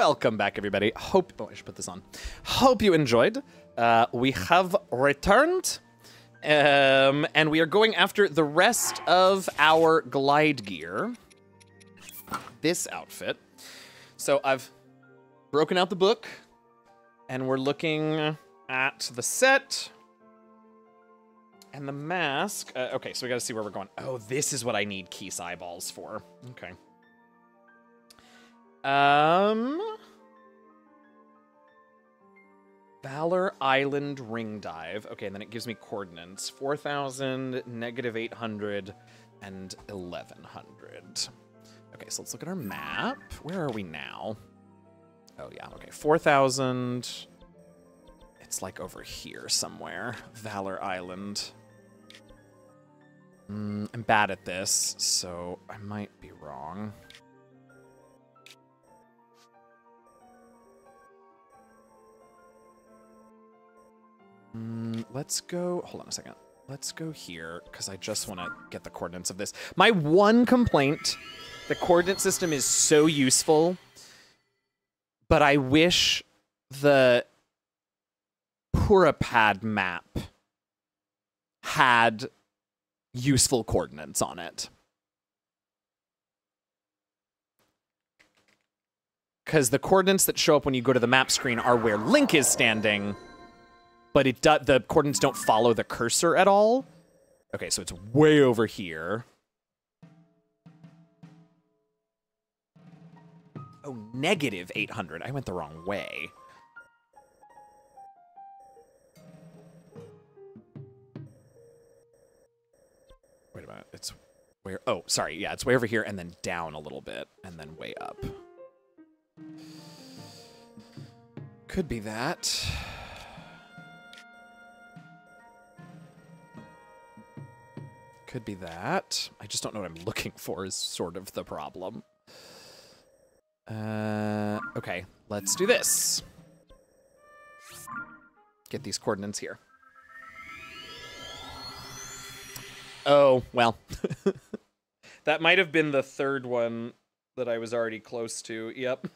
Welcome back, everybody. Hope oh, I should put this on. Hope you enjoyed. Uh, we have returned, um, and we are going after the rest of our glide gear. This outfit. So I've broken out the book, and we're looking at the set and the mask. Uh, okay, so we got to see where we're going. Oh, this is what I need Keese eyeballs for. Okay. Um. Valor Island Ring Dive. Okay, and then it gives me coordinates 4,000, negative 800, and 1,100. Okay, so let's look at our map. Where are we now? Oh, yeah, okay. 4,000. It's like over here somewhere. Valor Island. Mm, I'm bad at this, so I might be wrong. Let's go. Hold on a second. Let's go here because I just want to get the coordinates of this. My one complaint the coordinate system is so useful, but I wish the Purah Pad map had useful coordinates on it. Because the coordinates that show up when you go to the map screen are where Link is standing, but it do- the coordinates don't follow the cursor at all. Okay, so it's way over here. Oh, negative 800. I went the wrong way. Wait a minute. It's where? Oh, sorry. Yeah, it's way over here and then down a little bit and then way up. Could be that. Could be that. I just don't know what I'm looking for is sort of the problem. Uh, okay, let's do this. Get these coordinates here. Oh, well. that might have been the third one that I was already close to. Yep.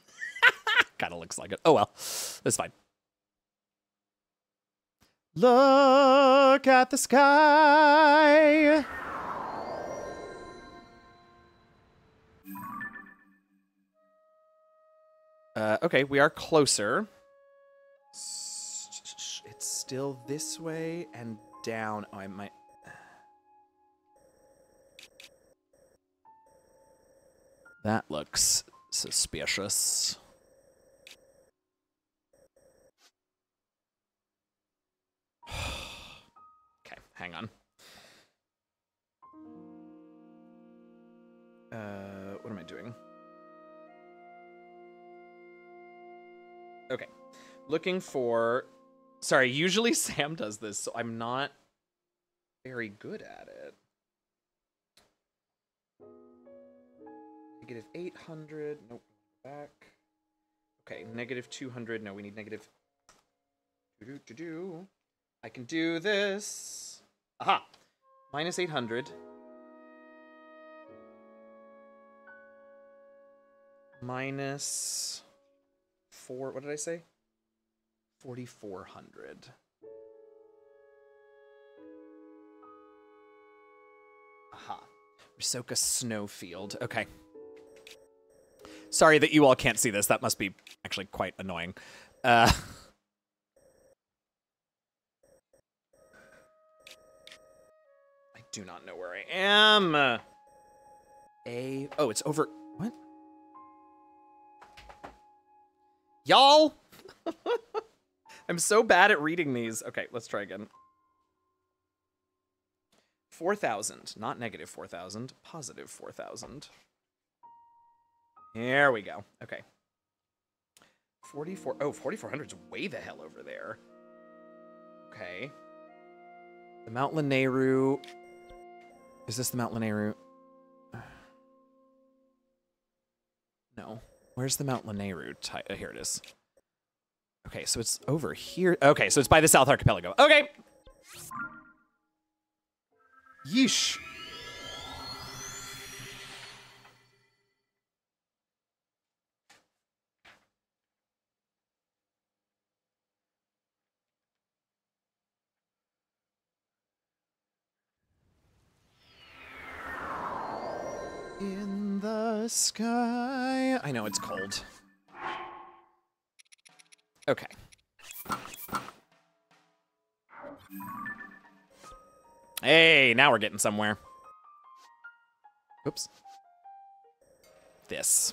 kind of looks like it. Oh, well. That's fine. Look at the sky. Uh, okay, we are closer. It's still this way and down. Oh, I might... That looks suspicious. okay, hang on. Uh, what am I doing? Okay. Looking for. Sorry, usually Sam does this, so I'm not very good at it. Negative 800. Nope. Back. Okay, negative 200. No, we need negative. Do do do. I can do this. Aha! Minus 800. Minus. Four. What did I say? 4,400. Aha. Risoka Snowfield. Okay. Sorry that you all can't see this. That must be actually quite annoying. Uh, I do not know where I am. A. Oh, it's over. What? Y'all! I'm so bad at reading these. Okay, let's try again. 4,000. Not negative 4,000. Positive 4,000. Here we go. Okay. 44. Oh, 4,400's way the hell over there. Okay. The Mount Lanayru. Is this the Mount Lanayru? No. Where's the Mount Lanayru? Ty- uh, here it is. Okay, so it's over here. Okay, so it's by the South Archipelago. Okay. Yeesh. Sky. I know it's cold. Okay. Hey, now we're getting somewhere. Oops. This.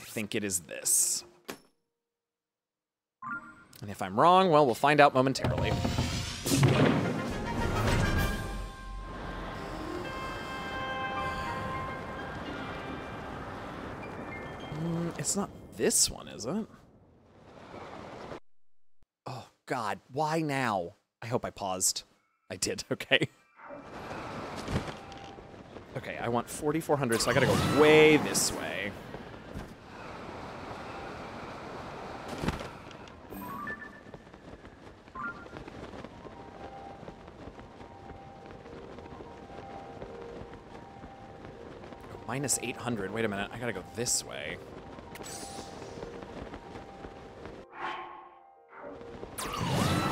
I think it is this. And if I'm wrong, well, we'll find out momentarily. It's not this one, is it? Oh, God. Why now? I hope I paused. I did. Okay. Okay, I want 4,400, so I gotta go way this way. Oh, minus 800. Wait a minute. I gotta go this way.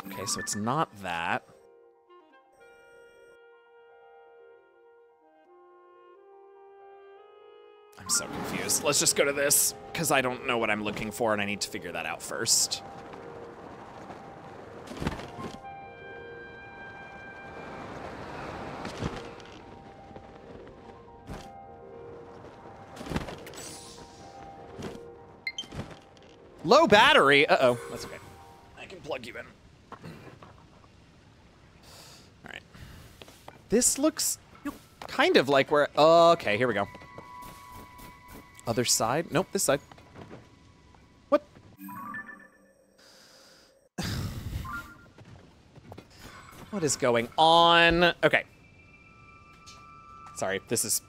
Okay, so it's not that. I'm so confused. Let's just go to this, because I don't know what I'm looking for, and I need to figure that out first. Low battery. Uh-oh. That's okay. I can plug you in. All right. This looks kind of like where... Okay, here we go. Other side? Nope, this side. What? what is going on? Okay. Sorry, this is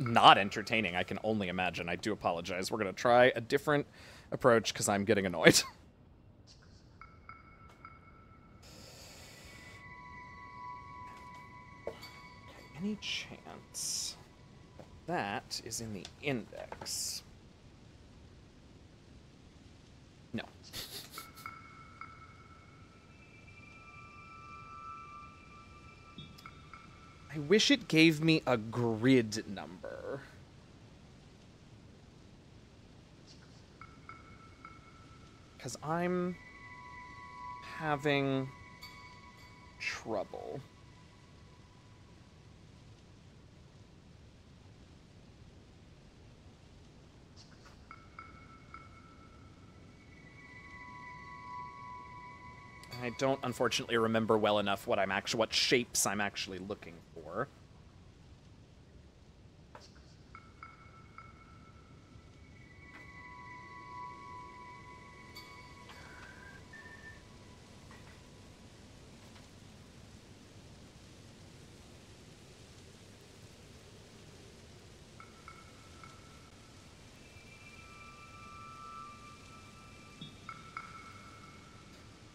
not entertaining. I can only imagine. I do apologize. We're going to try a different approach because I'm getting annoyed. Any chance that is in the index? No. I wish it gave me a grid number. Because I'm having trouble. I don't unfortunately remember well enough what I'm actually what shapes I'm actually looking for.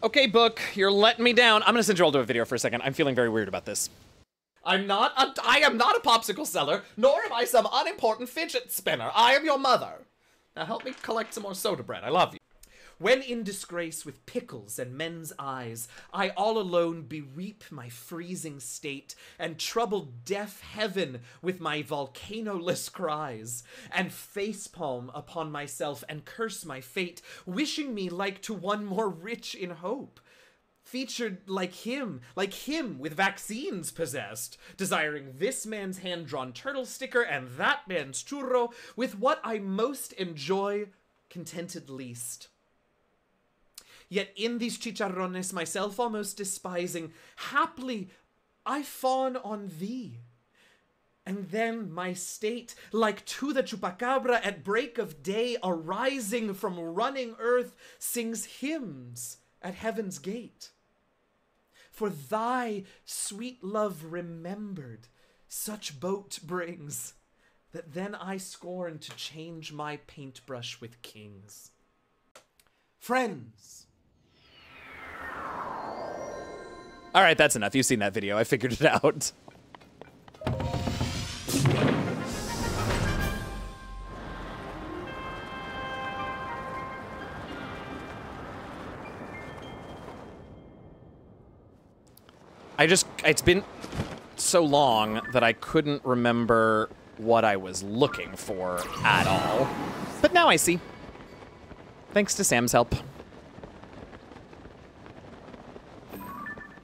Okay, book, you're letting me down. I'm gonna send you all to a video for a second. I'm feeling very weird about this. I'm not a, I am not a popsicle seller, nor am I some unimportant fidget spinner. I am your mother. Now help me collect some more soda bread. I love you. When in disgrace with pickles and men's eyes, I all alone beweep my freezing state, and trouble deaf heaven with my volcanoless cries, and facepalm upon myself and curse my fate, wishing me like to one more rich in hope featured like him, like him with vaccines possessed, desiring this man's hand drawn turtle sticker and that man's churro, with what I most enjoy, contented least. Yet in these chicharrones, myself almost despising, haply I fawn on thee. And then my state, like to the chupacabra at break of day, arising from running earth, sings hymns at heaven's gate for thy sweet love remembered such boat brings that then I scorn to change my paintbrush with kings. Friends. All right, that's enough. You've seen that video. I figured it out. I just, it's been so long that I couldn't remember what I was looking for at all. But now I see. Thanks to Sam's help.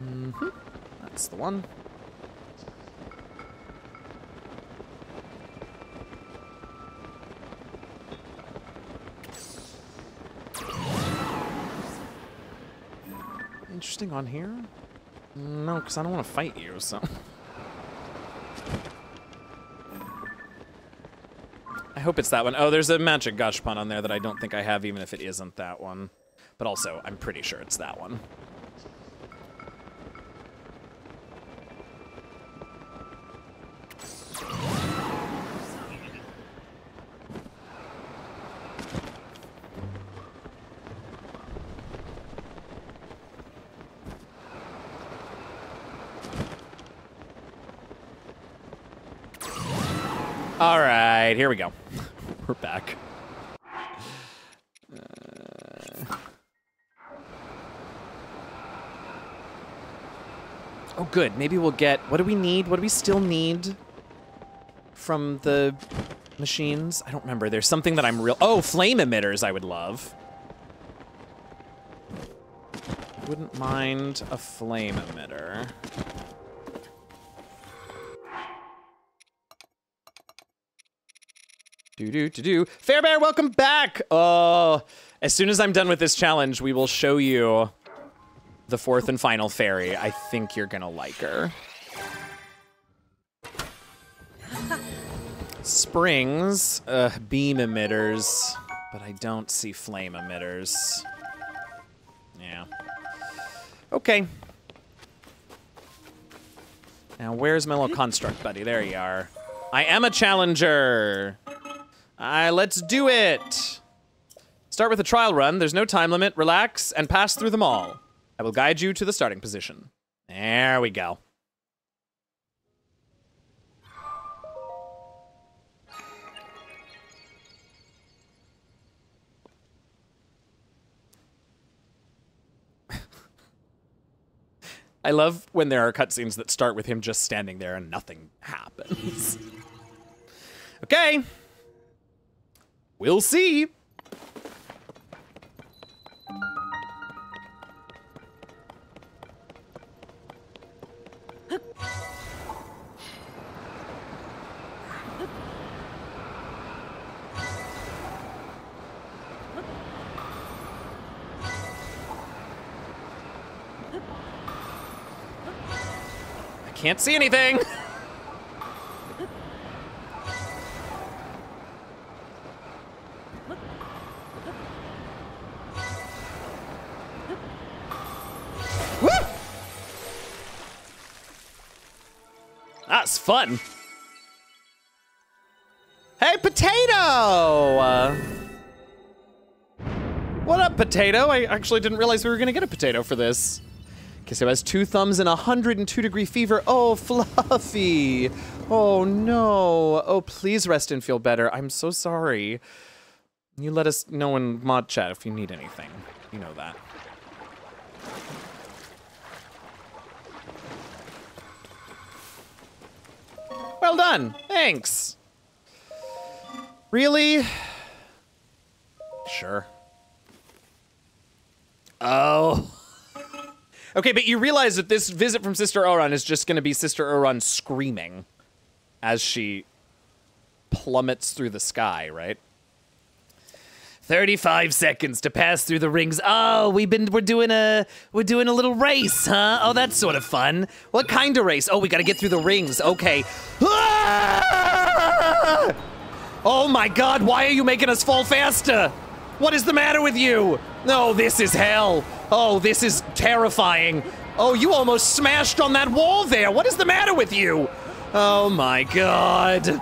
Mm -hmm. That's the one. Interesting on here. No, because I don't want to fight you, so... I hope it's that one. Oh, there's a magic Gashpan on there that I don't think I have, even if it isn't that one. But also, I'm pretty sure it's that one. Here we go. We're back. Uh... Oh, good. Maybe we'll get... What do we need? What do we still need from the machines? I don't remember. There's something that I'm real... Oh, flame emitters I would love. Wouldn't mind a flame emitter. Do do do do. Fairbear, welcome back. Oh, as soon as I'm done with this challenge, we will show you the fourth and final fairy. I think you're gonna like her. Springs, uh, beam emitters, but I don't see flame emitters. Yeah. Okay. Now, where's my little construct buddy? There you are. I am a challenger. Uh, let's do it. Start with a trial run. There's no time limit. Relax and pass through them all. I will guide you to the starting position. There we go. I love when there are cutscenes that start with him just standing there and nothing happens. okay. We'll see. I can't see anything. Hey, potato! Uh, What up, potato? I actually didn't realize we were gonna get a potato for this. Kisso has two thumbs and a 102 degree fever. Oh, Fluffy. Oh no. Oh, please rest and feel better. I'm so sorry. You let us know in mod chat if you need anything. You know that. Well done. Thanks. Really? Sure. Oh. Okay, but you realize that this visit from Sister Oron is just going to be Sister Oron screaming as she plummets through the sky, right? 35 seconds to pass through the rings. Oh, we've been we're doing a we're doing a little race, huh? Oh, that's sort of fun. What kind of race? Oh, we got to get through the rings. Okay. Ah! Oh my god, why are you making us fall faster? What is the matter with you? No, this is hell. Oh, this is terrifying. Oh, you almost smashed on that wall there. What is the matter with you? Oh my god.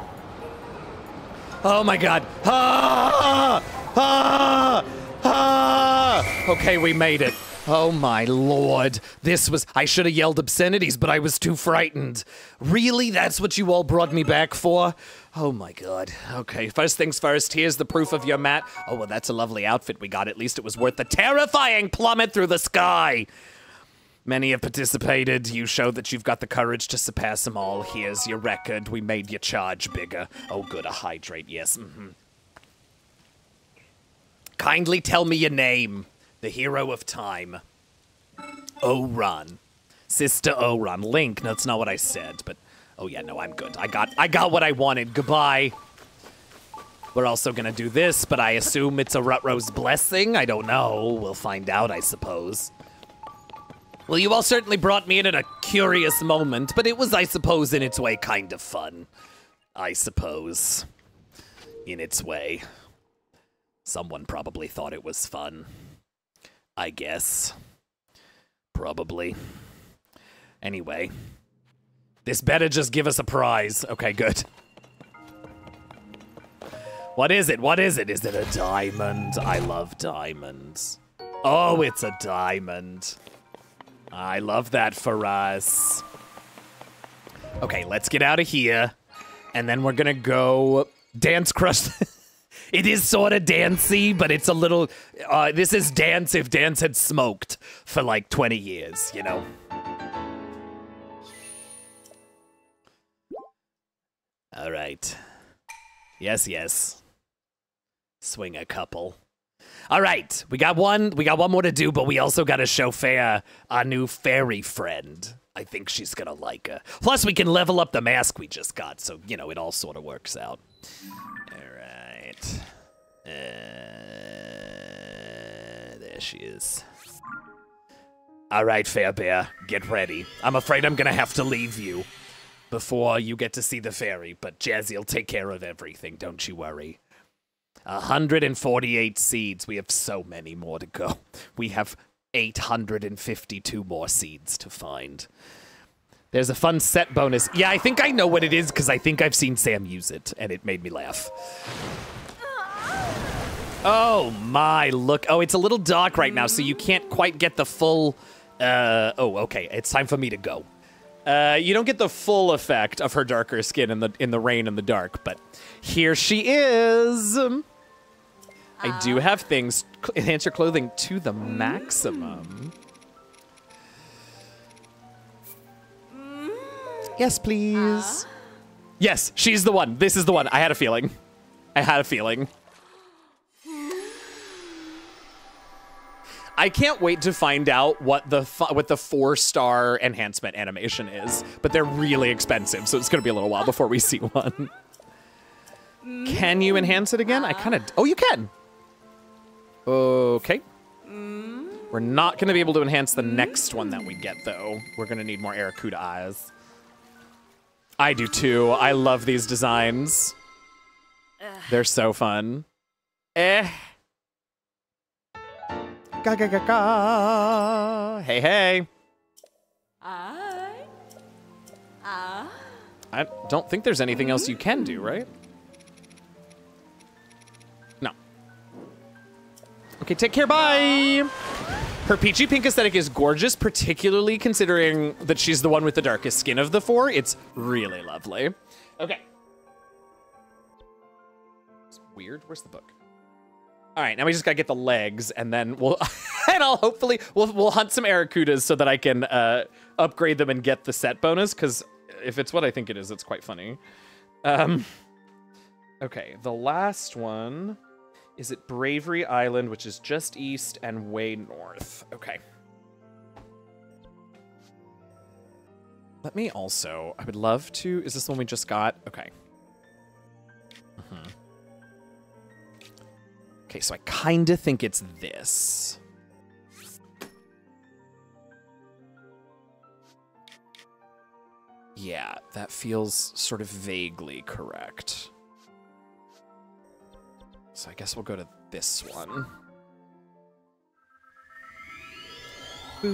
Oh my god. Ah! Ah! Ah! Okay, we made it. Oh my lord. This was. I should have yelled obscenities, but I was too frightened. Really? That's what you all brought me back for? Oh my god. Okay, first things first, here's the proof of your mat. Oh, well, that's a lovely outfit we got. At least it was worth the terrifying plummet through the sky. Many have participated. You show that you've got the courage to surpass them all. Here's your record. We made your charge bigger. Oh, good, a hydrate, yes. Mm-hmm. Kindly tell me your name, the hero of time. Oran. Sister Oran. Link, no, that's not what I said, but oh yeah, no, I'm good. I got I got what I wanted. Goodbye. We're also gonna do this, but I assume it's a Rauru's blessing. I don't know. We'll find out, I suppose. Well, you all certainly brought me in at a curious moment, but it was, I suppose, in its way, kind of fun. I suppose. In its way. Someone probably thought it was fun. I guess. Probably. Anyway. This better just give us a prize. Okay, good. What is it? What is it? Is it a diamond? I love diamonds. Oh, it's a diamond. I love that for us. Okay, let's get out of here. And then we're gonna go dance crush. it is sort of dancey, but it's a little. Uh, this is dance if dance had smoked for like 20 years, you know? All right. Yes, yes. Swing a couple. All right, we got one. We got one more to do, but we also got to show Fea our new fairy friend. I think she's gonna like her. Plus, we can level up the mask we just got, so you know it all sort of works out. All right. Uh, there she is. All right, Fair Bear, get ready. I'm afraid I'm gonna have to leave you before you get to see the fairy, but Jazzy'll take care of everything. Don't you worry. 148 seeds. We have so many more to go. We have 852 more seeds to find. There's a fun set bonus. Yeah, I think I know what it is because I think I've seen Sam use it, and it made me laugh. Oh my, look. Oh, it's a little dark right now, so you can't quite get the full... Uh, oh, okay. It's time for me to go. Uh, you don't get the full effect of her darker skin in the in the rain and the dark, but here she is. I do have things enhance your clothing to the maximum. Yes, please. Yes, she's the one. This is the one. I had a feeling. I had a feeling. I can't wait to find out what the what the four star enhancement animation is, but they're really expensive, so it's gonna be a little while before we see one. Can you enhance it again? I kind of. Oh, you can. Okay. We're not going to be able to enhance the next one that we get, though. We're going to need more Aerocuda eyes. I do, too. I love these designs. They're so fun. Eh. Hey, hey. I. I. I don't think there's anything else you can do, right? No. Okay, take care. Bye. Her peachy pink aesthetic is gorgeous, particularly considering that she's the one with the darkest skin of the four. It's really lovely. Okay. It's weird. Where's the book? All right, now we just gotta get the legs, and then we'll, and I'll hopefully we'll we'll hunt some Aerocudas so that I can uh, upgrade them and get the set bonus. Because if it's what I think it is, it's quite funny. Um, okay, the last one is at Bravery Island, which is just east and way north. Okay. Let me also. I would love to. Is this the one we just got? Okay. Okay, so I kind of think it's this. Yeah, that feels sort of vaguely correct. So I guess we'll go to this one. God,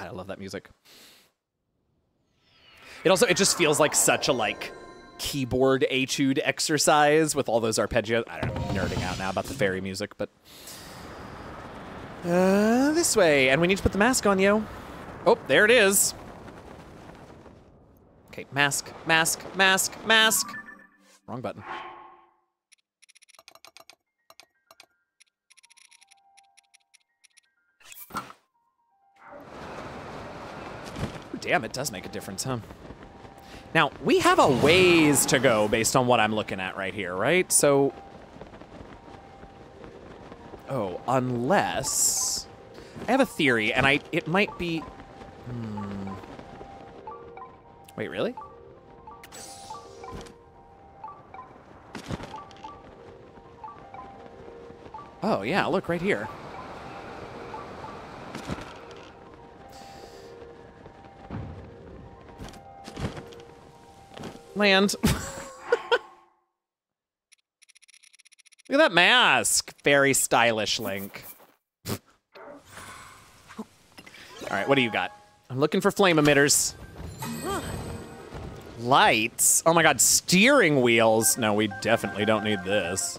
I love that music. It also it just feels like such a like keyboard etude exercise with all those arpeggios. I don't know, I'm nerding out now about the fairy music, but uh, this way, and we need to put the mask on you. Oh, there it is. Okay, mask, mask, mask, mask. Wrong button. Damn, it does make a difference, huh? Now, we have a ways to go based on what I'm looking at right here, right? So... Oh, unless... I have a theory, and I it might be... Hmm. Wait, really? Oh, yeah, look, right here. Land. Look at that mask. Very stylish, Link. All right, what do you got? I'm looking for flame emitters. Lights? Oh my god, steering wheels. No, we definitely don't need this.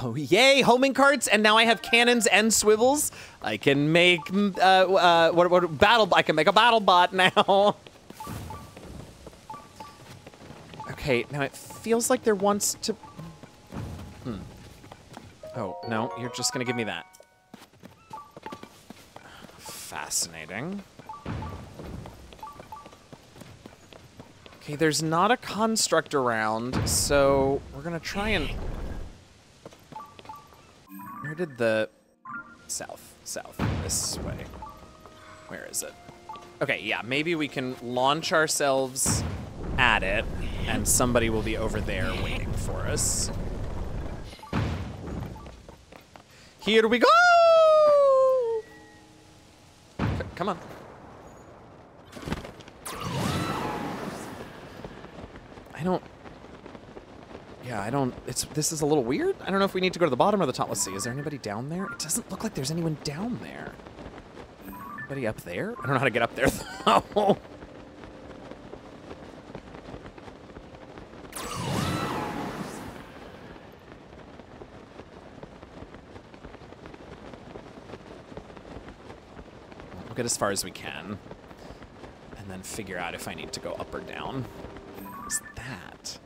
Oh, yay, homing carts, and now I have cannons and swivels. I can make, uh, uh, what, what, battle, I can make a battle bot now. okay, now it feels like there wants to, hmm. Oh, no, you're just gonna give me that. Fascinating. Okay, there's not a construct around, so we're gonna try and... Where did the... South, south, this way. Where is it? Okay, yeah, maybe we can launch ourselves at it, and somebody will be over there waiting for us. Here we go! C come on. I don't... Yeah, I don't... It's This is a little weird. I don't know if we need to go to the bottom or the top. Let's see. Is there anybody down there? It doesn't look like there's anyone down there. Anybody up there? I don't know how to get up there, though. We'll get as far as we can. And then figure out if I need to go up or down. What's that?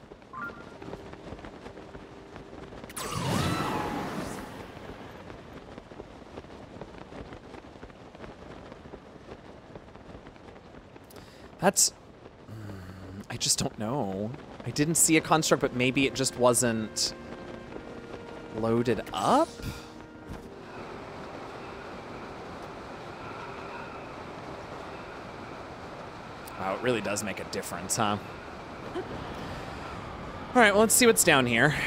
That's... mm, I just don't know. I didn't see a construct, but maybe it just wasn't loaded up? Wow, it really does make a difference, huh? All right, well, let's see what's down here.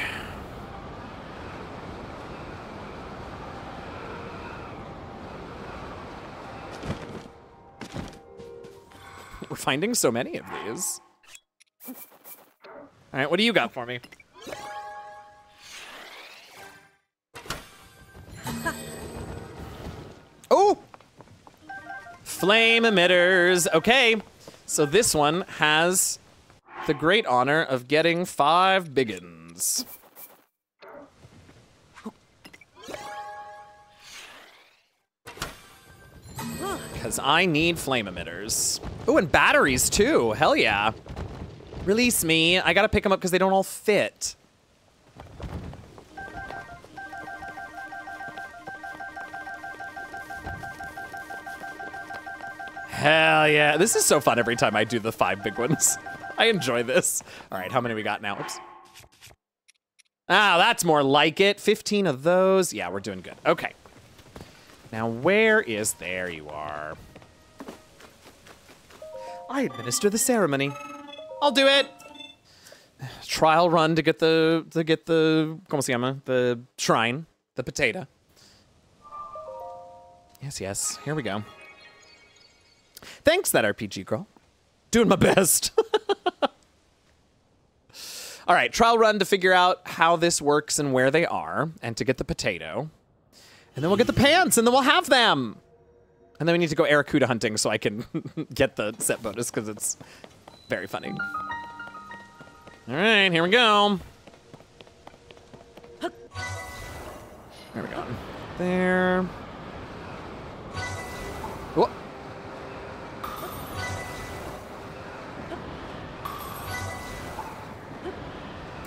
We're finding so many of these. All right, what do you got for me? Oh! Flame emitters. Okay, so this one has the great honor of getting five biggins. Because I need flame emitters. Oh, and batteries too. Hell yeah. Release me. I gotta pick them up because they don't all fit. Hell yeah. This is so fun every time I do the five big ones. I enjoy this. All right, how many we got now? Oops. Ah, that's more like it. 15 of those. Yeah, we're doing good. Okay. Now, where is... There you are. I administer the ceremony. I'll do it. Trial run to get the... To get the... ¿Cómo se llama? The shrine. The potato. Yes, yes. Here we go. Thanks, that RPG girl. Doing my best. All right, trial run to figure out how this works and where they are, and to get the potato. And then we'll get the pants, and then we'll have them. And then we need to go Aerocuda hunting so I can get the set bonus, because it's very funny. All right, here we go. There we go. There.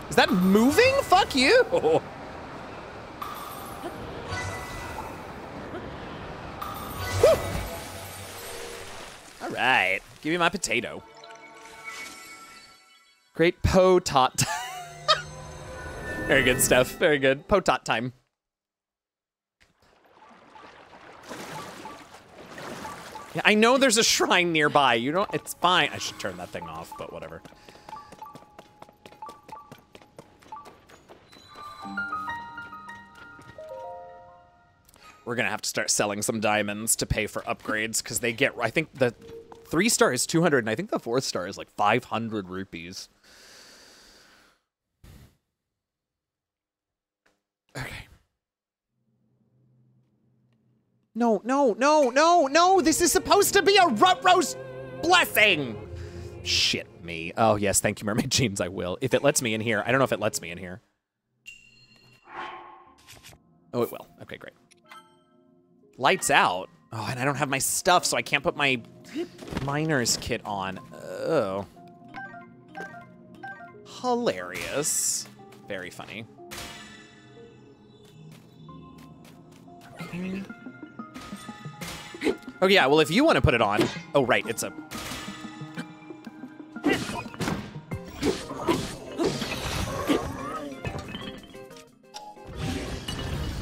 Is that moving? Fuck you. All right, give me my potato. Great po-tot. Very good stuff. Very good. Po-tot time. I know there's a shrine nearby. You don't. It's fine. I should turn that thing off, but whatever. We're gonna have to start selling some diamonds to pay for upgrades because they get. I think the three star is 200, and I think the fourth star is like 500 rupees. Okay. No, no, no, no, no! This is supposed to be a Rauru's blessing! Shit me. Oh, yes, thank you, Mermaid Jeans, I will. If it lets me in here. I don't know if it lets me in here. Oh, it will. Okay, great. Lights out. Oh, and I don't have my stuff, so I can't put my miner's kit on. Oh. Hilarious. Very funny. Oh yeah, well if you want to put it on. Oh right, it's a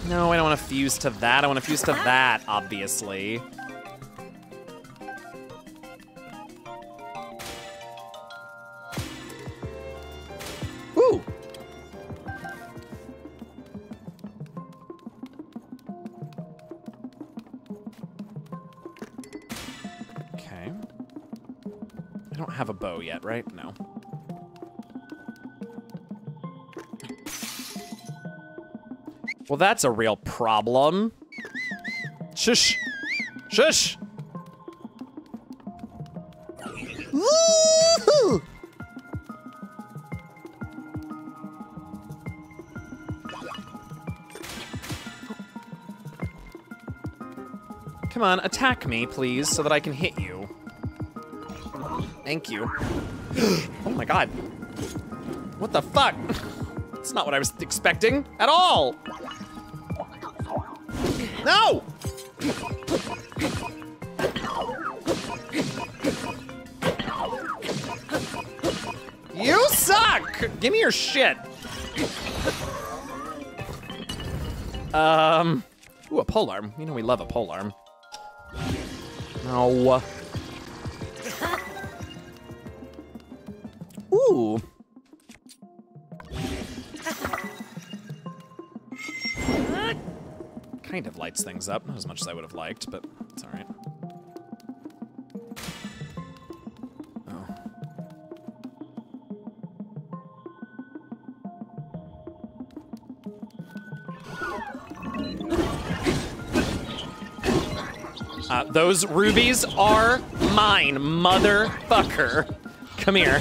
No, I don't want to fuse to that. I want to fuse to that, obviously. Well, that's a real problem. Shush. Shush. Woo-hoo! Come on, attack me, please, so that I can hit you. Thank you. oh my god. What the fuck? That's not what I was expecting at all. No! You suck! Give me your shit. Um, ooh, a pole arm. You know we love a polearm. No. Ooh. Of lights things up, not as much as I would have liked, but it's all right. Oh. Uh, those rubies are mine, motherfucker. Come here.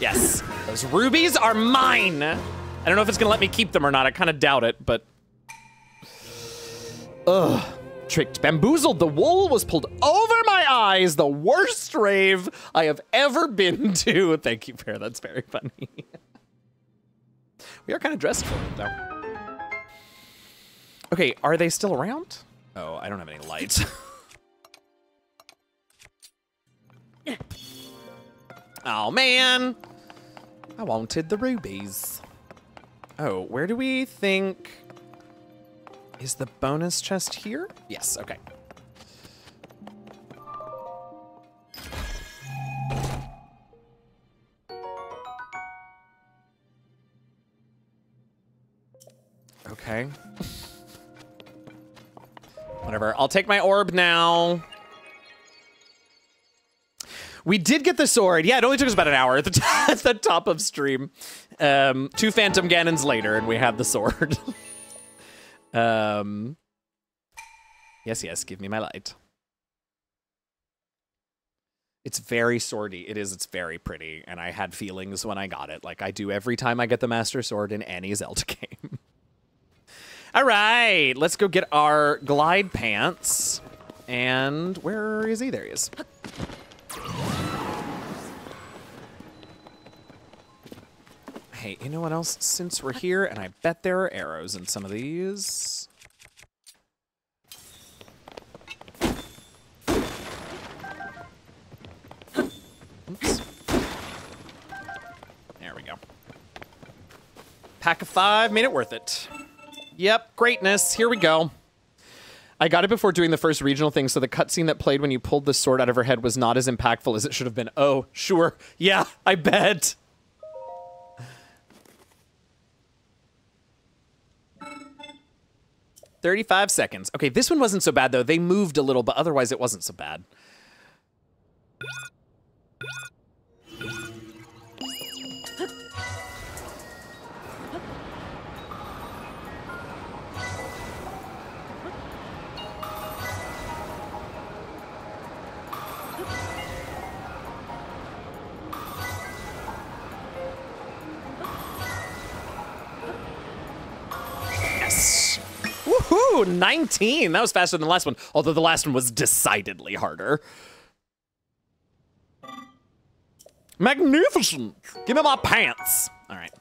Yes, those rubies are mine. I don't know if it's gonna let me keep them or not. I kind of doubt it, but. Ugh. Tricked, bamboozled. The wool was pulled over my eyes. The worst rave I have ever been to. Thank you, Bear. That's very funny. we are kind of dressed for it, though. Okay, are they still around? Oh, I don't have any lights. oh, man. I wanted the rubies. Oh, where do we think... Is the bonus chest here? Yes, okay. Okay. Whatever. I'll take my orb now. We did get the sword. Yeah, it only took us about an hour at the, at the top of stream. Um, two Phantom Ganons later, and we have the sword. um, yes, yes, give me my light. It's very swordy. It is. It's very pretty, and I had feelings when I got it, like I do every time I get the Master Sword in any Zelda game. All right, let's go get our glide pants. And where is he? There he is. Hey, you know what else? Since we're here, and I bet there are arrows in some of these. There we go. Pack of five made it worth it. Yep, greatness. Here we go. I got it before doing the first regional thing, so the cutscene that played when you pulled the sword out of her head was not as impactful as it should have been. Oh, sure. Yeah, I bet. Thirty-five seconds. Okay, this one wasn't so bad though. They moved a little, but otherwise it wasn't so bad. Woohoo! 19. That was faster than the last one, although the last one was decidedly harder. Magnificent! Give me my pants! All right.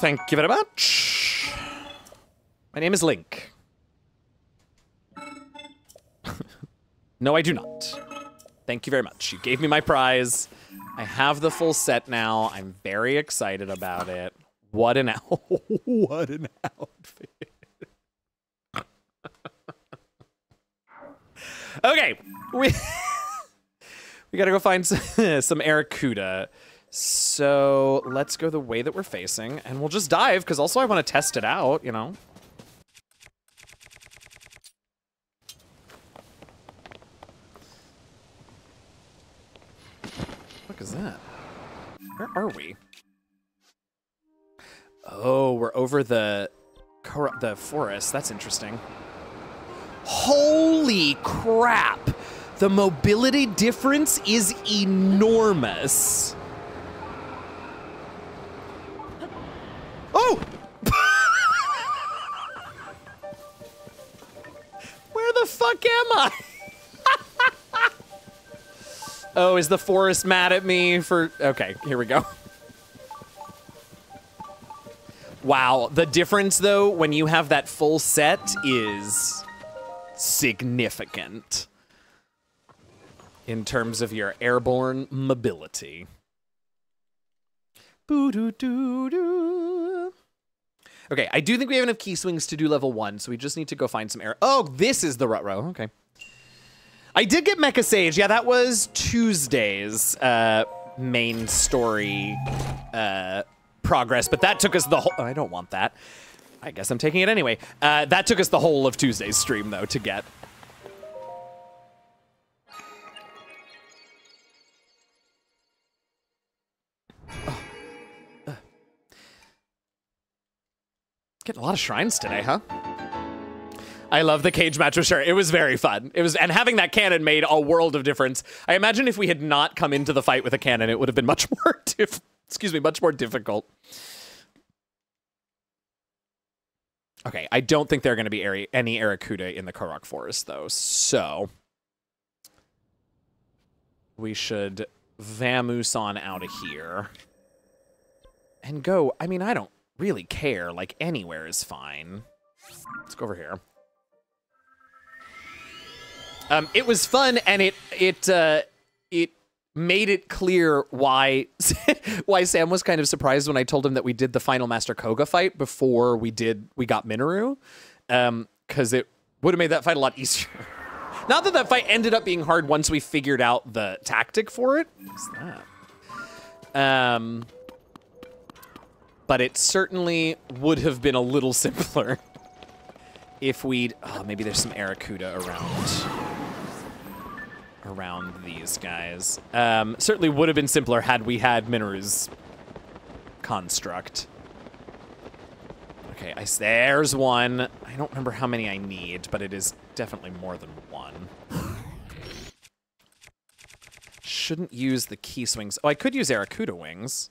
Thank you very much. My name is Link. no, I do not. Thank you very much. You gave me my prize. I have the full set now. I'm very excited about it. What an out what an outfit. okay, we we gotta go find some, some Aerocuda. So let's go the way that we're facing, and we'll just dive because also I want to test it out. You know. What is that? Where are we? Oh, we're over the the forest. That's interesting. Holy crap! The mobility difference is enormous. Oh! Where the fuck am I? oh, is the forest mad at me for. Okay, here we go. Wow, the difference though when you have that full set is significant in terms of your airborne mobility. Okay, I do think we have enough Keese wings to do level one, so we just need to go find some air. Oh, this is the Rauru. Okay. I did get Mecha Sage. Yeah, that was Tuesday's uh, main story uh, progress, but that took us the whole. I don't want that. I guess I'm taking it anyway. Uh, that took us the whole of Tuesday's stream, though, to get. Oh. Uh. Getting a lot of shrines today, huh? I love the cage match with sure. It was very fun. It was, and having that cannon made a world of difference. I imagine if we had not come into the fight with a cannon, it would have been much more, diff- excuse me, much more difficult. Okay, I don't think there are going to be any, Aerocuda in the Korok Forest, though. So we should vamoose on out of here and go. I mean, I don't really care. Like anywhere is fine. Let's go over here. Um, it was fun, and it it uh, it made it clear why why Sam was kind of surprised when I told him that we did the final Master Kohga fight before we did we got Mineru, um, because it would have made that fight a lot easier. Not that that fight ended up being hard once we figured out the tactic for it. What's that? Um, but it certainly would have been a little simpler if we'd. Oh, maybe there's some Aerocuda around around these guys. Um, certainly would have been simpler had we had Mineru's construct. Okay, I, there's one. I don't remember how many I need, but it is definitely more than one. Shouldn't use the Keese wings. Oh, I could use Aerocuda wings,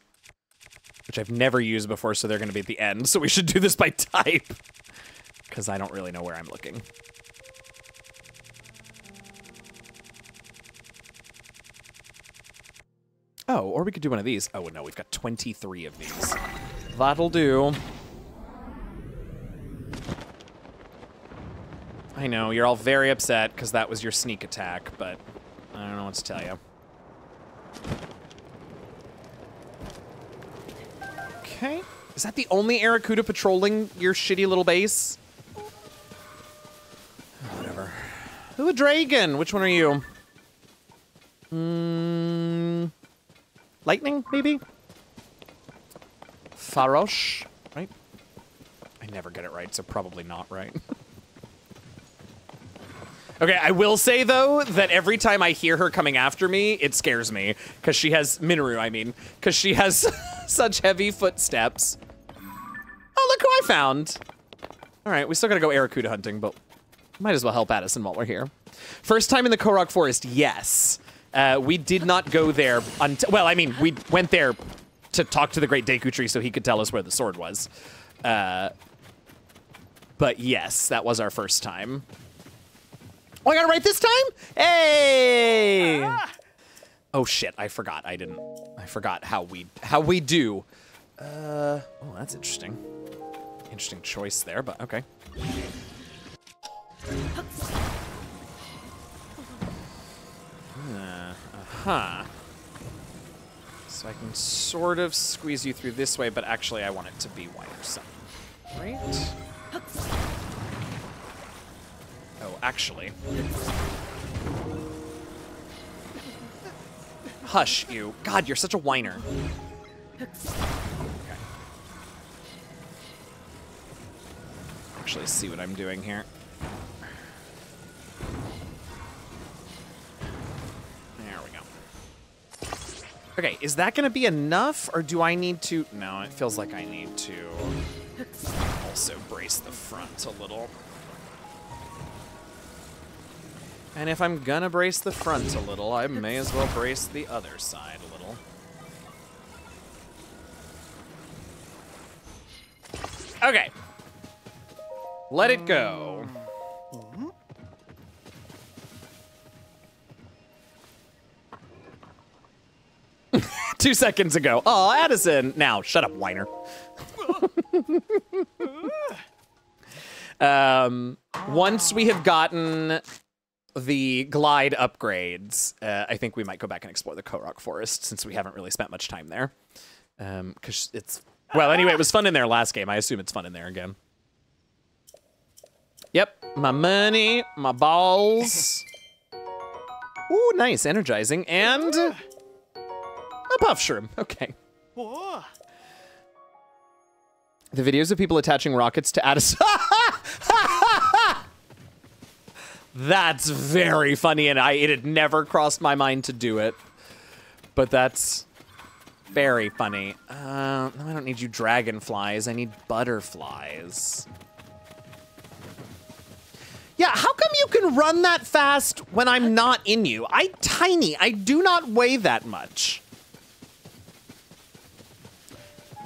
which I've never used before, so they're going to be at the end. So we should do this by type, because I don't really know where I'm looking. Oh, or we could do one of these. Oh, no, we've got 23 of these. That'll do. I know, you're all very upset because that was your sneak attack, but I don't know what to tell you. Okay. Is that the only Aerocuda patrolling your shitty little base? Whatever. Ooh, a dragon. Which one are you? Hmm. Lightning, maybe? Farosh, right? I never get it right, so probably not right. okay, I will say, though, that every time I hear her coming after me, it scares me. Because she has, Mineru, I mean. Because she has such heavy footsteps. Oh, look who I found. All right, we still gotta go Aerocuda hunting, but might as well help Addison while we're here. First time in the Korok Forest, yes. Uh, we did not go there until, well, I mean, we went there to talk to the Great Deku Tree so he could tell us where the sword was. Uh, but yes, that was our first time. Oh, I got it right this time? Hey! Ah! Oh shit, I forgot. I didn't. I forgot how we how we do. Uh, oh, that's interesting. Interesting choice there, but okay. Huh. So I can sort of squeeze you through this way, but actually I want it to be wider so. Right? Oh, actually. Hush, you. God, you're such a whiner. Okay. Actually, see what I'm doing here. Okay, is that going to be enough, or do I need to... No, it feels like I need to also brace the front a little. And if I'm going to brace the front a little, I may as well brace the other side a little. Okay. Let it go. Two seconds ago. Oh, Addison. Now, shut up, whiner. um, once we have gotten the glide upgrades, uh, I think we might go back and explore the Korok Forest since we haven't really spent much time there. Because um, it's... Well, anyway, it was fun in there last game. I assume it's fun in there again. Yep, my money, my balls. Ooh, nice, energizing, and a puff shroom. Okay. Whoa. The videos of people attaching rockets to Addison. that's very funny, and I it had never crossed my mind to do it. But that's very funny. Uh, I don't need you dragonflies. I need butterflies. Yeah, how come you can run that fast when I'm not in you? I tiny. I do not weigh that much.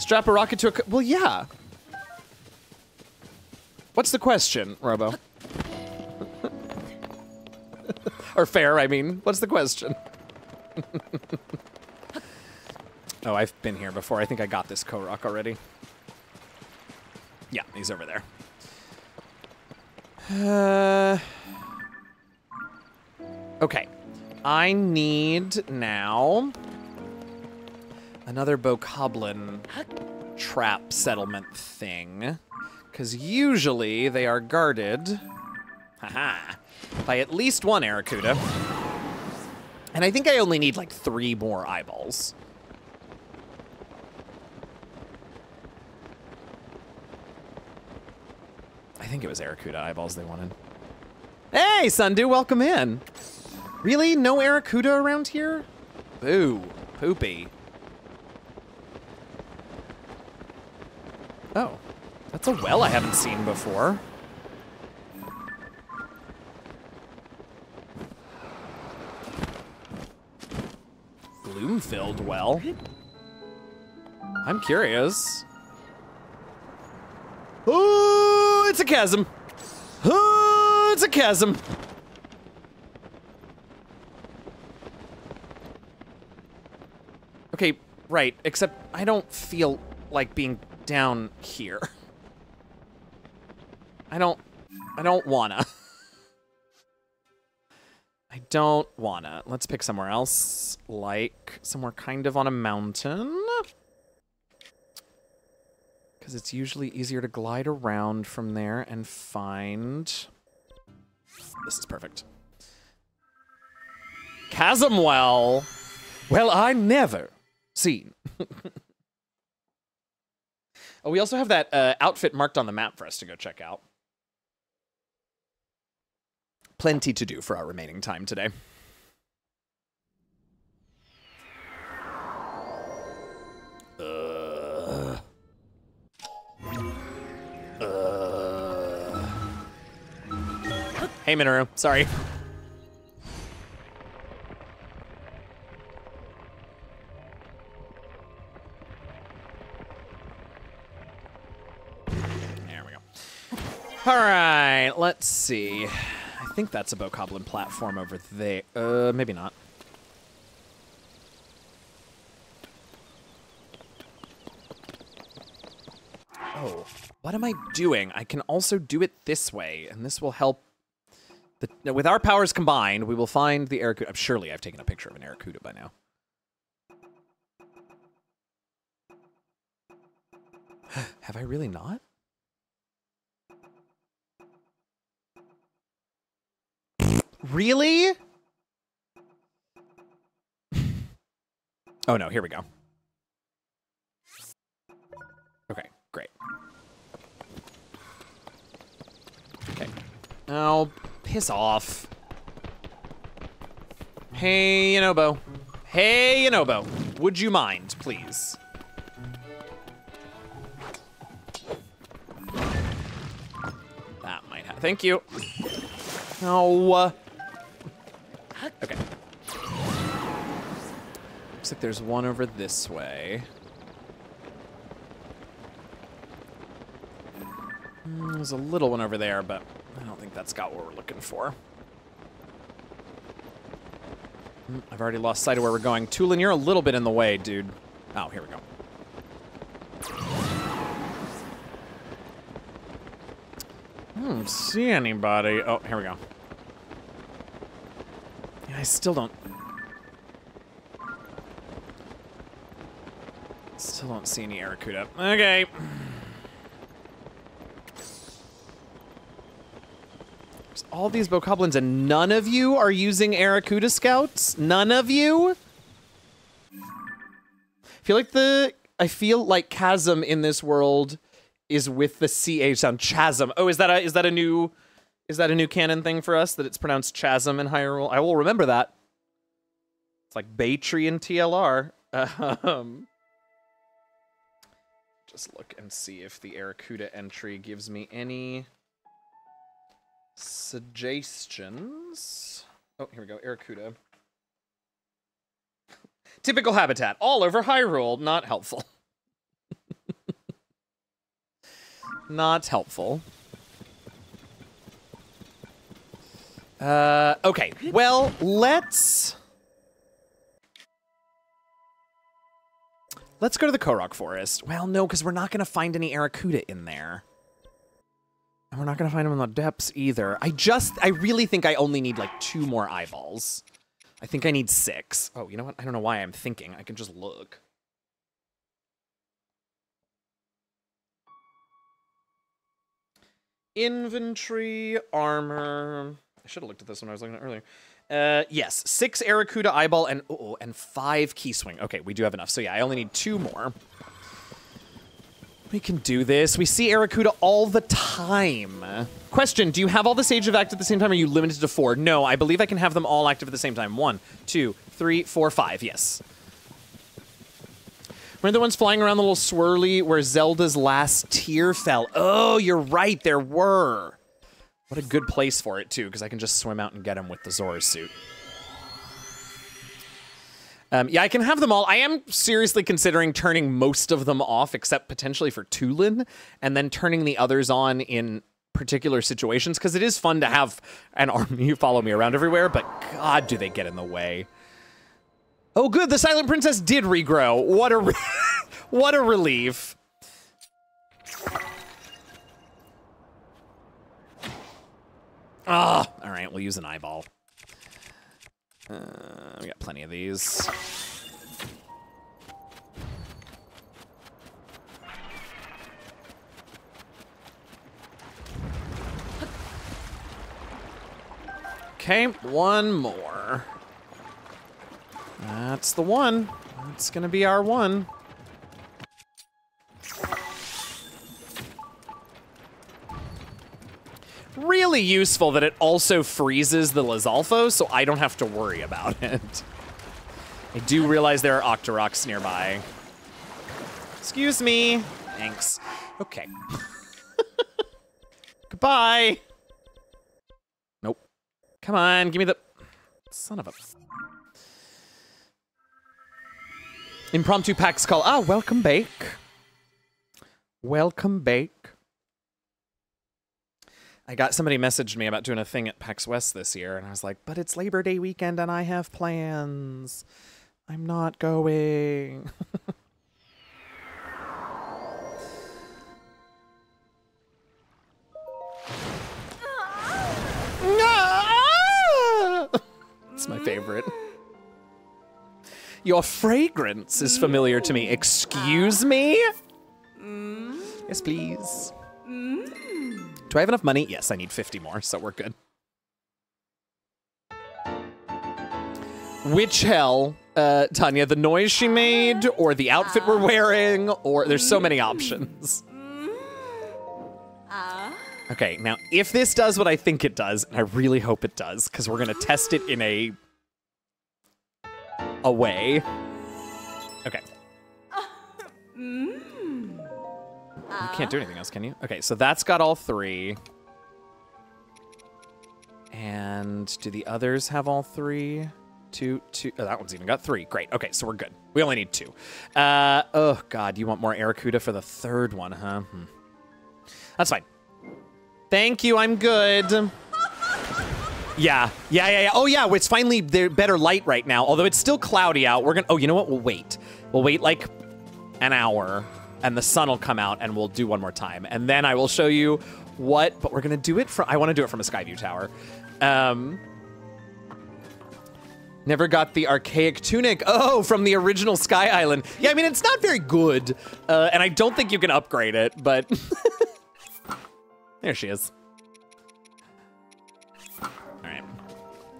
Strap a rocket to a. Well, yeah. What's the question, Robo? or fair, I mean. What's the question? oh, I've been here before. I think I got this Korok already. Yeah, he's over there. Uh, okay. I need now another Bokoblin trap settlement thing. Because usually they are guarded haha, by at least one Aerocuda. And I think I only need like three more eyeballs. I think it was Aerocuda eyeballs they wanted. Hey, Sundu, welcome in. Really? No Aerocuda around here? Boo. Poopy. Oh. That's a well I haven't seen before. Gloom-filled well. I'm curious. Oh, it's a chasm. Oh, it's a chasm. Okay, right, except I don't feel like being down here. I don't, I don't wanna. I don't wanna. Let's pick somewhere else, like somewhere kind of on a mountain. Because it's usually easier to glide around from there and find... This is perfect. Chasm Well. Well, I never seen. oh, we also have that uh, outfit marked on the map for us to go check out. Plenty to do for our remaining time today. Uh, uh. Hey, Mineru. Sorry. All right, let's see. I think that's a Bokoblin platform over there. Uh, maybe not. Oh, what am I doing? I can also do it this way, and this will help. The, with our powers combined, we will find the Aerocuda. Surely I've taken a picture of an Aerocuda by now. Have I really not? Really? oh no, here we go. Okay, great. Okay. Oh, piss off. Hey, Yunobo. Hey, Yunobo. Would you mind, please? That might. Thank you. No. Uh, Okay. Looks like there's one over this way. Mm, There's a little one over there, but I don't think that's got what we're looking for. Mm, I've already lost sight of where we're going. Tulin, you're a little bit in the way, dude. Oh, here we go. I don't see anybody. Oh, here we go. Yeah, I still don't... Still don't see any Aerocuda. Okay. There's all these Bokoblins and none of you are using Aerocuda scouts? None of you? I feel like the... I feel like chasm in this world is with the CH sound. Chasm. Oh, is that a is that a new is that a new canon thing for us that it's pronounced chasm in Hyrule? I will remember that. It's like Baytree and TLR. Um, just look and see if the Aerocuda entry gives me any Suggestions. Oh, here we go. Aerocuda. Typical habitat all over Hyrule. Not helpful. Not helpful. Uh, okay. Well, let's let's go to the Korok Forest. Well, no, because we're not going to find any Aerocuda in there. And we're not going to find them in the depths either. I just, I really think I only need like two more eyeballs. I think I need six. Oh, you know what? I don't know why I'm thinking. I can just look. Inventory, armor. I should have looked at this when I was looking at earlier. Uh, yes, six Aerocuda eyeball and oh, and five Keese wing. Okay, we do have enough. So yeah, I only need two more. We can do this. We see Aerocuda all the time. Question, do you have all the Sage of Act at the same time, or are you limited to four? No, I believe I can have them all active at the same time. One, two, three, four, five, yes. Remember the ones flying around the little swirly where Zelda's last tear fell? Oh, you're right, there were. What a good place for it, too, because I can just swim out and get him with the Zora suit. Um, yeah, I can have them all. I am seriously considering turning most of them off, except potentially for Tulin, and then turning the others on in particular situations, because it is fun to have an army follow me around everywhere, but god, do they get in the way. Oh, good, the Silent Princess did regrow. What a, what a relief. Ah, all right, we'll use an eyeball. Uh, we got plenty of these. Okay, one more. That's the one. That's gonna be our one. Really useful that it also freezes the Lizalfo, so I don't have to worry about it. I do realize there are Octoroks nearby. Excuse me. Thanks. Okay. Goodbye. Nope. Come on, give me the... Son of a... Impromptu packs call. Ah, welcome bake. Welcome bake. I got somebody messaged me about doing a thing at PAX West this year, and I was like, but it's Labor Day weekend and I have plans. I'm not going. it's my favorite. Your fragrance is familiar to me. Excuse me? Yes, please. Mm? Do I have enough money? Yes, I need 50 more, so we're good. Which hell, uh, Tanya, the noise she made, or the outfit we're wearing, or there's so many options. Okay, now if this does what I think it does, and I really hope it does, because we're gonna test it in a a way. Okay. You can't do anything else, can you? Okay, so that's got all three. And do the others have all three? Two, two. Oh, that one's even got three. Great. Okay, so we're good. We only need two. Uh, oh, God. You want more Aerocuda for the third one, huh? Hmm. That's fine. Thank you. I'm good. Yeah, yeah, yeah, yeah. Oh, yeah, it's finally better light right now. Although it's still cloudy out. We're gonna. Oh, you know what? We'll wait. We'll wait like an hour, and the sun will come out, and we'll do one more time, and then I will show you what. But we're gonna do it from. I want to do it from a Skyview tower. Um. Never got the archaic tunic. Oh, from the original Sky Island. Yeah, I mean it's not very good, uh, and I don't think you can upgrade it. But there she is. All right.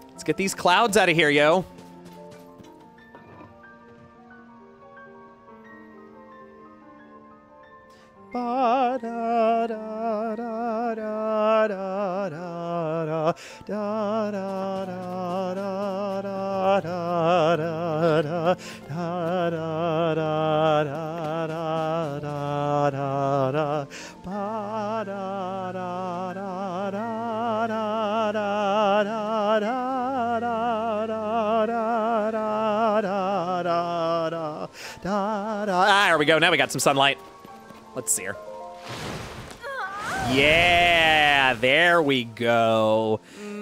Let's get these clouds out of here, yo. ba da da da da da da da da da da da da da da da da da da There we go. Now we got some sunlight. Let's see her. Yeah, there we go.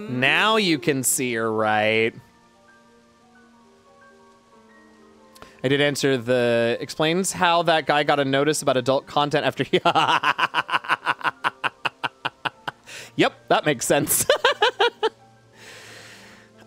Now you can see her right. I did answer the explains how that guy got a notice about adult content after he. yep, that makes sense.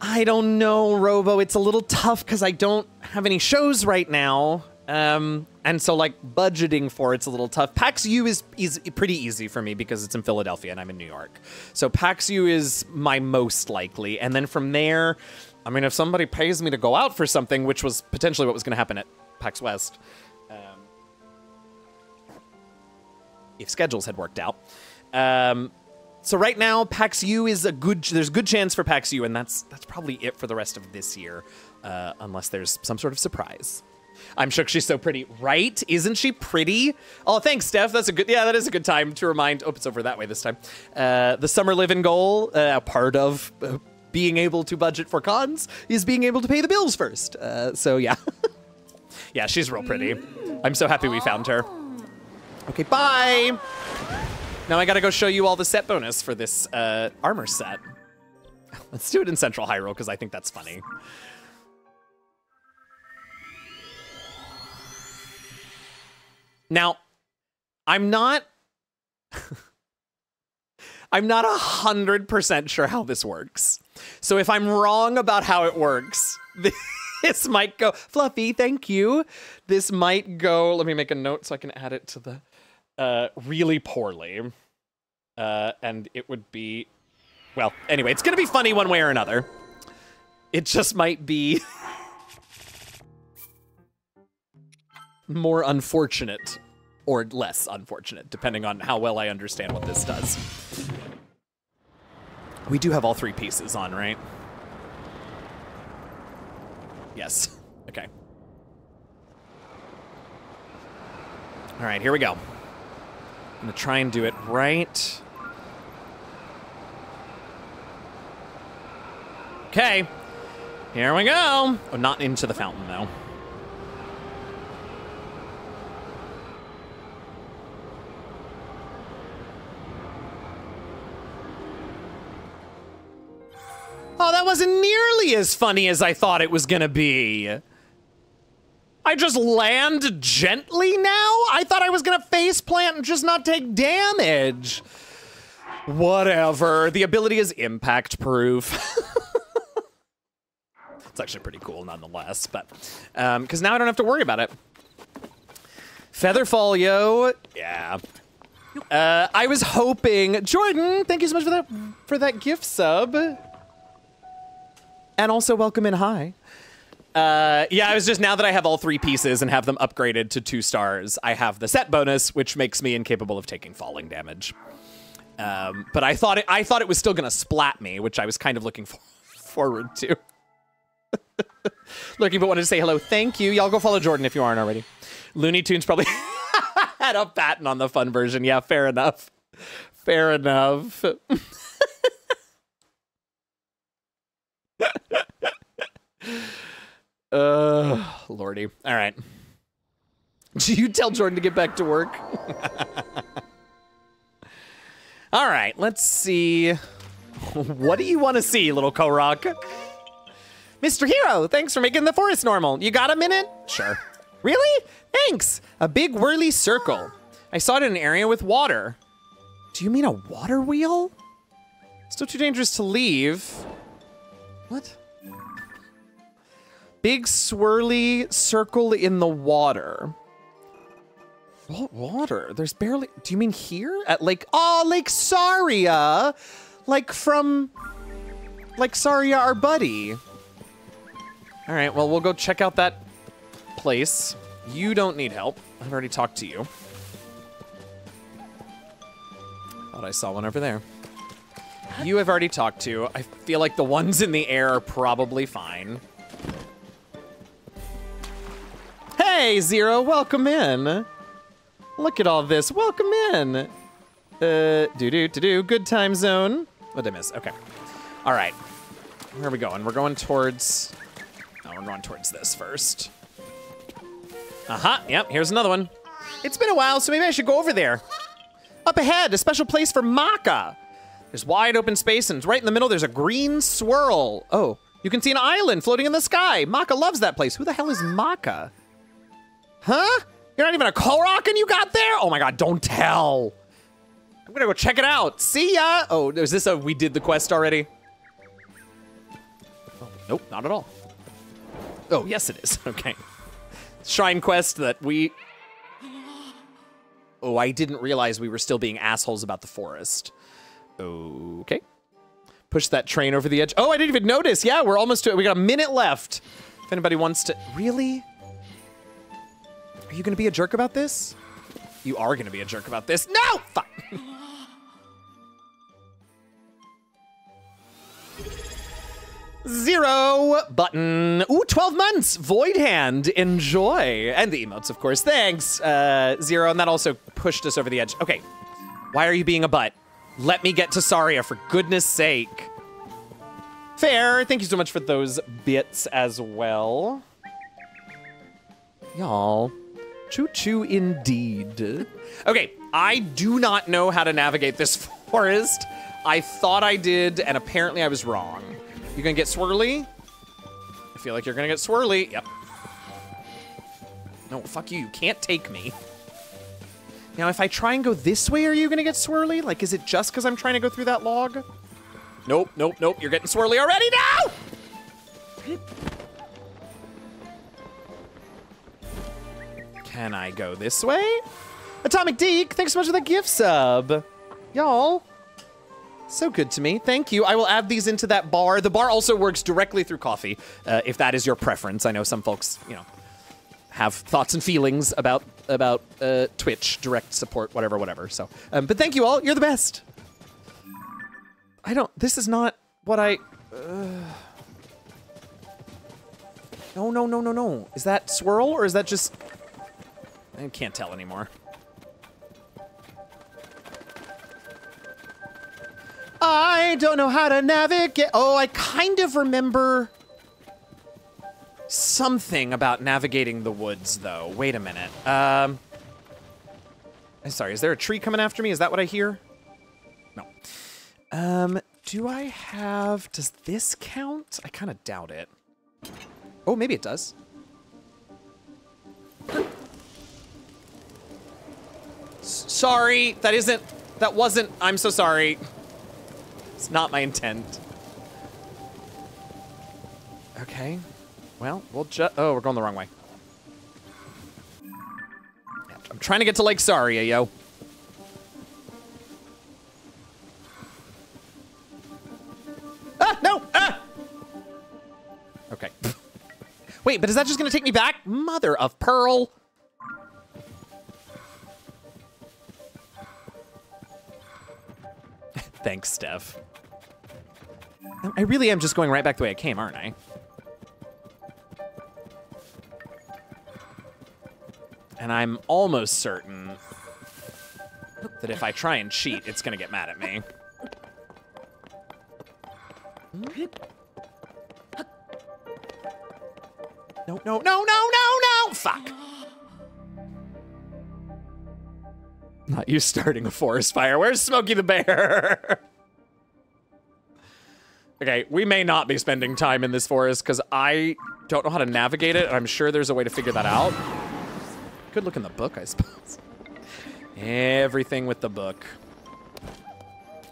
I don't know, Robo. It's a little tough because I don't have any shows right now. Um, and so like budgeting for it's a little tough. PAX U is is pretty easy for me because it's in Philadelphia and I'm in New York. So PAX U is my most likely. And then from there, I mean, if somebody pays me to go out for something, which was potentially what was going to happen at PAX West, um, if schedules had worked out. Um, so right now, PAX U is a good. There's good chance for PAX U, and that's that's probably it for the rest of this year, uh, unless there's some sort of surprise. I'm shook. She's so pretty, right? Isn't she pretty? Oh, thanks, Steph. That's a good. Yeah, that is a good time to remind. Oh, it's over that way this time. Uh, the summer living goal, uh, part of uh, being able to budget for cons, is being able to pay the bills first. Uh, so yeah, yeah, she's real pretty. I'm so happy we found her. Okay, bye. Now I gotta go show you all the set bonus for this uh, armor set. Let's do it in Central Hyrule because I think that's funny. Now, I'm not. I'm not a hundred percent sure how this works. So if I'm wrong about how it works, this might go fluffy. Thank you. This might go. Let me make a note so I can add it to the uh, really poorly. Uh, and it would be, well, anyway, it's gonna be funny one way or another. It just might be more unfortunate or less unfortunate, depending on how well I understand what this does. We do have all three pieces on, right? Yes. Okay. All right, here we go. I'm gonna try and do it right. Okay. Here we go. Oh, not into the fountain, though. Oh, that wasn't nearly as funny as I thought it was gonna be. I just land gently now? I thought I was gonna face plant and just not take damage. Whatever. The ability is impact proof. it's actually pretty cool nonetheless, but because um, now I don't have to worry about it. Featherfall, yo. Yeah. Uh, I was hoping, Jordan. Thank you so much for that for that gift sub. And also welcome in hi. Uh, yeah, I was just now that I have all three pieces and have them upgraded to two stars, I have the set bonus, which makes me incapable of taking falling damage. Um, but I thought it, I thought it was still gonna splat me, which I was kind of looking for, forward to. Lurking, but wanted to say hello. Thank you. Y'all go follow Jordan if you aren't already. Looney Tunes probably had a patent on the fun version. Yeah, fair enough. Fair enough. uh, lordy. All right. Do you tell Jordan to get back to work? All right, let's see. what do you want to see, little Korok? Mr. Hero, thanks for making the forest normal. You got a minute? Sure. Really? Thanks. A big whirly circle. I saw it in an area with water. Do you mean a water wheel? Still too dangerous to leave. What? Big swirly circle in the water. What water? There's barely. Do you mean here at Lake? Oh, Lake Saria, like from, like Saria, our buddy. All right. Well, we'll go check out that place. You don't need help. I've already talked to you. Thought I saw one over there. You have already talked to. I feel like the ones in the air are probably fine. Hey, Zero, welcome in. Look at all this. Welcome in. Uh, do do do do. Good time zone. What did I miss? Okay. All right. Where are we going? We're going towards. Oh, we're going towards this first. Uh-huh, yep, here's another one. It's been a while, so maybe I should go over there. Up ahead, a special place for Maka. There's wide open space, and right in the middle, there's a green swirl. Oh, you can see an island floating in the sky. Maka loves that place. Who the hell is Maka? Huh? You're not even a Korok and you got there? Oh my god, don't tell. I'm gonna go check it out. See ya. Oh, is this a we did the quest already? Oh, nope, not at all. Oh, yes it is. Okay. Shrine quest that we... Oh, I didn't realize we were still being assholes about the forest. Okay. Push that train over the edge. Oh, I didn't even notice. Yeah, we're almost to it. We got a minute left. If anybody wants to... Really? Are you to be a jerk about this? You are to be a jerk about this. No! Fuck. Zero button. Ooh, 12 months. Void hand. Enjoy. And the emotes, of course. Thanks, uh, Zero. And that also pushed us over the edge. Okay. Why are you being a butt? Let me get to Saria, for goodness sake. Fair. Thank you so much for those bits as well. Y'all. Choo choo indeed. Okay, I do not know how to navigate this forest. I thought I did, and apparently I was wrong. You gonna get swirly? I feel like you're gonna get swirly. Yep. No, fuck you. You can't take me. Now, if I try and go this way, are you gonna get swirly? Like, is it just because I'm trying to go through that log? Nope, nope, nope. You're getting swirly already now! Can I go this way? Atomic Deke, thanks so much for the gift sub. Y'all, so good to me. Thank you. I will add these into that bar. The bar also works directly through Ko-fi, uh, if that is your preference. I know some folks, you know, have thoughts and feelings about about uh, Twitch direct support, whatever, whatever. So, um, but thank you all. You're the best. I don't. This is not what I. Uh... No, no, no, no, no. Is that swirl or is that just? I can't tell anymore. I don't know how to navigate. Oh, I kind of remember something about navigating the woods, though. Wait a minute. Um, sorry. Is there a tree coming after me? Is that what I hear? No. Um, do I have? Does this count? I kind of doubt it. Oh, maybe it does. Sorry, that isn't. That wasn't. I'm so sorry. It's not my intent. Okay. Well, we'll. Oh, we're going the wrong way. I'm trying to get to Lake Saria, yo. Ah, no! Ah! Okay. Wait, but is that just gonna take me back? Mother of pearl. Thanks, Steph. I really am just going right back the way I came, aren't I? And I'm almost certain that if I try and cheat, it's gonna get mad at me. No, no, no, no, no, no! Fuck! Not you starting a forest fire. Where's Smokey the Bear? okay, we may not be spending time in this forest because I don't know how to navigate it. I'm sure there's a way to figure that out. Could look in the book, I suppose. Everything with the book.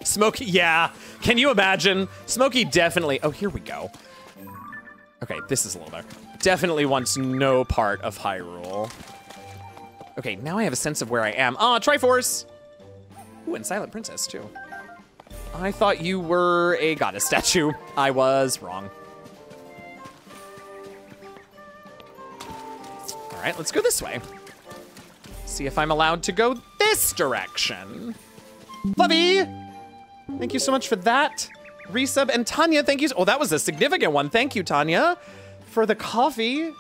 Smokey, yeah. Can you imagine? Smokey definitely, oh, here we go. Okay, this is a little better. Definitely wants no part of Hyrule. Okay, now I have a sense of where I am. Ah, Triforce! Ooh, and Silent Princess, too. I thought you were a goddess statue. I was wrong. All right, let's go this way. See if I'm allowed to go this direction. Fluffy! Thank you so much for that. Resub and Tanya, thank you. Oh, that was a significant one. Thank you, Tanya, for the coffee.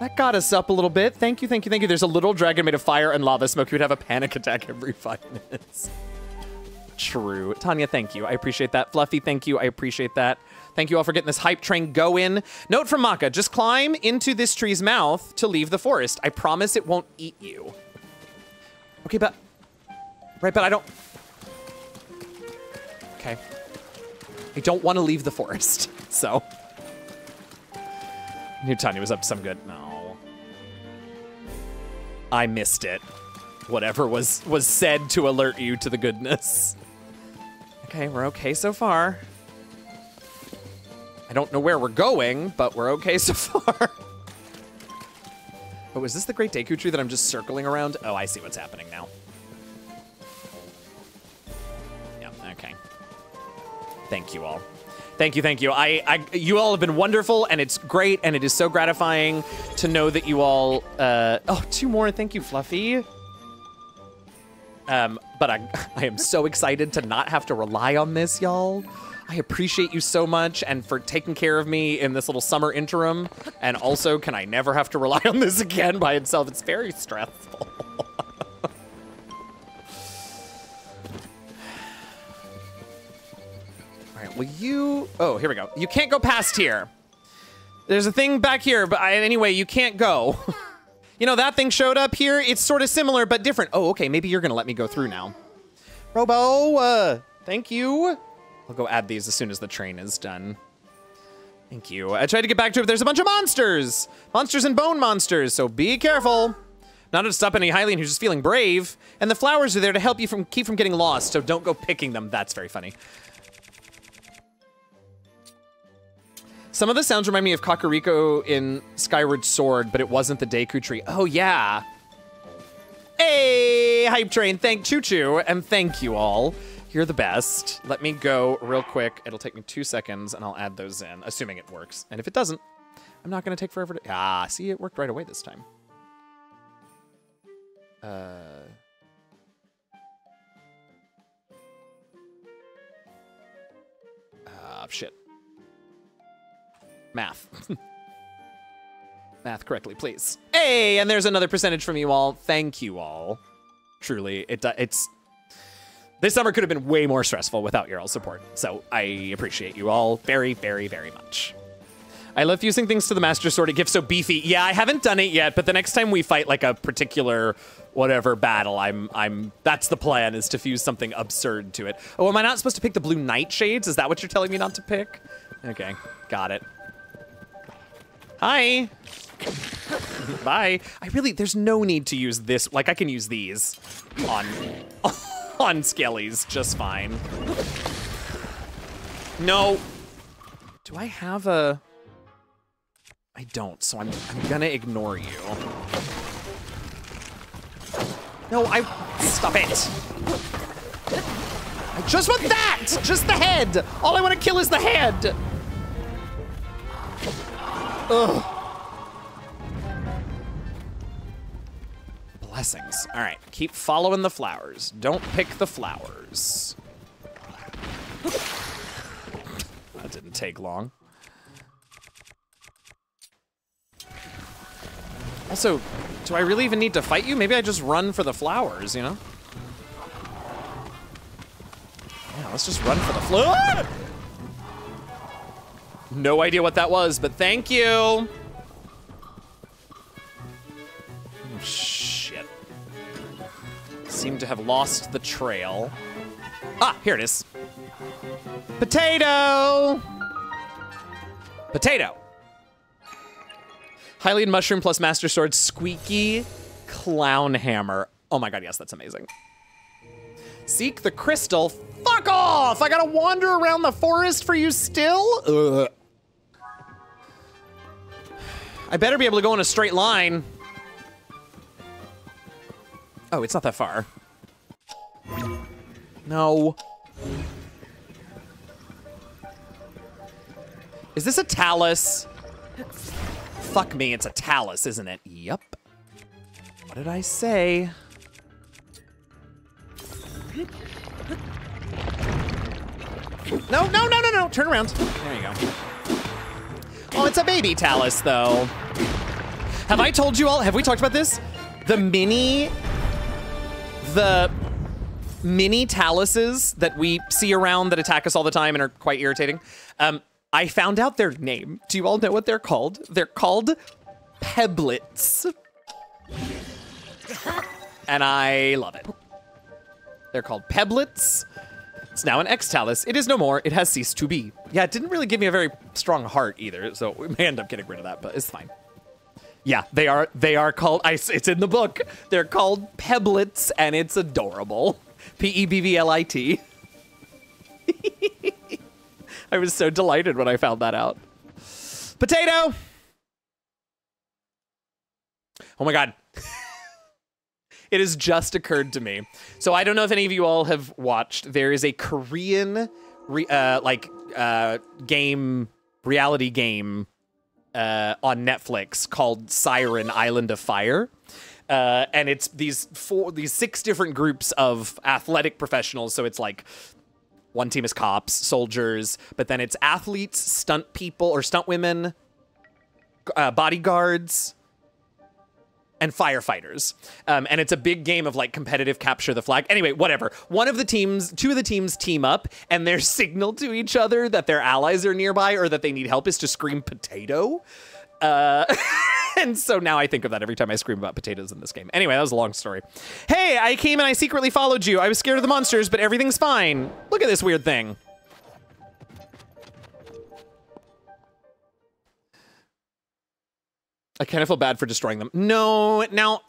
That got us up a little bit. Thank you, thank you, thank you. There's a little dragon made of fire and lava smoke. You would have a panic attack every five minutes. True. Tanya, thank you. I appreciate that. Fluffy, thank you. I appreciate that. Thank you all for getting this hype train going. Note from Maka, just climb into this tree's mouth to leave the forest. I promise it won't eat you. Okay, but... Right, but I don't... Okay. I don't want to leave the forest, so... Knew Tanya was up to some good. No. I missed it. Whatever was was said to alert you to the goodness. Okay, we're okay so far. I don't know where we're going, but we're okay so far. oh, is this the Great Deku Tree that I'm just circling around? Oh, I see what's happening now. Yeah, okay. Thank you all. Thank you, thank you. I, I, you all have been wonderful, and it's great, and it is so gratifying to know that you all. Uh, oh, two more. Thank you, Fluffy. Um, but I, I am so excited to not have to rely on this, y'all. I appreciate you so much, and for taking care of me in this little summer interim. And also, can I never have to rely on this again by itself? It's very stressful. will you... Oh, here we go. You can't go past here. There's a thing back here, but I, anyway, you can't go. you know, that thing showed up here. It's sort of similar, but different. Oh, okay, maybe you're going to let me go through now. Robo, uh, thank you. I'll go add these as soon as the train is done. Thank you. I tried to get back to it, but there's a bunch of monsters. Monsters and bone monsters, so be careful. Not to stop any Hylian who's just feeling brave. And the flowers are there to help you from keep from getting lost, so don't go picking them. That's very funny. Some of the sounds remind me of Kakariko in Skyward Sword, but it wasn't the Deku Tree. Oh, yeah. Hey, Hype Train, thank Choo Choo, and thank you all. You're the best. Let me go real quick. It'll take me two seconds, and I'll add those in, assuming it works. And if it doesn't, I'm not going to take forever to... Ah, see, it worked right away this time. Uh... Ah, shit. Math. Math correctly, please. Hey, and there's another percentage from you all. Thank you all. Truly, it it's this summer could have been way more stressful without your all support. So I appreciate you all very, very, very much. I love fusing things to the Master Sword. It gets so beefy. Yeah, I haven't done it yet, but the next time we fight like a particular whatever battle, I'm I'm that's the plan is to fuse something absurd to it. Oh, am I not supposed to pick the blue nightshades? Is that what you're telling me not to pick? Okay, got it. Hi. Bye. I really, there's no need to use this. Like, I can use these on, on Skellies just fine. No. Do I have a... I don't, so I'm, I'm gonna ignore you. No, I... Stop it. I just want that! Just the head! All I want to kill is the head! Ugh. Blessings. All right, keep following the flowers. Don't pick the flowers. That didn't take long. Also, do I really even need to fight you? Maybe I just run for the flowers, you know? Yeah, let's just run for the flowers. Ah! No idea what that was, but thank you. Oh, shit. Seem to have lost the trail. Ah, here it is. Potato! Potato. Hylian Mushroom plus Master Sword, Squeaky Clown Hammer. Oh my god, yes, that's amazing. Seek the crystal. Fuck off! I gotta wander around the forest for you still? Ugh. I better be able to go in a straight line. Oh, it's not that far. No. Is this a talus? Fuck me, it's a talus, isn't it? Yup. What did I say? No, no, no, no, no. Turn around. There you go. Oh, it's a baby talus, though. Have I told you all? Have we talked about this? The mini, the mini taluses that we see around that attack us all the time and are quite irritating. Um, I found out their name. Do you all know what they're called? They're called Pebblits. And I love it. They're called Pebblits. It's now an X-Talus. It is no more. It has ceased to be. Yeah, it didn't really give me a very strong heart either, so we may end up getting rid of that, but it's fine. Yeah, they are they are called it's in the book. They're called Pebblits and it's adorable. P E B V L I T. I was so delighted when I found that out. Potato. Oh my god. It has just occurred to me. So I don't know if any of you all have watched. There is a Korean re, uh, like uh, game reality game uh, on Netflix called Siren Island of Fire. Uh, and it's these four, these six different groups of athletic professionals. So it's like one team is cops, soldiers, but then it's athletes, stunt people or stunt women, uh, bodyguards, and firefighters. Um, and it's a big game of like competitive capture the flag. Anyway, whatever. One of the teams, two of the teams team up and their signal to each other that their allies are nearby or that they need help is to scream potato. Uh, and so now I think of that every time I scream about potatoes in this game. Anyway, that was a long story. Hey, I came and I secretly followed you. I was scared of the monsters, but everything's fine. Look at this weird thing. I kind of feel bad for destroying them. No, now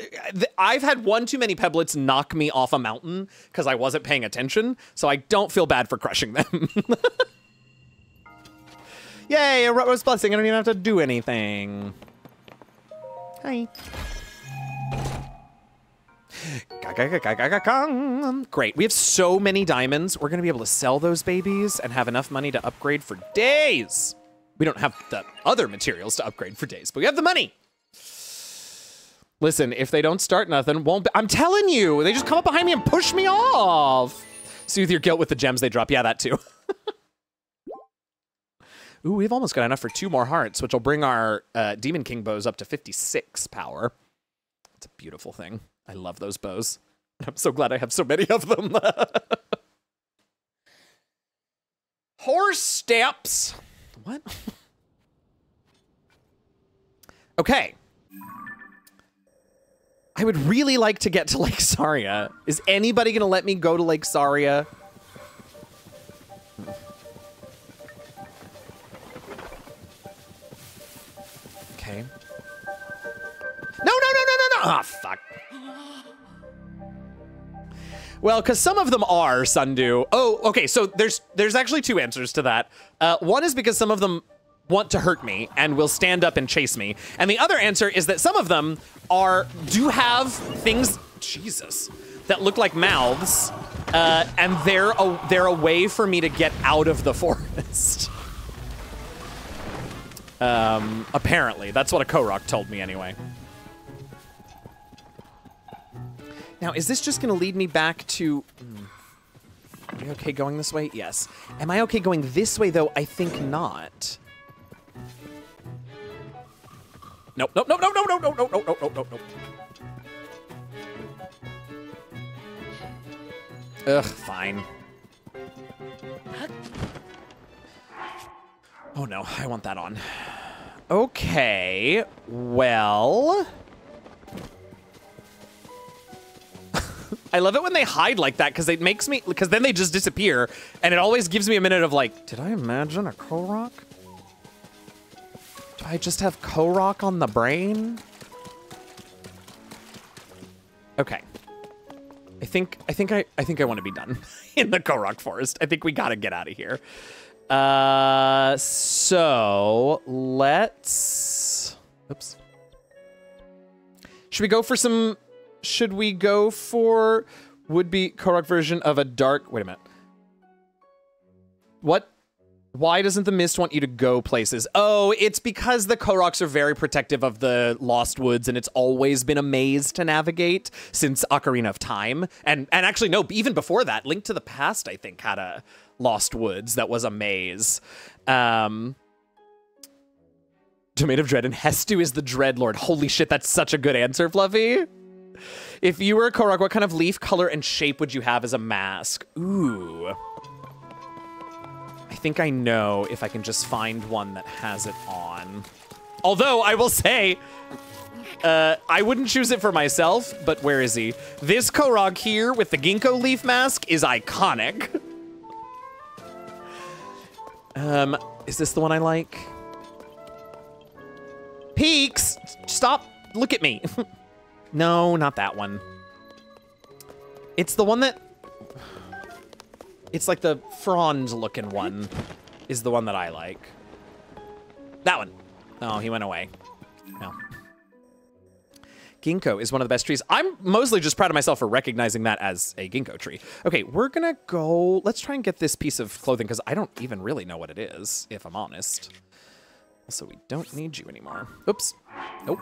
I've had one too many pebblits knock me off a mountain because I wasn't paying attention, so I don't feel bad for crushing them. Yay, a rose blessing. I don't even have to do anything. Hi. Great. We have so many diamonds. We're going to be able to sell those babies and have enough money to upgrade for days. We don't have the other materials to upgrade for days, but we have the money. Listen, if they don't start nothing, won't be, I'm telling you, they just come up behind me and push me off. Soothe your guilt with the gems they drop. Yeah, that too. Ooh, we've almost got enough for two more hearts, which will bring our uh, Demon King bows up to 56 power. It's a beautiful thing. I love those bows. I'm so glad I have so many of them. Horse steps. What? okay. I would really like to get to Lake Saria. Is anybody to let me go to Lake Saria? Okay. No, no, no, no, no, no. Ah, oh, fuck. Well, because some of them are Sundew. Oh, okay. So there's there's actually two answers to that. Uh, one is because some of them want to hurt me and will stand up and chase me, and the other answer is that some of them are do have things. Jesus, that look like mouths, uh, and they're a they're a way for me to get out of the forest. um, apparently, that's what a Korok told me anyway. Now, is this just going to lead me back to... Mm, Are we okay going this way? Yes. Am I okay going this way, though? I think not. Nope, nope, nope, nope, nope, nope, nope, nope, nope, nope, nope, nope. Ugh, fine. Oh no, I want that on. Okay, well... I love it when they hide like that because it makes me, because then they just disappear and it always gives me a minute of like, did I imagine a Korok? Do I just have Korok on the brain? Okay. I think, I think I, I think I want to be done in the Korok forest. I think we got to get out of here. Uh, so let's, oops. Should we go for some should we go for would be Korok version of a dark wait a minute what why doesn't the mist want you to go places oh it's because the Koroks are very protective of the lost woods and it's always been a maze to navigate since ocarina of time and and actually no even before that link to the past i think had a lost woods that was a maze um Domain of Dread and Hestu is the Dread Lord. Holy shit, that's such a good answer, Fluffy. If you were a Korok, what kind of leaf, color, and shape would you have as a mask? Ooh. I think I know if I can just find one that has it on. Although, I will say, uh, I wouldn't choose it for myself, but where is he? This Korok here with the ginkgo leaf mask is iconic. Um, is this the one I like? Peaks! Stop! Look at me! no, not that one. It's the one that... It's like the frond looking one is the one that I like. That one. Oh, he went away. No. Ginkgo is one of the best trees. I'm mostly just proud of myself for recognizing that as a ginkgo tree. Okay, we're gonna go, let's try and get this piece of clothing because I don't even really know what it is, if I'm honest. Also, we don't need you anymore. Oops. Nope.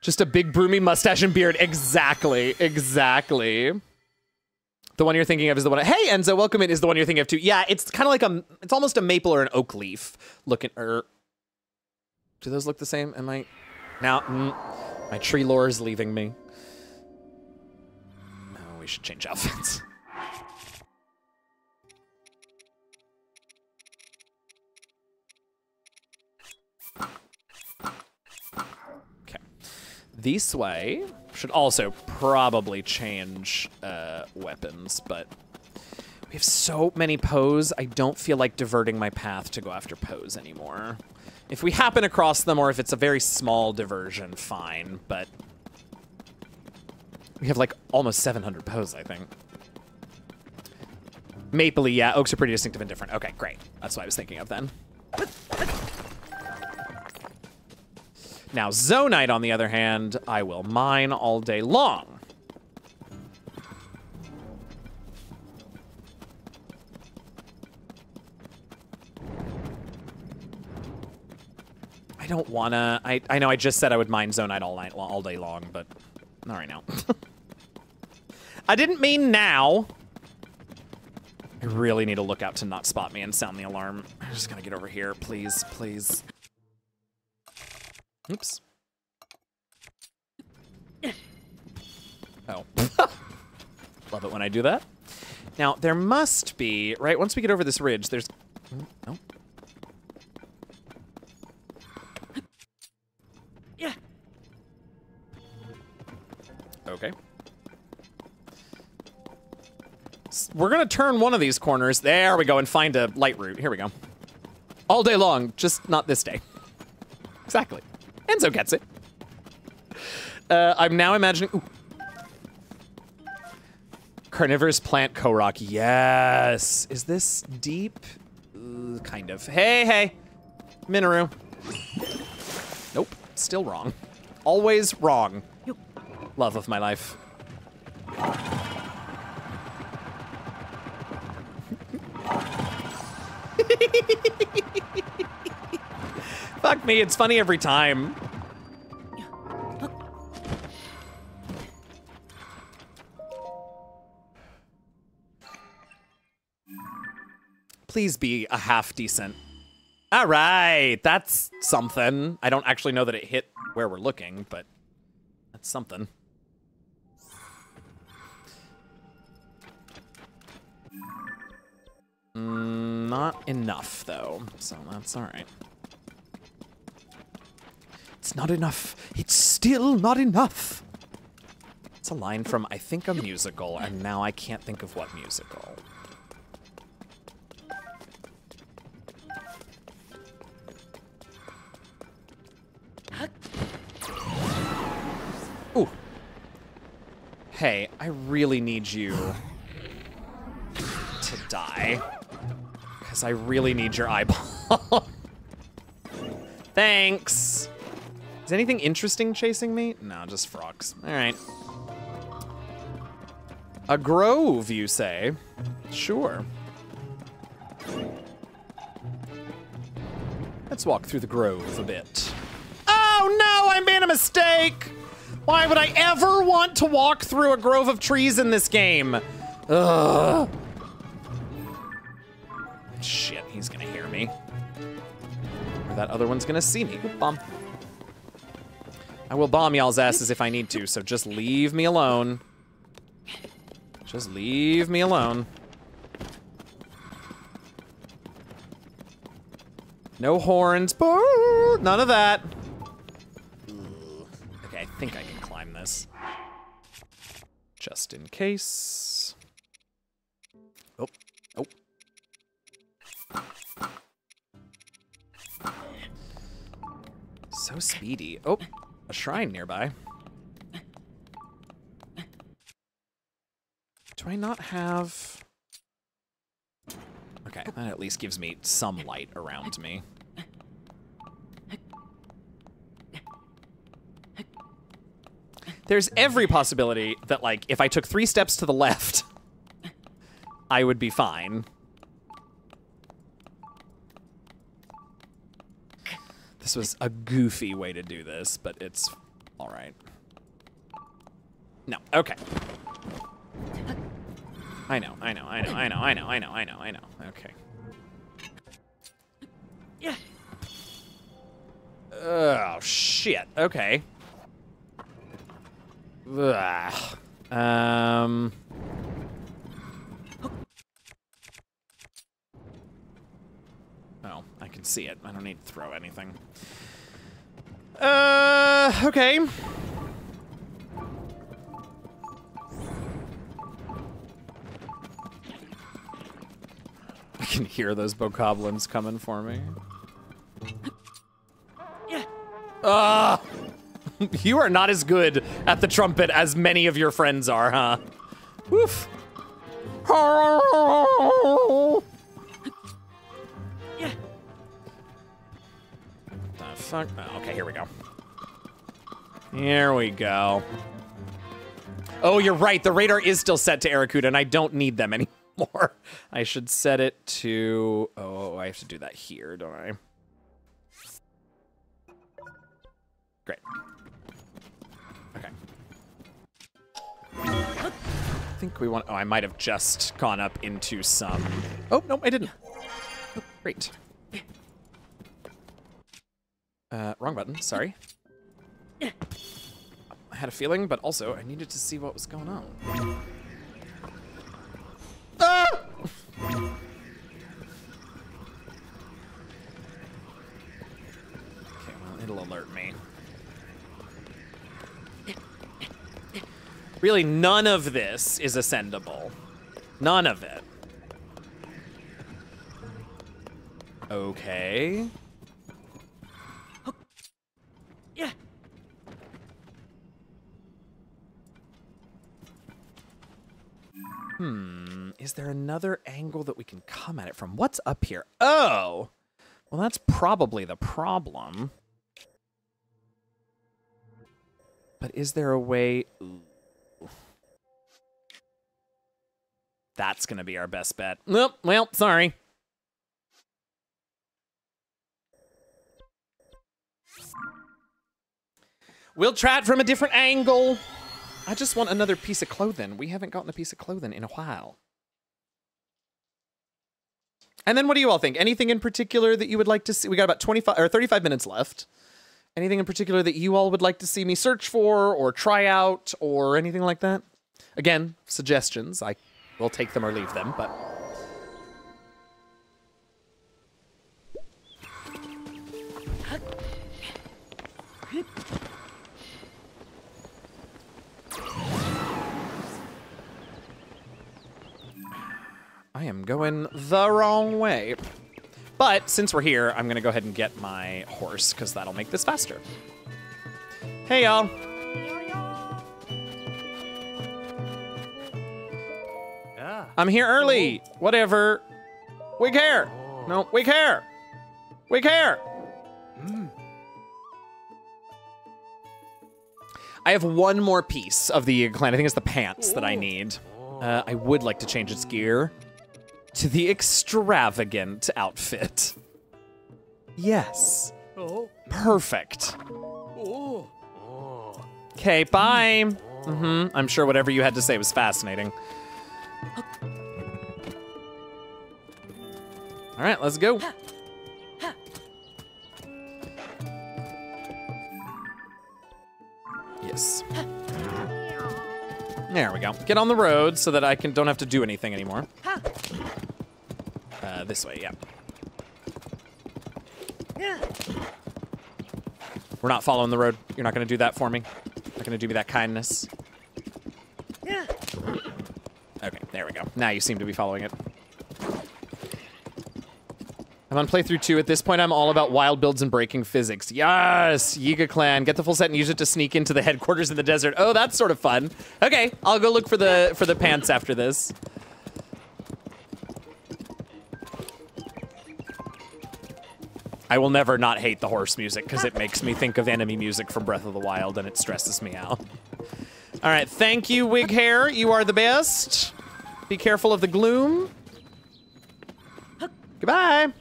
Just a big broomy mustache and beard. Exactly. Exactly. The one you're thinking of is the one. Hey, Enzo, welcome in. Is the one you're thinking of too? Yeah, it's kind of like a. It's almost a maple or an oak leaf looking. Or do those look the same? Am I now? Mm, my tree lore is leaving me. Oh, we should change outfits. This way should also probably change uh, weapons, but we have so many poes, I don't feel like diverting my path to go after poes anymore. If we happen across them or if it's a very small diversion, fine, but we have like almost 700 poes, I think. Mapley, yeah, oaks are pretty distinctive and different. Okay, great. That's what I was thinking of then. Now, Zonaite, on the other hand, I will mine all day long. I don't wanna. I I know I just said I would mine Zonaite all night, all day long, but not right now. I didn't mean now. I really need to look out to not spot me and sound the alarm. I'm just gonna get over here, please, please. Oops. Oh. Love it when I do that. Now, there must be, right, once we get over this ridge, there's... Oh. Yeah. Okay. We're gonna turn one of these corners. There we go, and find a light route. Here we go. All day long, just not this day. Exactly. Enzo gets it. Uh, I'm now imagining... Ooh. Carnivorous plant Korok. Yes. Is this deep? Kind of. Hey, hey. Minoru. Nope. Still wrong. Always wrong. Love of my life. Fuck me, it's funny every time. Please be a half decent. All right, that's something. I don't actually know that it hit where we're looking, but that's something. Mm, not enough, though, so that's all right. It's not enough. It's still not enough. It's a line from, I think, a musical, and now I can't think of what musical. Hey, I really need you to die. Because I really need your eyeball. Thanks. Is anything interesting chasing me? No, just frogs. All right. A grove, you say? Sure. Let's walk through the grove a bit. Oh no, I made a mistake! Why would I ever want to walk through a grove of trees in this game? Ugh. Shit, he's gonna hear me. Or that other one's gonna see me. Bomb. I will bomb y'all's asses if I need to, so just leave me alone. Just leave me alone. No horns. None of that. Okay, I think I can. Just in case. Oh, oh. So speedy. Oh, a shrine nearby. Do I not have... Okay, that at least gives me some light around me. There's every possibility that, like, if I took three steps to the left, I would be fine. This was a goofy way to do this, but it's all right. No, okay. I know, I know, I know, I know, I know, I know, I know, I know. Okay. Yeah. Oh, shit. Okay. Ugh. Um. Oh, I can see it. I don't need to throw anything. Uh, okay. I can hear those bokoblins coming for me. Yeah. Ah! you are not as good at the trumpet as many of your friends are, huh? Woof. Yeah. The fuck? Oh, okay, here we go. Here we go. Oh, you're right. The radar is still set to Aerocuda, and I don't need them anymore. I should set it to... Oh, I have to do that here, don't I? Great. Think we want... Oh, I might have just gone up into some... Oh, no, I didn't. Oh, great. Uh, wrong button, sorry. I had a feeling, but also I needed to see what was going on. Ah! Okay, well, it'll alert me. Really, none of this is ascendable. None of it. Okay. Yeah. Hmm, is there another angle that we can come at it from? What's up here? Oh! Well, that's probably the problem. But is there a way... Ooh. That's gonna be our best bet. Nope, well, sorry. We'll try it from a different angle. I just want another piece of clothing. We haven't gotten a piece of clothing in a while. And then what do you all think? Anything in particular that you would like to see? We got about 25 or 35 minutes left. Anything in particular that you all would like to see me search for or try out or anything like that? Again, suggestions. I will take them or leave them, but I am going the wrong way. But since we're here, I'm gonna go ahead and get my horse because that'll make this faster. Hey y'all. I'm here early. Whatever. We care. No, we care. We care. I have one more piece of the Yiga Clan. I think it's the pants that I need. Uh, I would like to change its gear to the extravagant outfit. Yes. Oh. Perfect. Oh. Okay, bye. Mm-hmm. I'm sure whatever you had to say was fascinating. All right, let's go. Yes. There we go. Get on the road so that I can don't have to do anything anymore. Uh, this way, yeah. We're not following the road. You're not going to do that for me. Not going to do me that kindness. Okay, there we go. Now you seem to be following it. I'm on playthrough two. At this point, I'm all about wild builds and breaking physics. Yes! Yiga clan. Get the full set and use it to sneak into the headquarters in the desert. Oh, that's sort of fun. Okay, I'll go look for the for the pants after this. I will never not hate the horse music because it makes me think of enemy music from Breath of the Wild and it stresses me out. All right, thank you, Wig Hair. You are the best. Be careful of the gloom. Goodbye.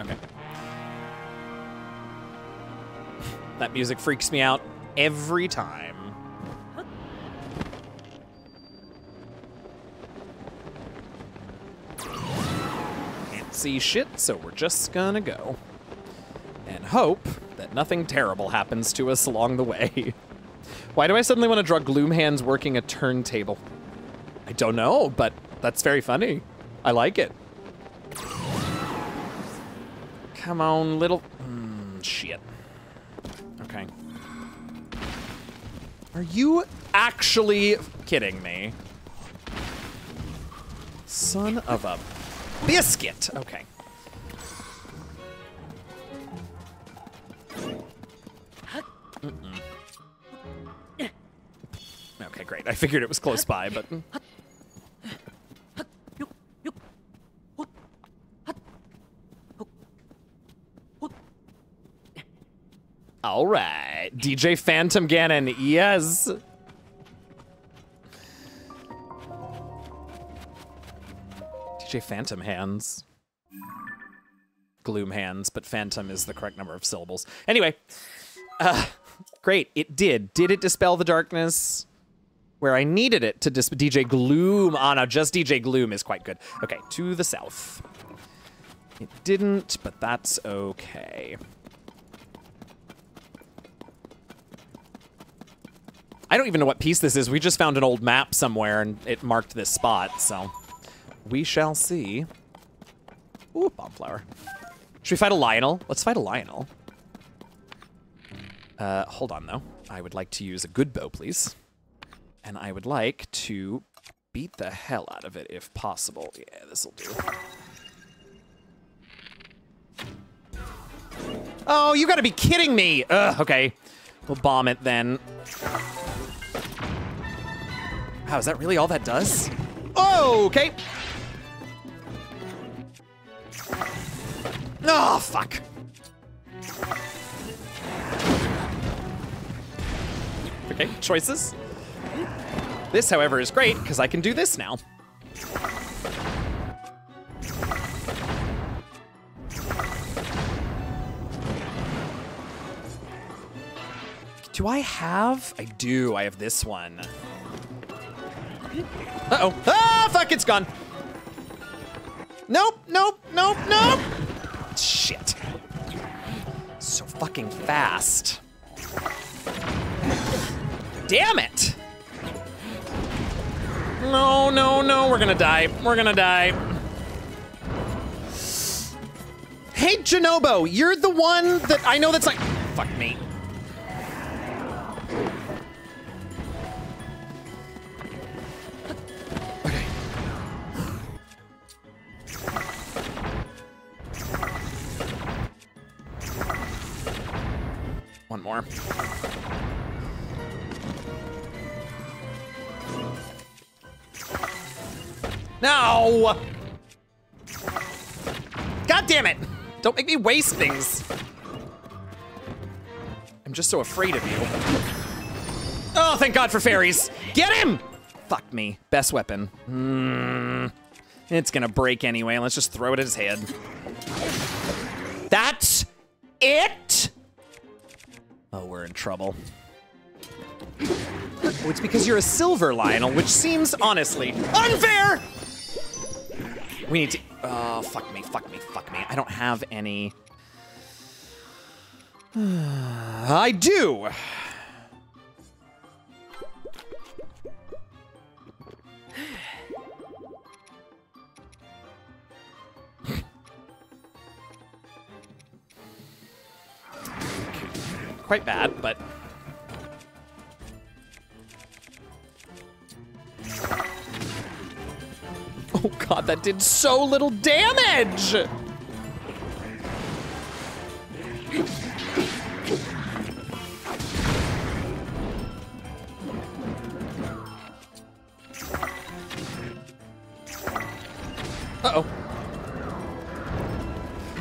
Okay. That music freaks me out every time. Can't see shit, so we're just gonna go. And hope that nothing terrible happens to us along the way. Why do I suddenly want to draw Gloom Hands working a turntable? I don't know, but that's very funny. I like it. Come on, little... Mm, shit. Okay. Are you actually kidding me? Son of a biscuit. Okay. Mm-mm. Okay, great. I figured it was close by, but... Mm. All right. DJ Phantom Ganon, yes. DJ Phantom Hands. Gloom Hands, but Phantom is the correct number of syllables. Anyway, uh, great. It did. Did it dispel the darkness? Where I needed it to dis- DJ Gloom. No, just DJ Gloom is quite good. Okay, to the south. It didn't, but that's okay. I don't even know what piece this is. We just found an old map somewhere and it marked this spot, so we shall see. Ooh, bomb flower. Should we fight a Lynel? Let's fight a Lynel. Uh, hold on, though. I would like to use a good bow, please. And I would like to beat the hell out of it if possible. Yeah, this'll do. Oh, you gotta be kidding me! Ugh, okay. We'll bomb it then. Wow, is that really all that does? Oh, okay. Oh, fuck. Okay, choices. This, however, is great, because I can do this now. Do I have? I do. I have this one. Uh-oh. Ah, fuck, it's gone. Nope, nope, nope, nope. Shit. So fucking fast. Damn it. No, no, no, we're gonna die. We're gonna die. Hey, Yunobo, you're the one that I know that's like, fuck me. One more. No! God damn it! Don't make me waste things. I'm just so afraid of you. Oh, thank God for fairies. Get him! Fuck me. Best weapon. Hmm. It's gonna break anyway. Let's just throw it at his head. That's it? Oh, we're in trouble. Oh, it's because you're a silver Lynel, which seems, honestly, unfair! We need to... Oh, fuck me, fuck me, fuck me. I don't have any... I do. Quite bad, but Oh god, that did so little damage! Uh-oh.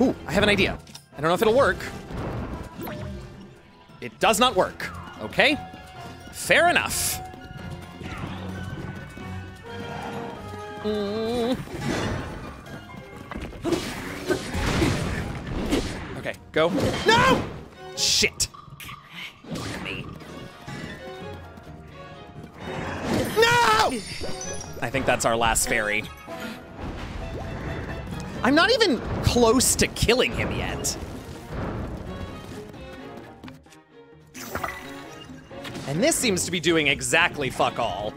Ooh, I have an idea. I don't know if it'll work. It does not work. Okay. Fair enough. Mm. Okay, go. No! Shit. No! I think that's our last fairy. I'm not even close to killing him yet. And this seems to be doing exactly fuck all.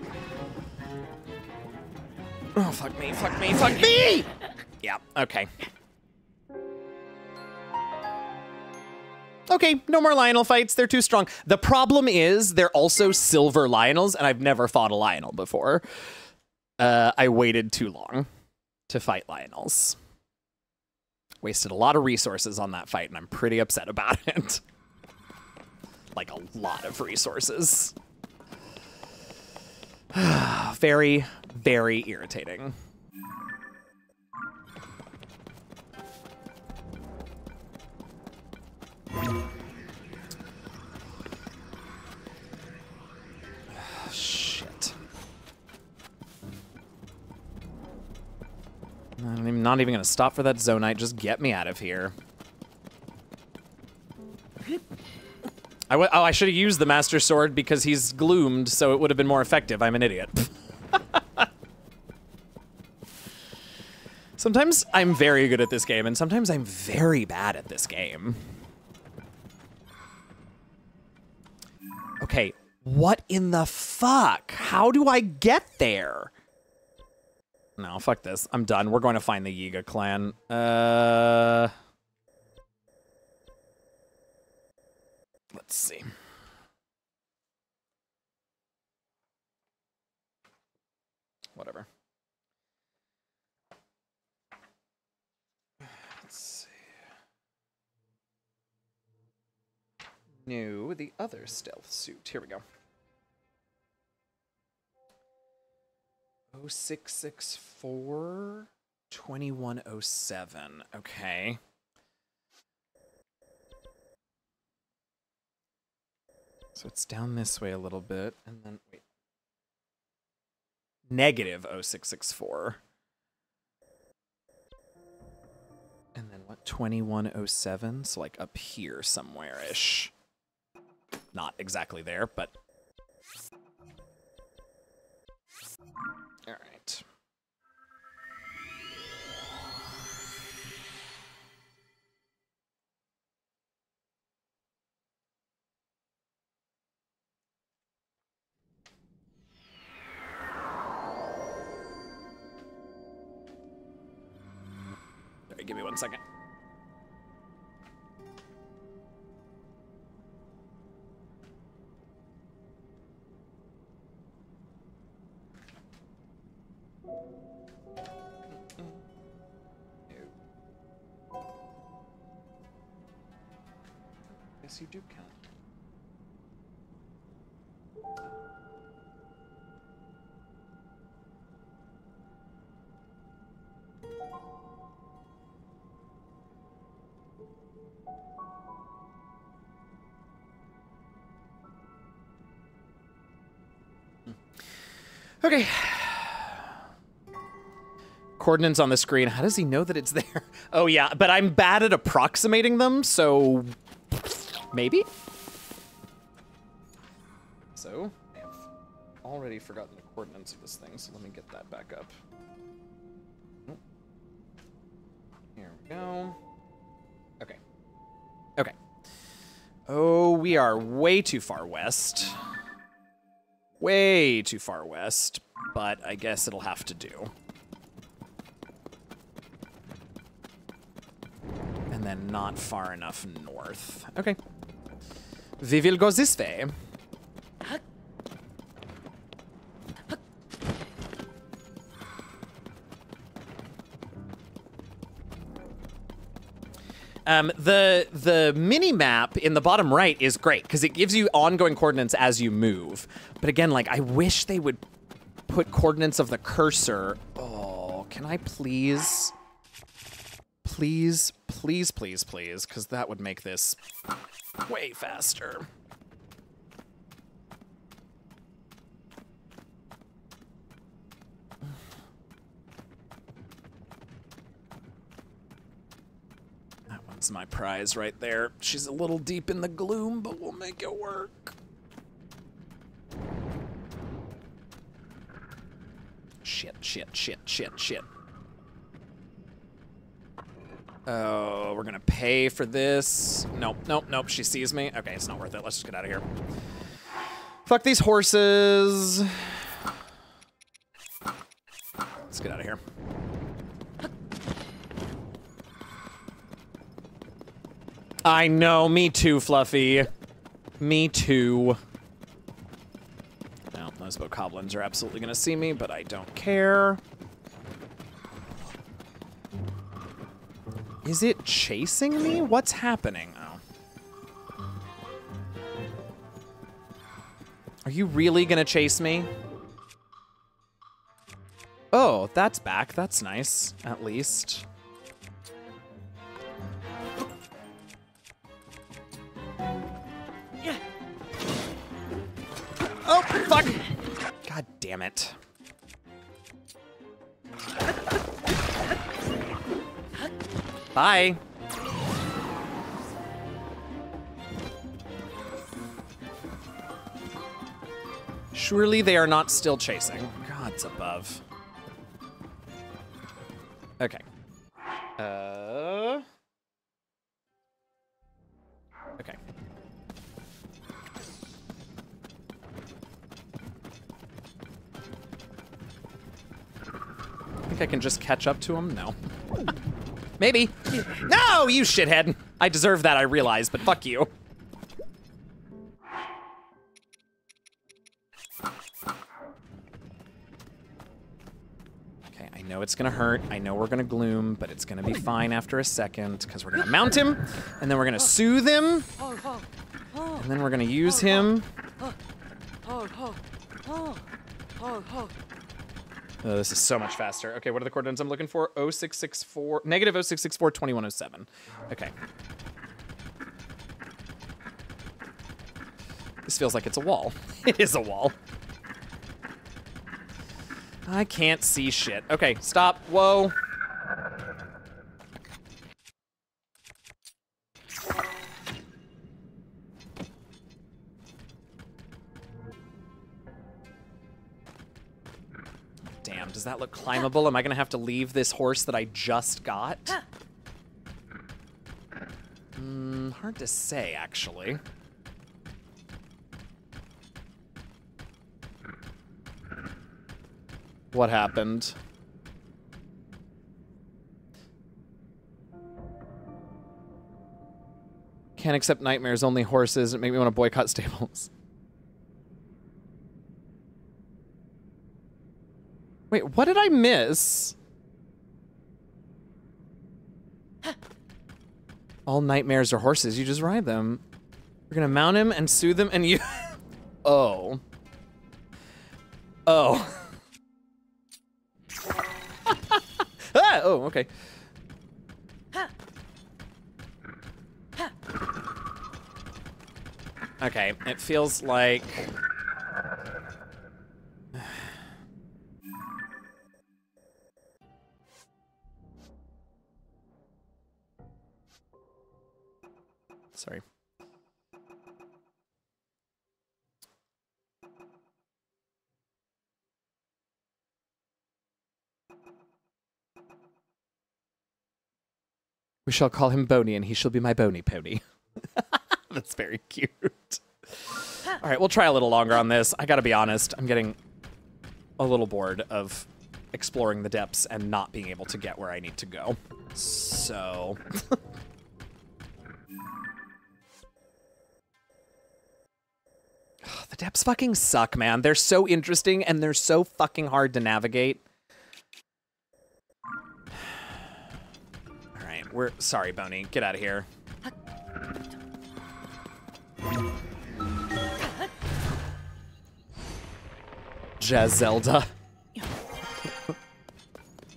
Oh, fuck me, fuck me, fuck me! Yeah, okay. Okay, no more Lynel fights. They're too strong. The problem is they're also silver Lynels, and I've never fought a Lynel before. Uh, I waited too long to fight Lynels. Wasted a lot of resources on that fight, and I'm pretty upset about it. Like a lot of resources. very, very irritating. Shit. I'm not even gonna stop for that Zonaite. Just get me out of here. I w oh, I should have used the Master Sword because he's gloomed, so it would have been more effective. I'm an idiot. sometimes I'm very good at this game, and sometimes I'm very bad at this game. Okay, what in the fuck? How do I get there? No, fuck this. I'm done. We're going to find the Yiga clan. Uh... Let's see. Whatever. Let's see. No, the other stealth suit. Here we go. 0664 2107. Okay. So it's down this way a little bit, and then wait. Negative 0664. And then what? 2107? So like up here somewhere ish. Not exactly there, but. All second. Okay. Coordinates on the screen. How does he know that it's there? Oh, yeah, but I'm bad at approximating them, so maybe? So, I have already forgotten the coordinates of this thing, so let me get that back up. Here we go. Okay. Okay. Oh, we are way too far west. Way too far west, but I guess it'll have to do. And then not far enough north. Okay. We will go this way. Um, the the mini map in the bottom right is great because it gives you ongoing coordinates as you move. But again, like I wish they would put coordinates of the cursor. Oh, can I please, please, please, please, please? Because that would make this way faster. One's my prize right there. She's a little deep in the gloom, but we'll make it work. Shit, shit, shit, shit, shit. Oh, we're gonna pay for this. Nope, nope, nope. She sees me. Okay, it's not worth it. Let's just get out of here. Fuck these horses. Let's get out of here. I know, me too, Fluffy. Me too. No, those bokoblins are absolutely gonna see me, but I don't care. Is it chasing me? What's happening? Oh. Are you really gonna chase me? Oh, that's back. That's nice, at least. Fuck! God damn it. Bye. Surely they are not still chasing. God's above. Okay. Uh. I can just catch up to him? No. Maybe. No, you shithead. I deserve that, I realize, but fuck you. Okay, I know it's gonna hurt. I know we're gonna gloom, but it's gonna be fine after a second, because we're gonna mount him, and then we're gonna soothe him, and then we're gonna use him. Oh, this is so much faster. Okay, what are the coordinates I'm looking for? 0664, negative 0664, 2107. Okay. This feels like it's a wall. It is a wall. I can't see shit. Okay, stop. Whoa. That look climbable? Am I gonna have to leave this horse that I just got? Hmm, hard to say, actually. What happened? Can't accept nightmares, only horses. It make me want to boycott stables. Wait, what did I miss? All nightmares are horses. You just ride them. We're gonna mount him and soothe him and you... oh. Oh. ah, oh, okay. Okay, it feels like... We shall call him Bony, and he shall be my bony pony. That's very cute. All right, we'll try a little longer on this. I gotta be honest, I'm getting a little bored of exploring the depths and not being able to get where I need to go. So. the depths fucking suck, man. They're so interesting and they're so fucking hard to navigate. We're sorry, Boney. Get out of here. Jazelda.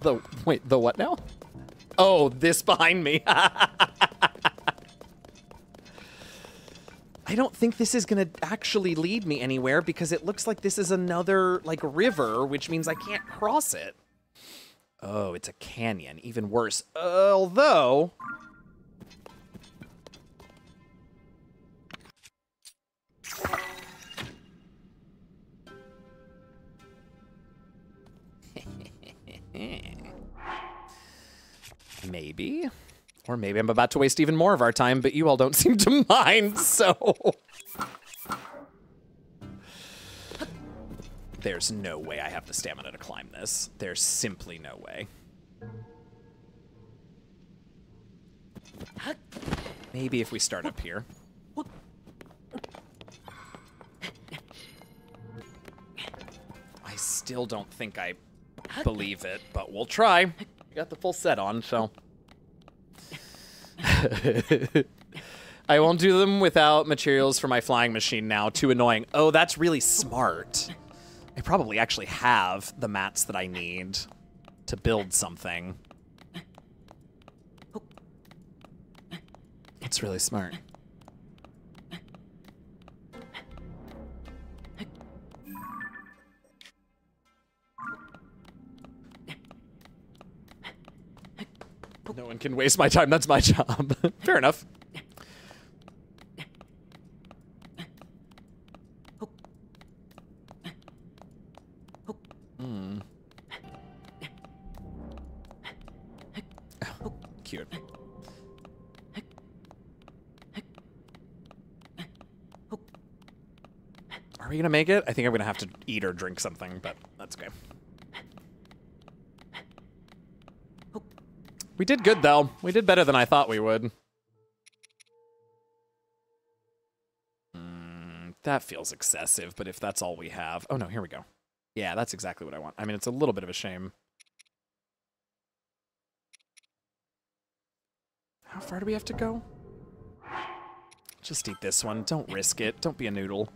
the wait, the what now? Oh, this behind me. I don't think this is gonna actually lead me anywhere because it looks like this is another like river, which means I can't cross it. Oh, it's a canyon. Even worse. Although Maybe. Or maybe I'm about to waste even more of our time, but you all don't seem to mind, so... There's no way I have the stamina to climb this. There's simply no way. Maybe if we start up here. I still don't think I believe it, but we'll try. We got the full set on, so. I won't do them without materials for my flying machine now. Too annoying. Oh, that's really smart. I probably actually have the mats that I need to build something. It's really smart. No one can waste my time. That's my job. Fair enough. Hmm. Are we gonna make it? I think I'm gonna have to eat or drink something, but that's okay. We did good, though. We did better than I thought we would. Mm, that feels excessive, but if that's all we have... Oh, no, here we go. Yeah, that's exactly what I want. I mean, it's a little bit of a shame. How far do we have to go? Just eat this one. Don't risk it. Don't be a noodle.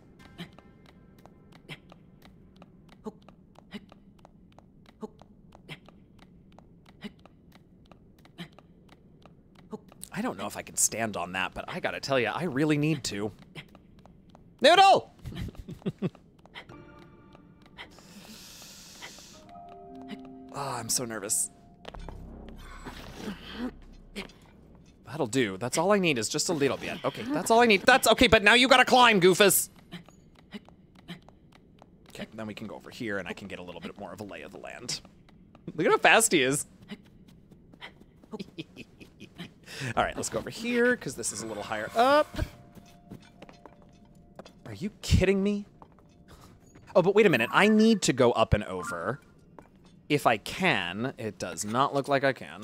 I don't know if I can stand on that, but I gotta tell you, I really need to. Noodle! oh, I'm so nervous. That'll do. That's all I need is just a little bit. Okay, that's all I need. That's okay, but now you gotta climb, Goofus. Okay, then we can go over here and I can get a little bit more of a lay of the land. Look at how fast he is. All right, let's go over here because this is a little higher up. Are you kidding me? Oh, but wait a minute. I need to go up and over. If I can. It does not look like I can.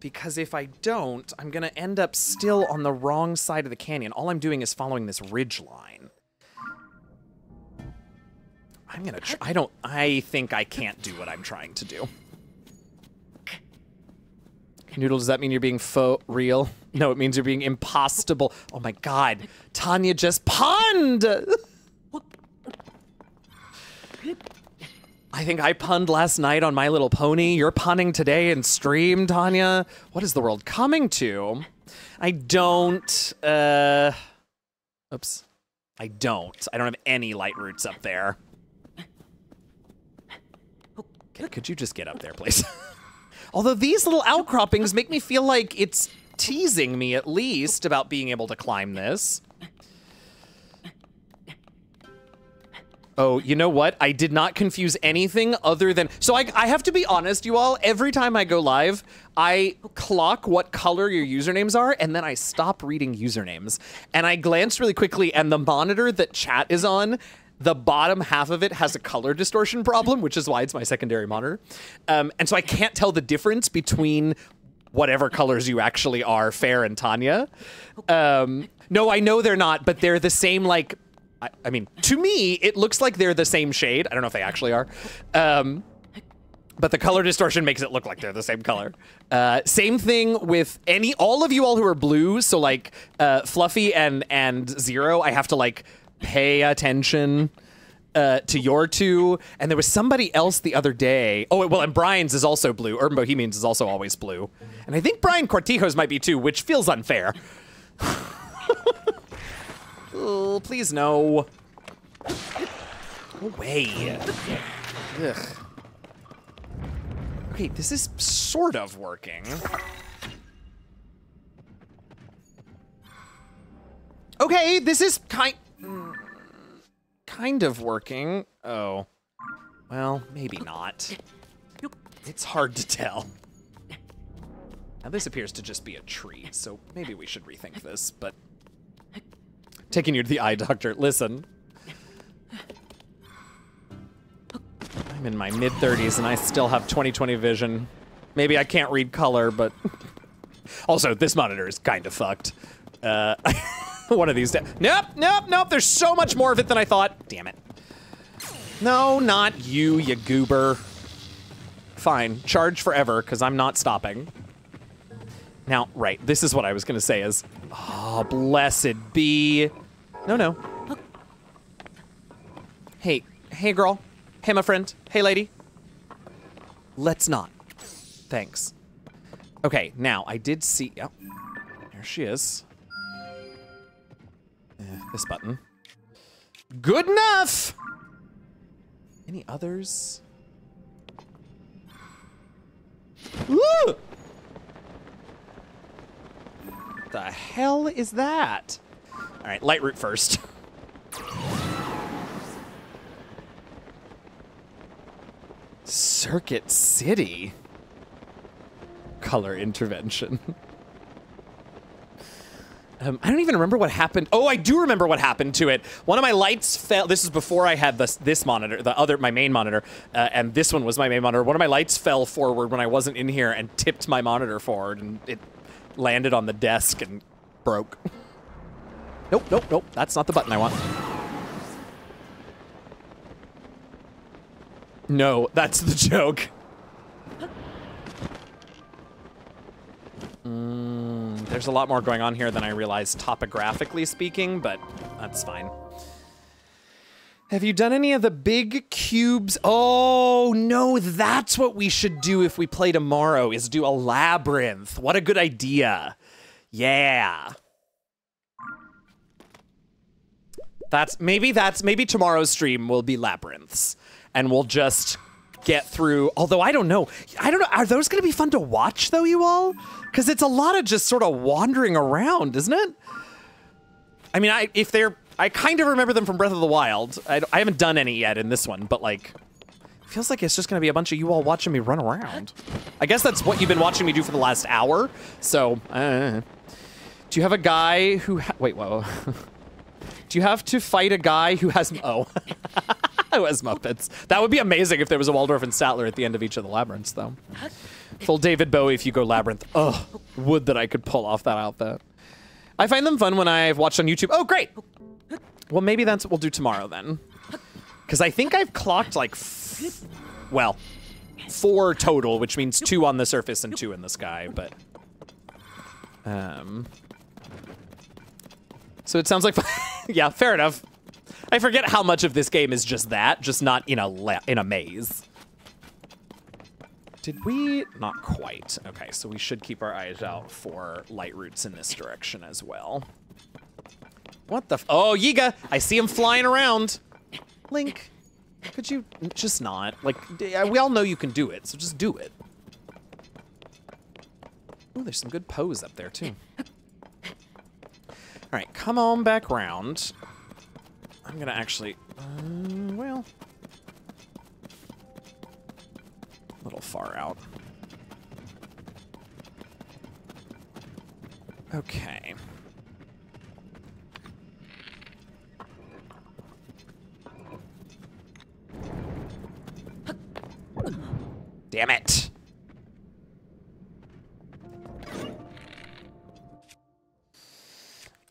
Because if I don't, I'm going to end up still on the wrong side of the canyon. All I'm doing is following this ridge line. I'm going to I don't I think I can't do what I'm trying to do. Noodle, does that mean you're being faux real? No, it means you're being impossible. Oh my god. Tanya just punned! I think I punned last night on My Little Pony. You're punning today in stream, Tanya. What is the world coming to? I don't, uh... Oops. I don't. I don't have any light roots up there. Could you just get up there, please? Although these little outcroppings make me feel like it's teasing me at least about being able to climb this. Oh, you know what? I did not confuse anything other than. So I, I have to be honest, you all. Every time I go live, I clock what color your usernames are, and then I stop reading usernames. And I glanced really quickly, and the monitor that chat is on, the bottom half of it has a color distortion problem, which is why it's my secondary monitor. Um, and so I can't tell the difference between whatever colors you actually are, Fair and Tanya. Um, no, I know they're not, but they're the same, like, I, I mean, to me, it looks like they're the same shade. I don't know if they actually are. Um, but the color distortion makes it look like they're the same color. Uh, same thing with any, all of you all who are blue. So like uh, Fluffy and and Zero, I have to like pay attention uh, to your two. And there was somebody else the other day. Oh well, and Brian's is also blue. Urban Bohemians is also always blue. And I think Brian Cortijo's might be too, which feels unfair. oh, please no. Away. Ugh. Okay, this is sort of working. Okay, this is kind kind of working. Oh. Well, maybe not. It's hard to tell. Now this appears to just be a tree, so maybe we should rethink this, but taking you to the eye doctor. Listen. I'm in my mid 30s and I still have 20/20 vision. Maybe I can't read color, but also this monitor is kind of fucked. Uh, one of these days. Nope, nope, nope. There's so much more of it than I thought. Damn it. No, not you, you goober. Fine, charge forever because I'm not stopping. Now, right, this is what I was gonna say is, oh, blessed be. No, no. Hey, hey, girl. Hey, my friend. Hey, lady. Let's not. Thanks. Okay, now I did see. Oh, there she is. Eh, this button. Good enough. Any others? Ooh! The hell is that? All right, Lightroot first. Circuit City. Color intervention. Um, I don't even remember what happened. Oh, I do remember what happened to it. One of my lights fell. This is before I had this this monitor, the other my main monitor, uh, and this one was my main monitor. One of my lights fell forward when I wasn't in here and tipped my monitor forward, and it landed on the desk and broke. Nope, nope, nope. That's not the button I want. No, that's the joke. Mm, there's a lot more going on here than I realized topographically speaking, but that's fine. Have you done any of the big cubes? Oh, no, that's what we should do if we play tomorrow, is do a labyrinth. What a good idea. Yeah. That's, maybe that's, maybe tomorrow's stream will be labyrinths. And we'll just get through, although I don't know. I don't know, are those gonna be fun to watch though, you all? Because it's a lot of just sort of wandering around, isn't it? I mean, I if they're, I kind of remember them from Breath of the Wild. I, I haven't done any yet in this one, but like, feels like it's just gonna be a bunch of you all watching me run around. I guess that's what you've been watching me do for the last hour. So, uh, do you have a guy who? wait, whoa. do you have to fight a guy who has? Oh, who has Muppets? That would be amazing if there was a Waldorf and Statler at the end of each of the labyrinths, though. Full David Bowie if you go labyrinth. Oh, would that I could pull off that outfit. I find them fun when I've watched on YouTube. Oh, great. Well, maybe that's what we'll do tomorrow then. Because I think I've clocked like, well, four total, which means two on the surface and two in the sky, but... Um... So it sounds like, yeah, fair enough. I forget how much of this game is just that, just not in a in a maze. Did we? Not quite. Okay, so we should keep our eyes out for Lightroots in this direction as well. What the? oh, Yiga! I see him flying around. Link, could you just not? Like, uh, we all know you can do it, so just do it. Oh, there's some good poes up there too. All right, come on back round. I'm gonna actually, uh, Well, a little far out. Okay. Damn it.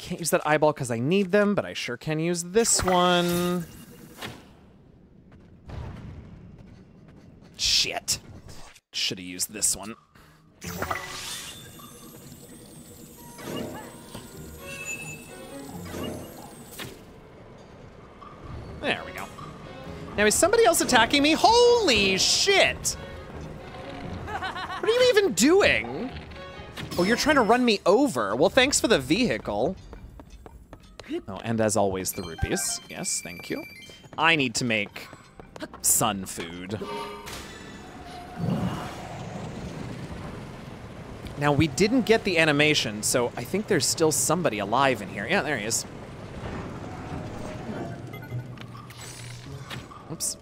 Can't use that eyeball because I need them, but I sure can use this one. Shit. Should have used this one. There we go. Now, is somebody else attacking me? Holy shit! What are you even doing? Oh, you're trying to run me over. Well, thanks for the vehicle. Oh, and as always, the rupees. Yes, thank you. I need to make sun food. Now, we didn't get the animation, so I think there's still somebody alive in here. Yeah, there he is. Oops.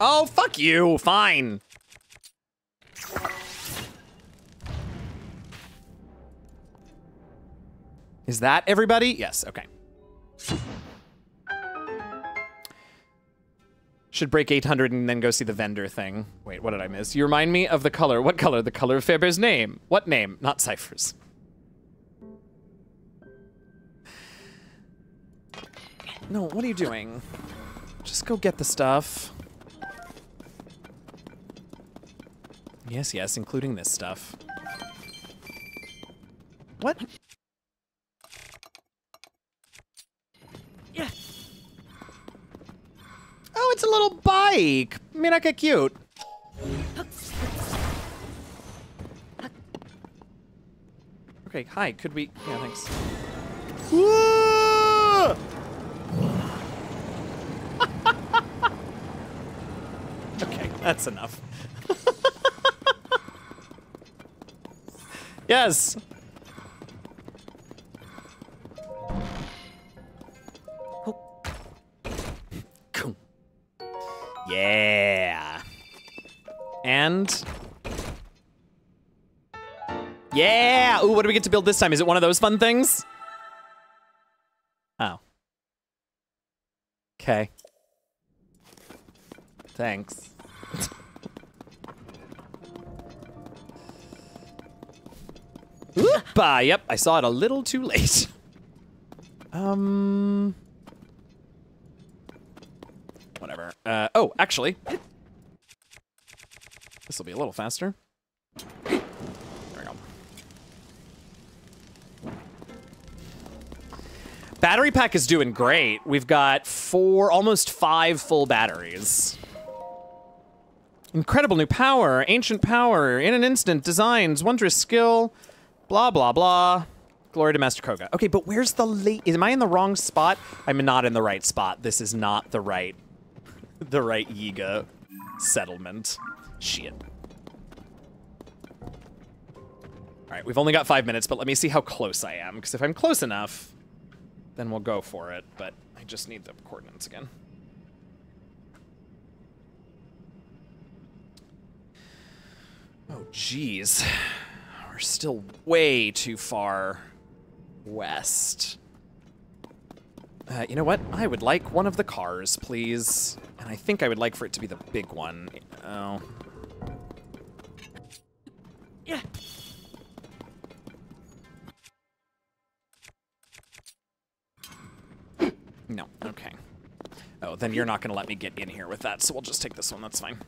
Oh, fuck you. Fine. Is that everybody? Yes, okay. Should break 800 and then go see the vendor thing. Wait, what did I miss? You remind me of the color. What color? The color of Fairbear's name. What name? Not Cypher's. No, what are you doing? Just go get the stuff. Yes, yes, including this stuff. What? Yeah. Oh, it's a little bike. Minaka cute. Okay, hi, could we... Yeah, thanks. Okay, that's enough. yes! Yeah. And yeah! Ooh, what do we get to build this time? Is it one of those fun things? Oh. Okay. Thanks. Oop! yep, I saw it a little too late. Um. Whatever. Uh, oh, actually. This will be a little faster. There we go. Battery pack is doing great. We've got four, almost five full batteries. Incredible new power, ancient power, in an instant, designs, wondrous skill, blah, blah, blah. Glory to Master Kohga. Okay, but where's the late? Am I in the wrong spot? I'm not in the right spot. This is not the right, the right Yiga settlement. Shit. All right, we've only got five minutes, but let me see how close I am. Because if I'm close enough, then we'll go for it. But I just need the coordinates again. Oh, geez. We're still way too far west. Uh, you know what? I would like one of the cars, please. And I think I would like for it to be the big one. Oh. Yeah. No, okay. Oh, then you're not going to let me get in here with that, so we'll just take this one. That's fine.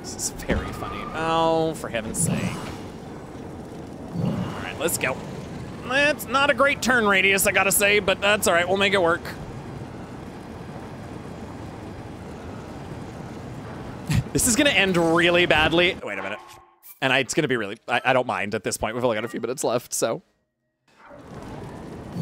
This is very funny. Oh, for heaven's sake. All right, let's go. That's not a great turn radius, I gotta say, but that's all right. We'll make it work. this is gonna end really badly. Wait a minute. And I, it's gonna be really, I, I don't mind at this point. We've only got a few minutes left, so.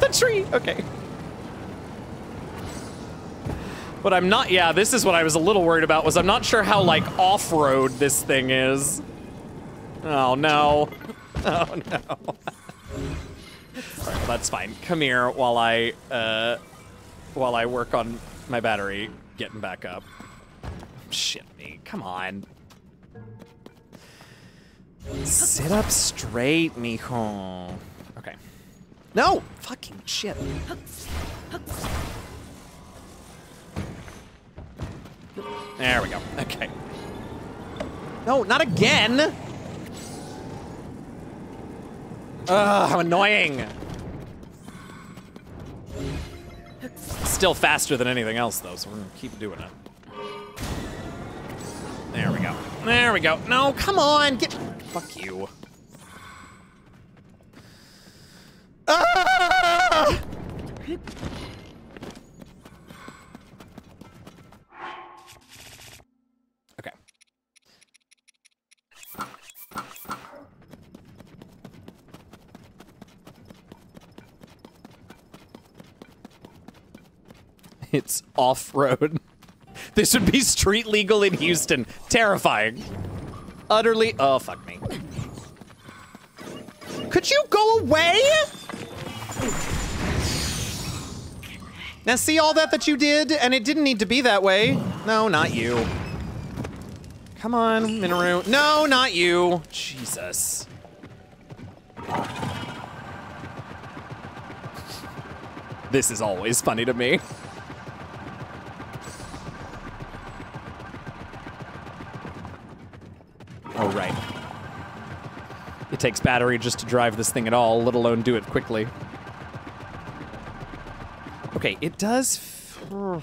the tree, okay. What I'm not, yeah, this is what I was a little worried about, was I'm not sure how, like, off-road this thing is. Oh, no. Oh, no. All right, well, that's fine. Come here while I, uh, while I work on my battery getting back up. Shit me, come on. Sit up straight, mijo. Okay. No! Fucking shit. There we go. Okay. No, not again! Ugh, how annoying! Still faster than anything else, though, so we're gonna keep doing it. There we go. There we go. No, come on! Get... Fuck you. Ah! It's off-road. This would be street legal in Houston. Terrifying. Utterly. Oh, fuck me. Could you go away? Now, see all that that you did? And it didn't need to be that way. No, not you. Come on, Mineru. No, not you. Jesus. This is always funny to me. Oh, right. It takes battery just to drive this thing at all, let alone do it quickly. Okay, it does... Well,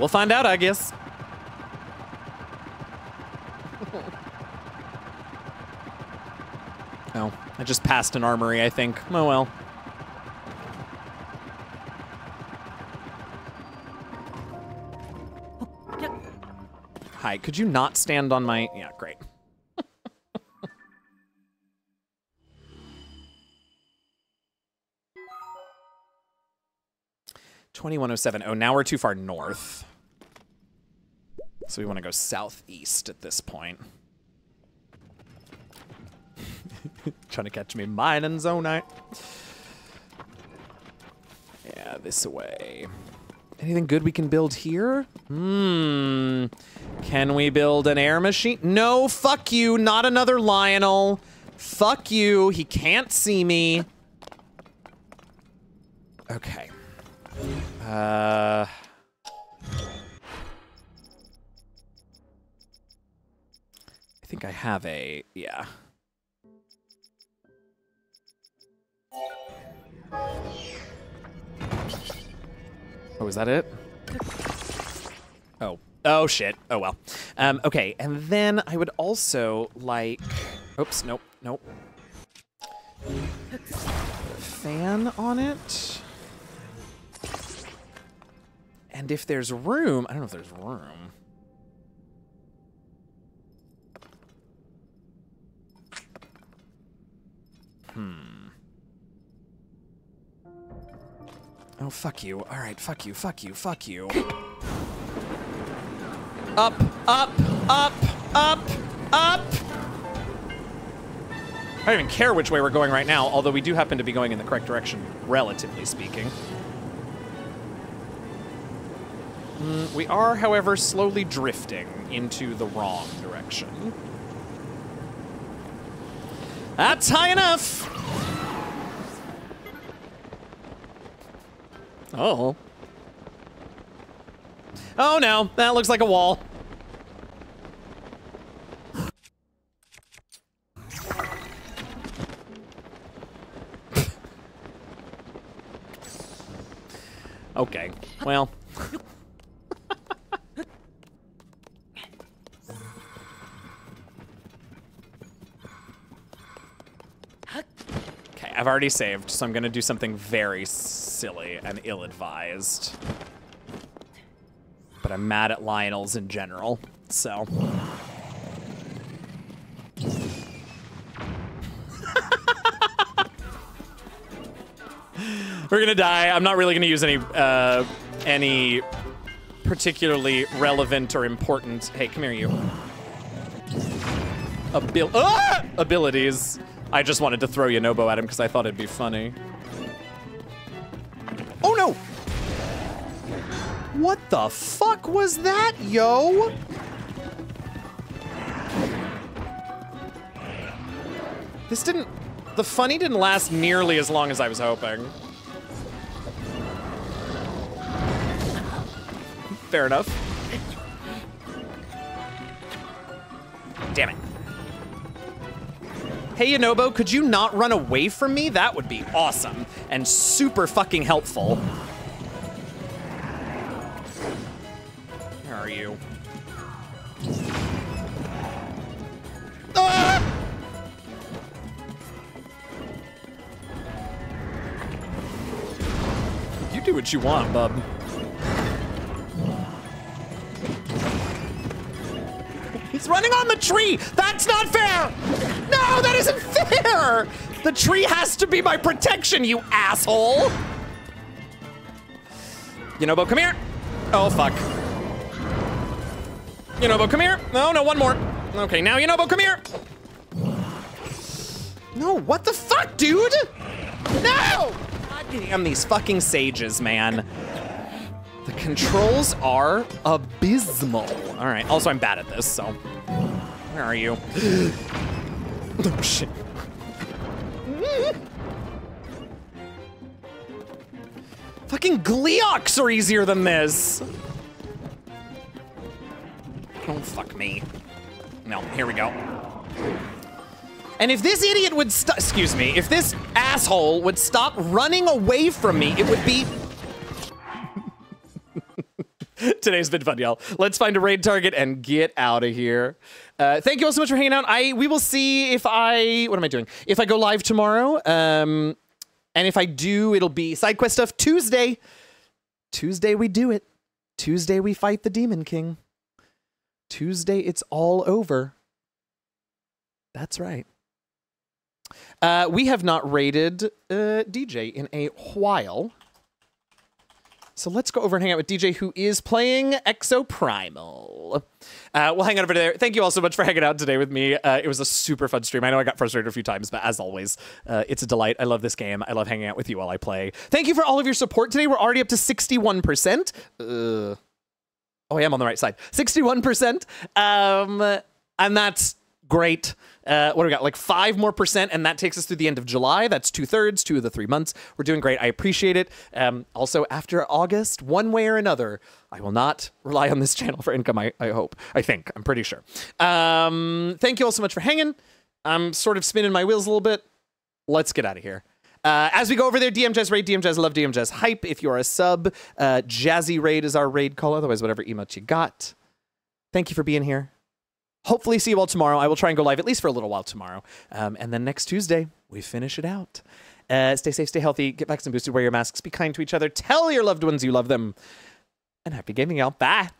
we'll find out, I guess. oh, I just passed an armory, I think. Oh well. Hi, could you not stand on my... Yeah, great. Twenty-one oh seven. Oh, now we're too far north. So we want to go southeast at this point. Trying to catch me mining Zonaite. Yeah, this way. Anything good we can build here? Hmm. Can we build an air machine? No, fuck you. Not another Lynel. Fuck you. He can't see me. Okay. Uh. I think I have a, yeah. Oh, is that it? Oh. Oh, shit. Oh, well. Um, okay, and then I would also like... Oops, nope, nope. Fan on it. And if there's room... I don't know if there's room. Hmm. Oh, fuck you. All right, fuck you, fuck you, fuck you. Up, up, up, up, up! I don't even care which way we're going right now, although we do happen to be going in the correct direction, relatively speaking. Mm, we are, however, slowly drifting into the wrong direction. That's high enough! Oh. Oh no, that looks like a wall. okay, well. I've already saved, so I'm gonna do something very silly and ill-advised. But I'm mad at Lynels in general, so. We're gonna die. I'm not really gonna use any uh, any particularly relevant or important. Hey, come here, you. Abil ah! abilities. I just wanted to throw Yunobo at him because I thought it'd be funny. Oh no! What the fuck was that, yo? This didn't. The funny didn't last nearly as long as I was hoping. Fair enough. Damn it. Hey, Yunobo, could you not run away from me? That would be awesome and super fucking helpful. Where are you? Ah! You do what you want, bub. He's running on the tree! That's not fair! No, that isn't fair! The tree has to be my protection, you asshole! Yunobo, come here! Oh, fuck. Yunobo, come here! No, no, one more. Okay, now Yunobo, come here! No, what the fuck, dude? No! God damn these fucking sages, man. The controls are abysmal. All right, also I'm bad at this, so. Where are you? oh, shit. Fucking Gleeoks are easier than this. Oh, fuck me. No, here we go. And if this idiot would excuse me, if this asshole would stop running away from me, it would be. Today's been fun, y'all. Let's find a raid target and get out of here. Uh, thank you all so much for hanging out. I we will see if I what am I doing? If I go live tomorrow, um, and if I do, it'll be side quest stuff Tuesday. Tuesday we do it. Tuesday we fight the Demon King. Tuesday it's all over. That's right. Uh, we have not rated uh, DJ in a while. So let's go over and hang out with DJ, who is playing Exoprimal. Uh, we'll hang out over there. Thank you all so much for hanging out today with me. Uh, it was a super fun stream. I know I got frustrated a few times, but as always, uh, it's a delight. I love this game. I love hanging out with you while I play. Thank you for all of your support today. We're already up to 61%. Uh, oh, I am on the right side. 61%. Um, and that's great. Uh, what do we got? Like five more percent, and that takes us through the end of July. That's two thirds, two of the three months. We're doing great. I appreciate it. Um, also, after August, one way or another, I will not rely on this channel for income. I, I hope. I think. I'm pretty sure. Um, thank you all so much for hanging. I'm sort of spinning my wheels a little bit. Let's get out of here. Uh, as we go over there, DM Jazz raid, DM Jazz love, DM Jazz hype. If you're a sub, uh, Jazzy raid is our raid call. Otherwise, whatever emote you got. Thank you for being here. Hopefully, see you all tomorrow. I will try and go live at least for a little while tomorrow. Um, and then next Tuesday, we finish it out. Uh, stay safe, stay healthy, get vaccinated, boosted, wear your masks, be kind to each other, tell your loved ones you love them, and happy gaming, y'all. Bye.